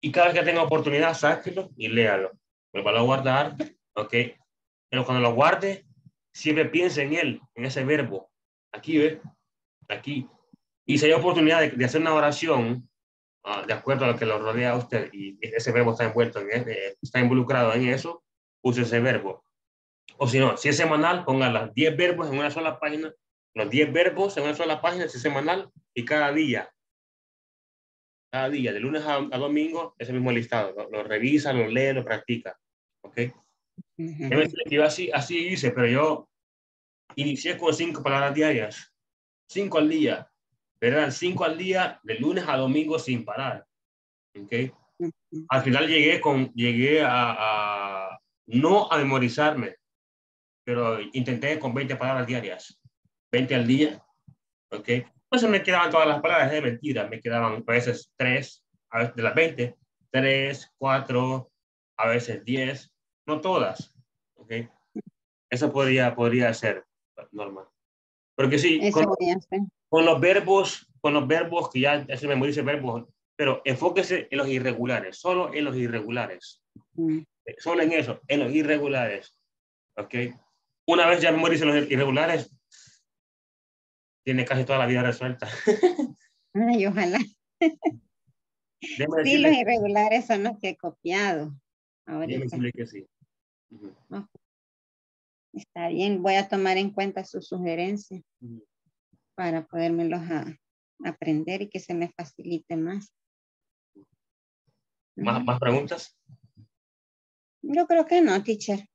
Speaker 1: Y cada vez que tenga oportunidad, sáquelo y léalo. Vuelva a guardar. ¿Ok? Pero cuando lo guarde, siempre piense en él, en ese verbo. Aquí, ¿ve? Aquí. Y si hay oportunidad de, de hacer una oración, uh, de acuerdo a lo que lo rodea a usted, y ese verbo está envuelto, en, está involucrado en eso, use ese verbo. O si no, si es semanal, ponga los 10 verbos en una sola página, los 10 verbos en una sola página, si es semanal, y cada día, cada día, de lunes a, domingo, ese mismo listado, lo, revisa, lo lee, lo practica. ¿Ok? Yo así, así hice, pero yo inicié con cinco palabras diarias, cinco al día, eran cinco al día de lunes a domingo sin parar. ¿Ok? Al final llegué, con, llegué a, a no a memorizarme, pero intenté con 20 palabras diarias, 20 al día, ¿ok? Entonces me quedaban todas las palabras de mentira, me quedaban a veces 3, a veces de las 20, 3, 4, a veces 10, no todas, ¿ok? Eso podría, podría ser normal. Porque sí, con, con, los verbos, con los verbos que ya se memorice verbos, pero enfóquese en los irregulares, solo en los irregulares. Mm. Solo en eso, en los irregulares. ¿Ok? una vez ya memorice los irregulares, tiene casi toda la vida resuelta. [laughs]
Speaker 3: Ay, ojalá. sí, los irregulares son los que he copiado. Ahorita. que sí. Está bien, voy a tomar en cuenta sus sugerencias para podérmelos aprender y que se me facilite más.
Speaker 1: ¿Más, ¿Más preguntas?
Speaker 3: Yo creo que no, teacher.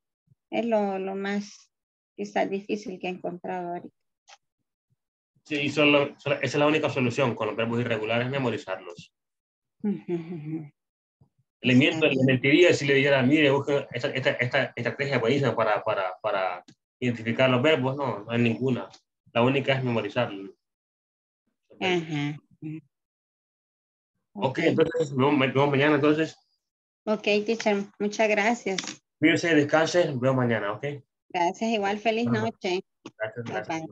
Speaker 3: Es lo, lo más quizás difícil que he encontrado ahorita.
Speaker 1: Sí, solo, esa es la única solución con los verbos irregulares, memorizarlos. [laughs] Le miento, le mentiría si le dijera, mire, busque esta, esta, esta estrategia buenísima para, para, para identificar los verbos. No, no hay ninguna. La única es memorizarlo. Ok, entonces nos vemos, mañana entonces.
Speaker 3: Ok, teacher, muchas gracias.
Speaker 1: Cuídense, descanse, nos vemos mañana, ok.
Speaker 3: Gracias, igual feliz noche. Gracias, gracias.